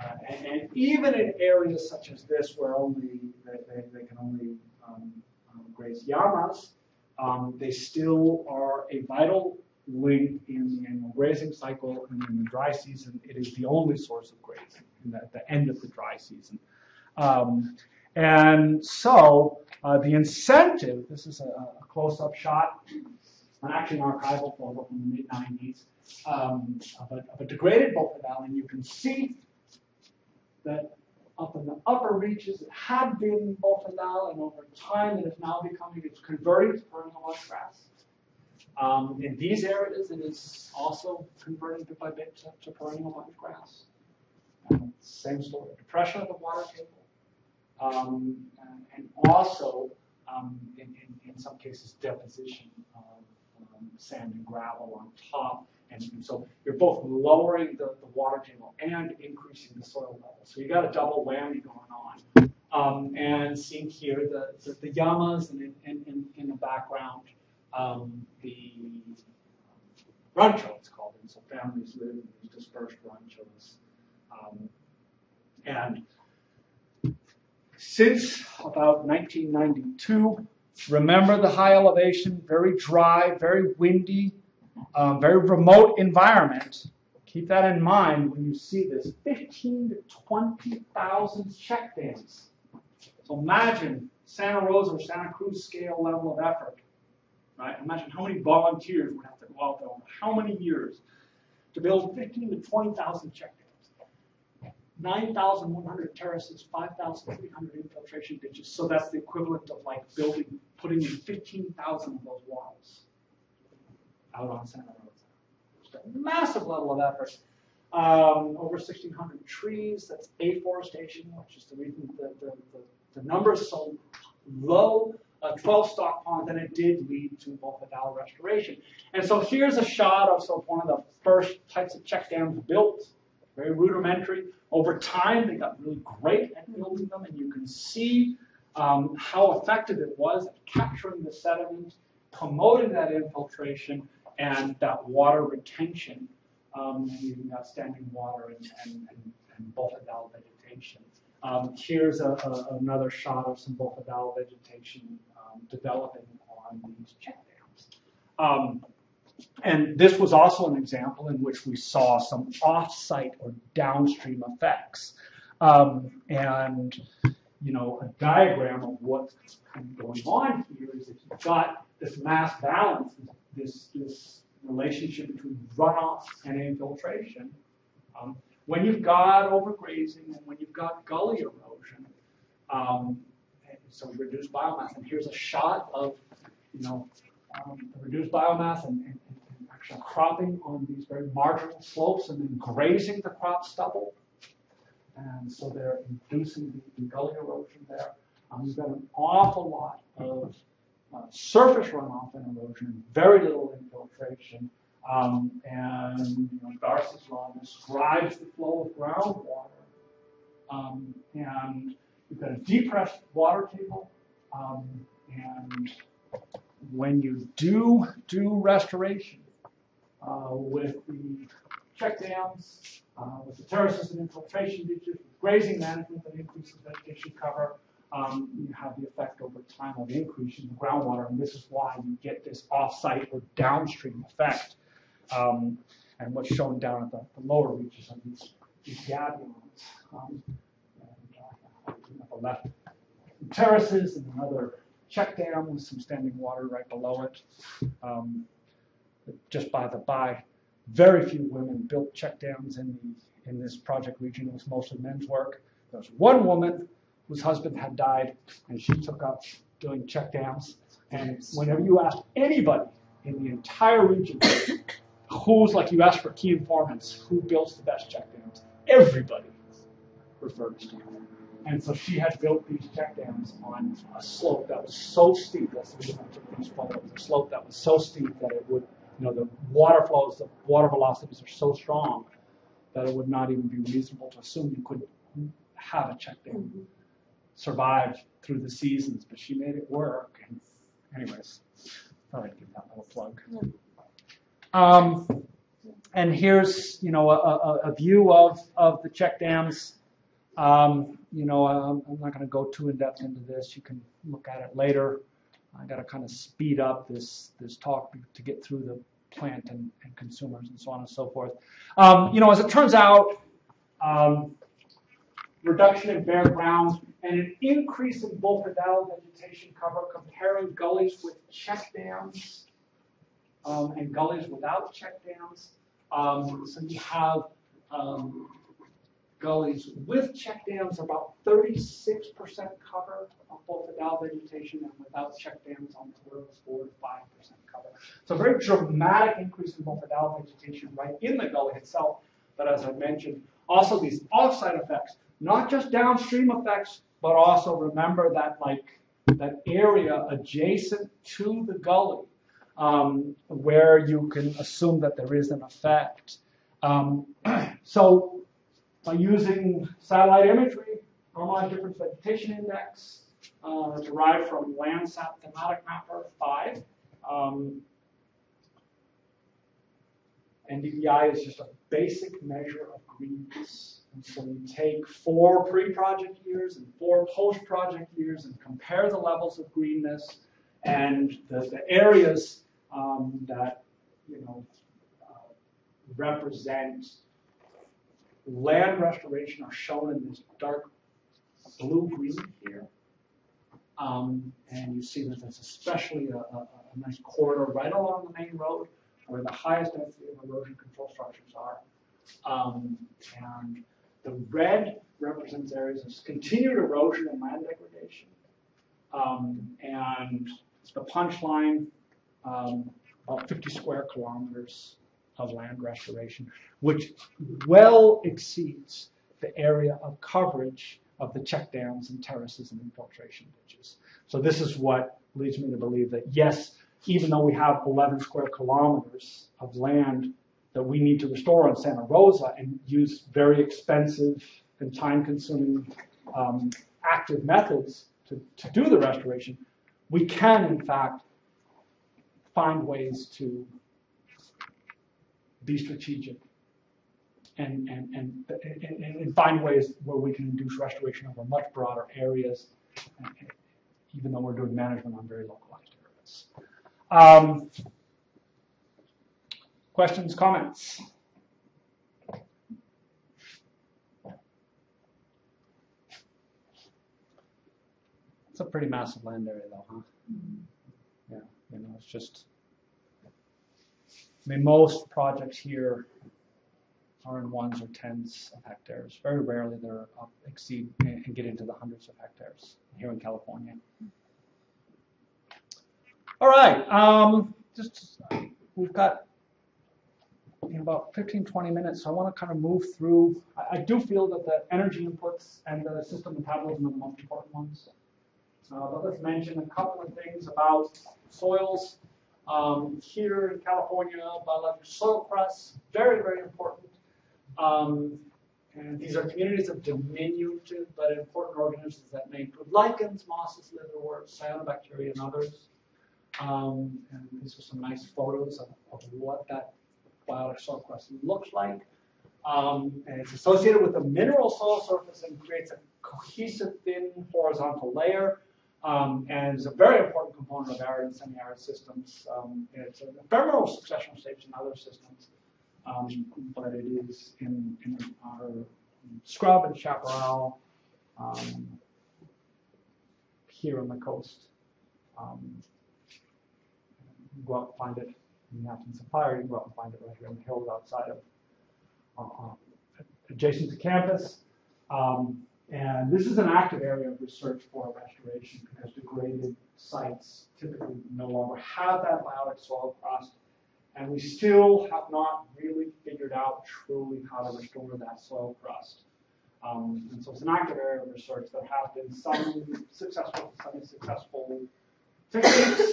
uh, and, and even in areas such as this, where only they, they, can only um, um, graze llamas, um, they still are a vital link in the annual grazing cycle. And in the dry season, it is the only source of grazing in at the end of the dry season. Um, and so uh, the incentive, this is a, a close-up shot, and actually an archival photo from the mid 90s, um, of, a, of a degraded bofedal, and you can see that up in the upper reaches it had been bofedal, and over time it is now becoming, it's converting to perennial bunch grass. Um, in these areas, it is also converting bit by bit to, to perennial bunch grass. And same story, depression of the water table, um, and, also um, in, in, in some cases deposition of um, sand and gravel on top. And, so you're both lowering the, the water table and increasing the soil level. So you got a double whammy going on. Um, and seeing here the, the, the llamas and in, in, in, in the background um, the rancho, it's called, and so families live in these dispersed ranchos. Um, and since about 1992, remember the high elevation, very dry, very windy, um, very remote environment. Keep that in mind when you see this 15 to 20,000 check dams. So imagine Santa Rosa or Santa Cruz scale level of effort. Right? Imagine how many volunteers would have to go out there over how many years to build 15 to 20,000 check. 9,100 terraces, 5,300 infiltration ditches. So that's the equivalent of like building, putting in 15,000 of those walls out on Santa Rosa. A massive level of effort. Um, over 1,600 trees. That's afforestation, which is the reason that the, the, the number is so low. Uh, 12 stock ponds, and it did lead to bofedal restoration. And so here's a shot of of one of the first types of check dams built, very rudimentary. Over time, they got really great at building them, and you can see um, how effective it was at capturing the sediment, promoting that infiltration, and that water retention, um, and using that standing water and, and, and, and vegetation. Um, here's a, a, another shot of some bofedal vegetation um, developing on these check dams. And this was also an example in which we saw some off-site or downstream effects. Um, and, you know, a diagram of what's going on here is that you've got this mass balance, this, this relationship between runoff and infiltration. Um, when you've got overgrazing and when you've got gully erosion, um, so reduced biomass. And here's a shot of, you know, um, reduced biomass and, and, cropping on these very marginal slopes and then grazing the crop stubble. And so they're inducing the, the gully erosion there. Um, you've got an awful lot of uh, surface runoff and erosion, very little infiltration. Um, and you know, Darcy's law describes the flow of groundwater. Um, and you've got a depressed water table. Um, and when you do do restoration uh, with the check dams, uh, with the terraces and infiltration ditches, with grazing management that increases vegetation cover, um, you have the effect over time of increasing the groundwater, and this is why you get this off-site or downstream effect. Um, and what's shown down at the, the lower reaches of these, these gabions. Um, and, uh, left, terraces and another check dam with some standing water right below it. Um, just by the by, very few women built check dams in in this project region. It was mostly men's work. There was one woman whose husband had died, and she took up doing check dams. And whenever you ask anybody in the entire region, who's like you ask for key informants, who builds the best check dams, everybody refers to her. And so she had built these check dams on a slope that was so steep. That's the I took these photos. A slope that was so steep that it would, you know, the water flows, the water velocities are so strong that it would not even be reasonable to assume you could have a check dam survive through the seasons. But she made it work. And anyways, thought I'd give that little plug. Um, and here's, you know, a, a, a view of, of the check dams. Um, you know, I'm, I'm not going to go too in depth into this. You can look at it later. I got to kind of speed up this this talk to get through the plant and, and consumers and so on and so forth. Um, you know, as it turns out, um, reduction in bare ground and an increase in bofedal vegetation cover comparing gullies with check dams um, and gullies without check dams. Um, so you have um, gullies with check dams about 36% cover of bofedal vegetation and without check dams on the order of 4 to 5% cover. So very dramatic increase in bofedal vegetation right in the gully itself. But as I mentioned, also these offsite effects, not just downstream effects, but also remember that like that area adjacent to the gully um, where you can assume that there is an effect. Um, so by using satellite imagery, normalized difference vegetation index, uh, derived from Landsat thematic mapper 5, Um, NDVI is just a basic measure of greenness. And so you take four pre-project years and four post-project years and compare the levels of greenness and the, the areas um, that, you know, uh, represent land restoration are shown in this dark blue-green here. Um, and you see that there's especially a, a, a nice corridor right along the main road where the highest density of erosion control structures are. Um, and the red represents areas of continued erosion and land degradation. Um, and the punchline, um, about 50 square kilometers of land restoration, which well exceeds the area of coverage of the check dams and terraces and infiltration ditches. So this is what leads me to believe that yes, even though we have 11 square kilometers of land that we need to restore on Santa Rosa and use very expensive and time-consuming um, active methods to, to do the restoration, we can in fact find ways to be strategic and, and, and, and, and find ways where we can induce restoration over much broader areas, even though we're doing management on very localized areas. Um, questions, comments? It's a pretty massive land area though, huh? Yeah, you know, it's just, I mean, most projects here are in ones or tens of hectares. Very rarely they're up, exceed and get into the hundreds of hectares here in California. All right, um, just, we've got in about 15, 20 minutes, so I want to kind of move through. I, I do feel that the energy inputs and the system metabolism are the most important ones. Uh, but let's mention a couple of things about soils. Um, here in California, biological soil crusts, very, very important. Um, and these are communities of diminutive but important organisms that may include lichens, mosses, liverworts, cyanobacteria, and others. Um, and these are some nice photos of, of what that biotic soil crust looks like. Um, and it's associated with a mineral soil surface and creates a cohesive thin horizontal layer. Um, and is a very important component of arid and semi-arid systems. Um, it's an ephemeral successional stage in other systems, um, but it is in, in our scrub and chaparral um, here on the coast. Um, go out and find it in the. You can go out and find it right here in the hills outside of, uh, uh, adjacent to campus. Um, and this is an active area of research for restoration because degraded sites typically no longer have that biotic soil crust. And we still have not really figured out truly how to restore that soil crust. Um, and so it's an active area of research. There have been some successful, some unsuccessful techniques,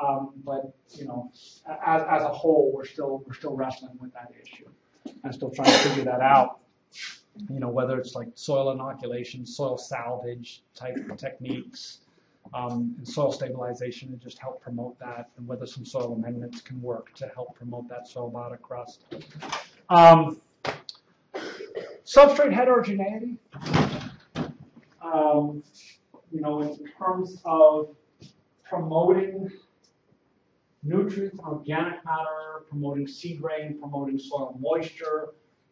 um, but you know, as, as a whole, we're still we're still wrestling with that issue and still trying to figure that out you know, whether it's like soil inoculation, soil salvage type techniques, um, and soil stabilization to just help promote that, and whether some soil amendments can work to help promote that soil biotic crust. Um, substrate heterogeneity, um, you know, in terms of promoting nutrients and organic matter, promoting seed rain, promoting soil moisture,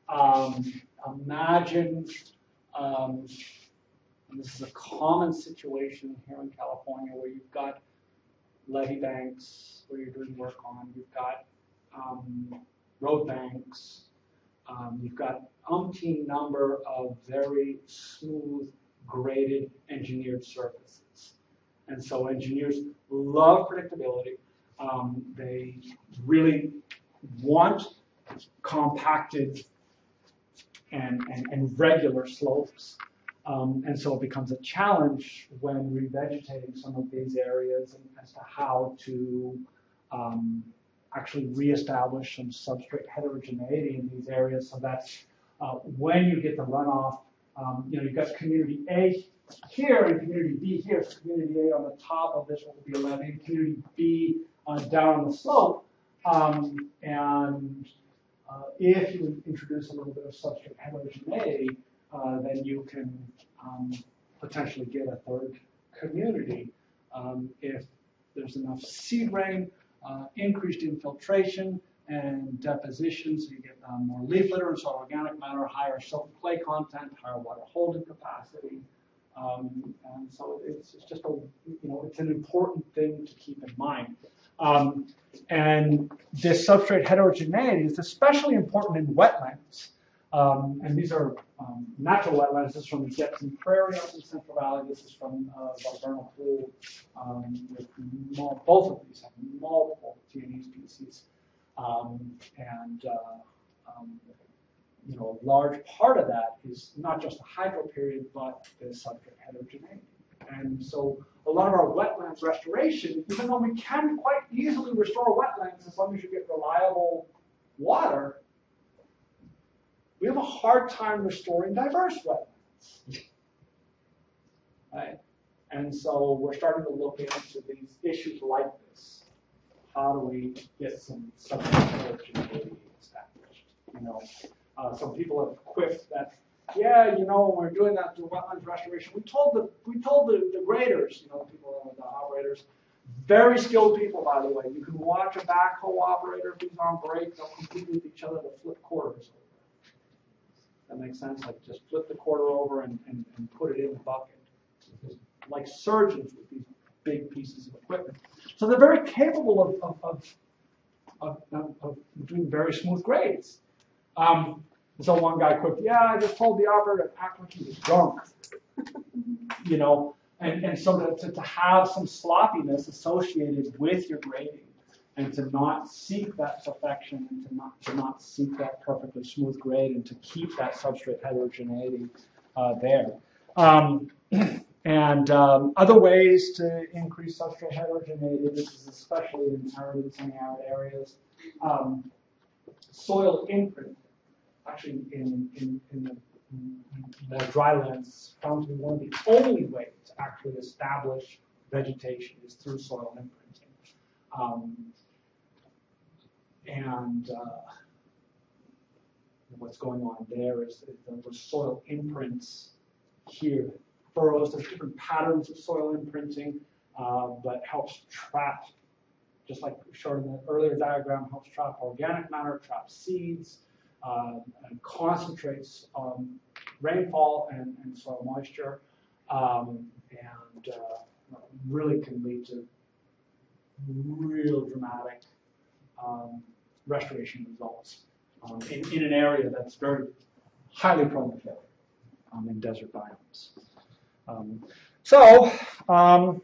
um, imagine, um, and this is a common situation here in California where you've got levee banks where you're doing work on, you've got um, road banks, um, you've got umpteen number of very smooth, graded, engineered surfaces. And so engineers love predictability. Um, they really want compacted and, and, and regular slopes. Um, and so it becomes a challenge when revegetating some of these areas as to how to um, actually reestablish some substrate heterogeneity in these areas so that uh, when you get the runoff, um, you know, you've got community A here and community B here. So community A on the top of this will be a levee, community B uh, down on the slope. Um, and uh, if you introduce a little bit of substrate heterogeneity, uh, then you can um, potentially get a third community um, if there's enough seed rain, uh, increased infiltration, and deposition, so you get um, more leaf litter and soil organic matter, higher silt clay content, higher water holding capacity. Um, and so it's, it's just a, you know, it's an important thing to keep in mind. Um, and this substrate heterogeneity is especially important in wetlands. Um, and these are um, natural wetlands. This is from the Jepson Prairie up in Central Valley. This is from uh, Vernal Pool. Um, both of these have multiple T&E species. Um, and uh, um, you know, a large part of that is not just the hydroperiod, but the substrate heterogeneity. And so a lot of our wetlands restoration, even though we can quite easily restore wetlands as long as you get reliable water, we have a hard time restoring diverse wetlands. Right? And so we're starting to look into these issues like this. How do we get some heterogeneity established? You know, uh, some people have quipped that, yeah, you know, when we're doing that through wetlands restoration, we told the we told the, the graders, you know, the people, the operators, very skilled people, by the way. You can watch a backhoe operator who's on break, they'll compete with each other to flip quarters. That makes sense? Like just flip the quarter over and, and, and put it in the bucket. Like surgeons with these big pieces of equipment. So they're very capable of, of, of, of, of, of doing very smooth grades. Um, so one guy quipped, yeah, I just told the operator to act like he was drunk. you know, and, and so to, to, to have some sloppiness associated with your grading and to not seek that perfection and to not, to not seek that perfectly smooth grade and to keep that substrate heterogeneity uh, there. Um, and um, other ways to increase substrate heterogeneity, this is especially in arid and semi-arid areas, um, soil imprint actually in, in, in the more drylands found to be one of the only ways to actually establish vegetation is through soil imprinting. Um, and uh, what's going on there is there soil imprints here, furrows. There's different patterns of soil imprinting, uh, but helps trap, just like shown in the earlier diagram, helps trap organic matter, traps seeds, uh, and concentrates um, rainfall and, and soil moisture, um, and uh, really can lead to real dramatic um, restoration results um, in, in an area that's very highly prone to failure um, in desert biomes. Um, so, um,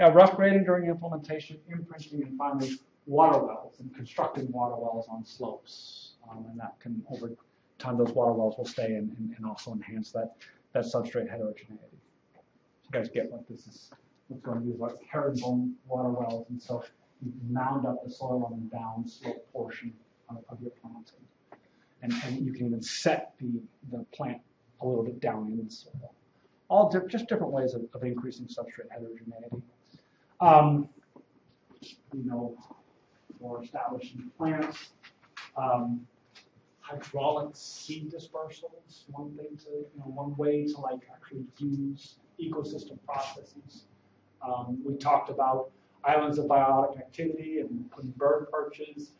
yeah, rough grading during implementation, imprinting, and finally water wells and constructing water wells on slopes. Um, and that can, over time, those water wells will stay and, and, and also enhance that, that substrate heterogeneity. You guys get what this is, what's going to be like herringbone water wells. And so you mound up the soil on the down slope portion of, of your planting. And, and you can even set the, the plant a little bit down in the soil. All di- just different ways of, of increasing substrate heterogeneity. Um, you know, for establishing plants, um, hydraulic seed dispersal is one thing to, you know, one way to like actually use ecosystem processes. Um, we talked about islands of biotic activity and putting bird perches.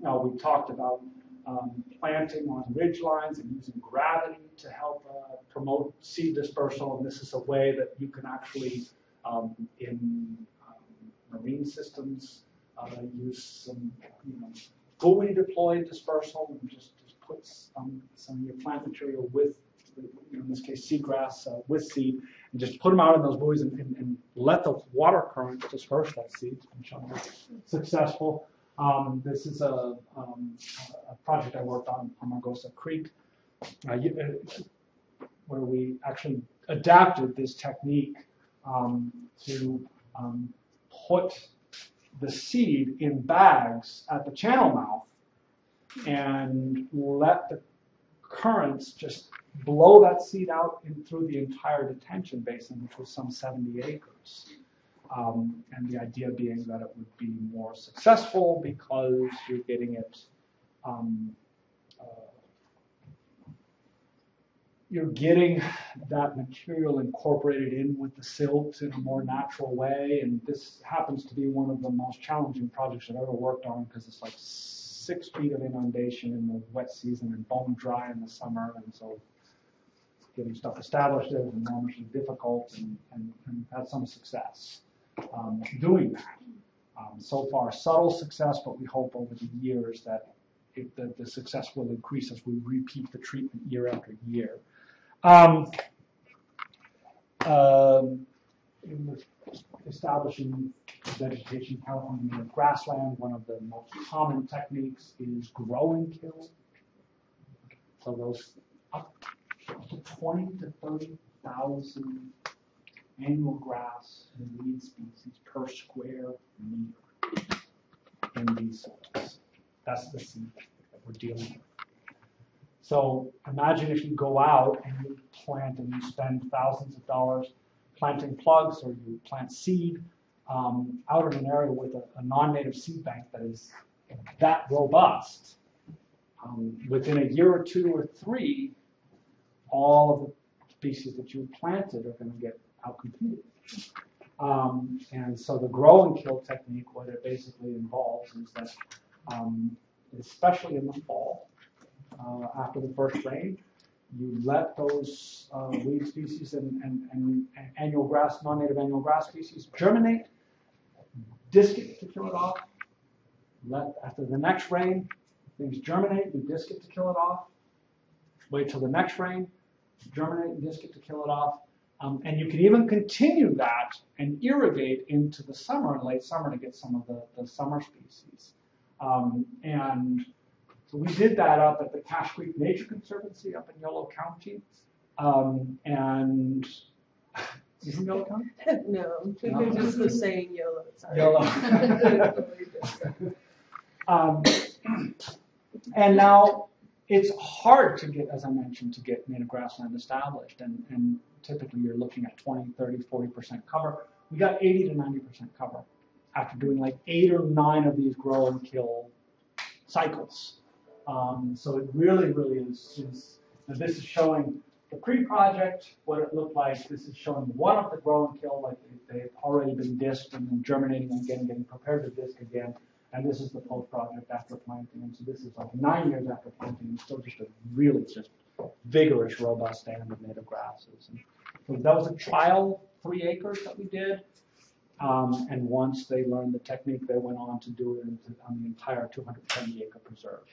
Now we talked about um, planting on ridge lines and using gravity to help uh, promote seed dispersal. And this is a way that you can actually, um, in um, marine systems, uh, use some, you know, buoy deployed dispersal and just, just put some, some of your plant material with, you know, in this case, seagrass uh, with seed, and just put them out in those buoys and, and, and let the water current disperse that seed. It's successful. Um, this is a, um, a project I worked on on Margosa Creek, uh, uh, where we actually adapted this technique um, to um, put the seed in bags at the channel mouth and let the currents just blow that seed out in, through the entire detention basin, which was some 70 acres. Um, and the idea being that it would be more successful because you're getting it, um, uh, you're getting that material incorporated in with the silt in a more natural way. And this happens to be one of the most challenging projects I've ever worked on because it's like six feet of inundation in the wet season and bone dry in the summer. And so getting stuff established is enormously difficult and, and, and had some success um, doing that. Um, so far, subtle success, but we hope over the years that it, the, the success will increase as we repeat the treatment year after year. Um, um, establishing vegetation, California native grassland, one of the most common techniques is grow and kill. So those up to 20 to 30,000 annual grass and weed species per square meter in these soils. That's the seed that we're dealing with. So imagine if you go out and you plant and you spend thousands of dollars planting plugs or you plant seed um, out in an area with a, a non-native seed bank that is that robust. Um, within a year or two or three, all of the species that you planted are going to get outcompeted. Um, and so the grow and kill technique, what it basically involves is that, um, especially in the fall, uh, after the first rain, you let those uh, weed species and, and, and annual grass, non-native annual grass species germinate, disc it to kill it off. Let after the next rain, things germinate, you disc it to kill it off. Wait till the next rain, germinate and disc it to kill it off. Um, and you can even continue that and irrigate into the summer and late summer to get some of the, the summer species. Um, and so we did that up at the Cache Creek Nature Conservancy up in Yolo County. Um, and is it Yolo County? No, No. just the saying YOLO, sorry. YOLO. Um, and now it's hard to get, as I mentioned, to get native grassland established, and, and typically you're looking at 20, 30, 40% cover. We got 80 to 90% cover after doing like eight or nine of these grow and kill cycles. Um, so it really, really is, is this is showing the pre-project, what it looked like. This is showing one of the grow and kill, like they- they've already been disked and then germinating again, getting prepared to disk again. And this is the post-project after planting. And so this is like nine years after planting and still just a really just vigorous, robust stand of native grasses. And so that was a trial three acres that we did. Um, and once they learned the technique, they went on to do it on the entire 270 acre preserve.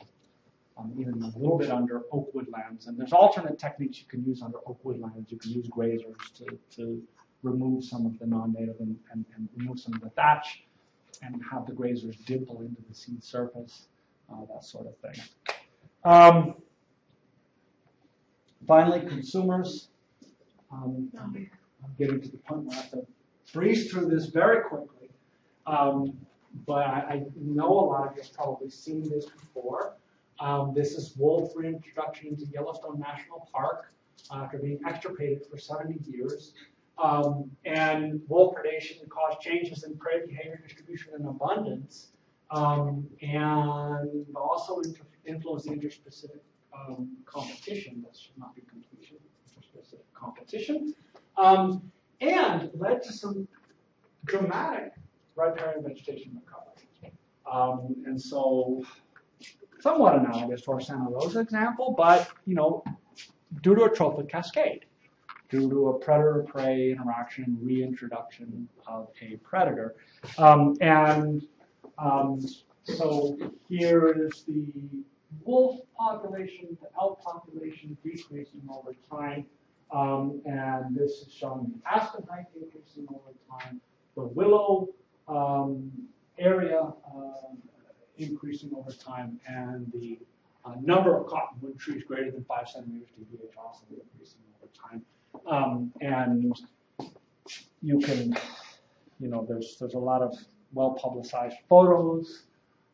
Um, even a little bit under oak woodlands. And there's alternate techniques you can use under oak woodlands. You can use grazers to, to remove some of the non-native and, and, and remove some of the thatch and have the grazers dimple into the seed surface, uh, that sort of thing. Um, finally, consumers. Um, I'm getting to the point where I have to breeze through this very quickly. Um, but I, I know a lot of you have probably seen this before. Um, this is wolf reintroduction into Yellowstone National Park after being extirpated for 70 years. Um, and wolf predation caused changes in prey behavior, distribution, and abundance, um, and also influenced interspecific um, competition. That should not be competition, interspecific competition, um, and led to some dramatic riparian vegetation recovery. Um, and so, somewhat analogous to our Santa Rosa example, but you know, due to a trophic cascade due to a predator-prey interaction, reintroduction of a predator. Um, and um, so here is the wolf population, the elk population decreasing over time. Um, and this is showing the aspen height increasing over time, the willow um, area uh, increasing over time, and the uh, number of cottonwood trees greater than five centimeters DBH also increasing over time. Um, and you can, you know, there's there's a lot of well publicized photos,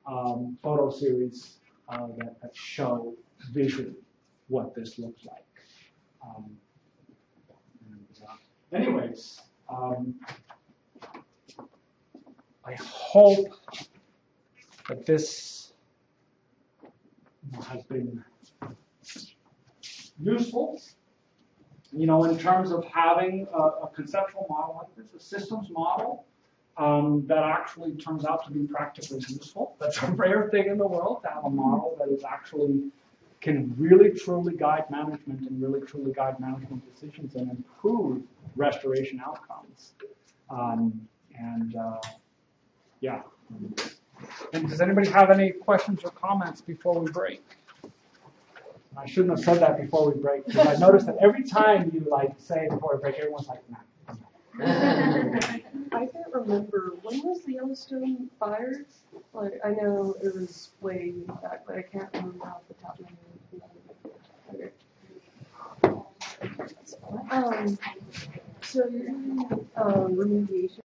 um, photo series uh, that, that show visually what this looks like. Um, and, uh, anyways, um, I hope that this has been useful. You know, in terms of having a, a conceptual model like this, a systems model um, that actually turns out to be practically useful. That's a rare thing in the world to have a model that is actually can really truly guide management and really truly guide management decisions and improve restoration outcomes. Um, and uh, yeah. And does anybody have any questions or comments before we break? I shouldn't have said that before we break because I noticed that every time you like say before we break, everyone's like, nah. I can't remember, when was the Yellowstone fire? Like, I know it was way back, but I can't remember off the top of my head. Okay. Um, so you're doing, um, remediation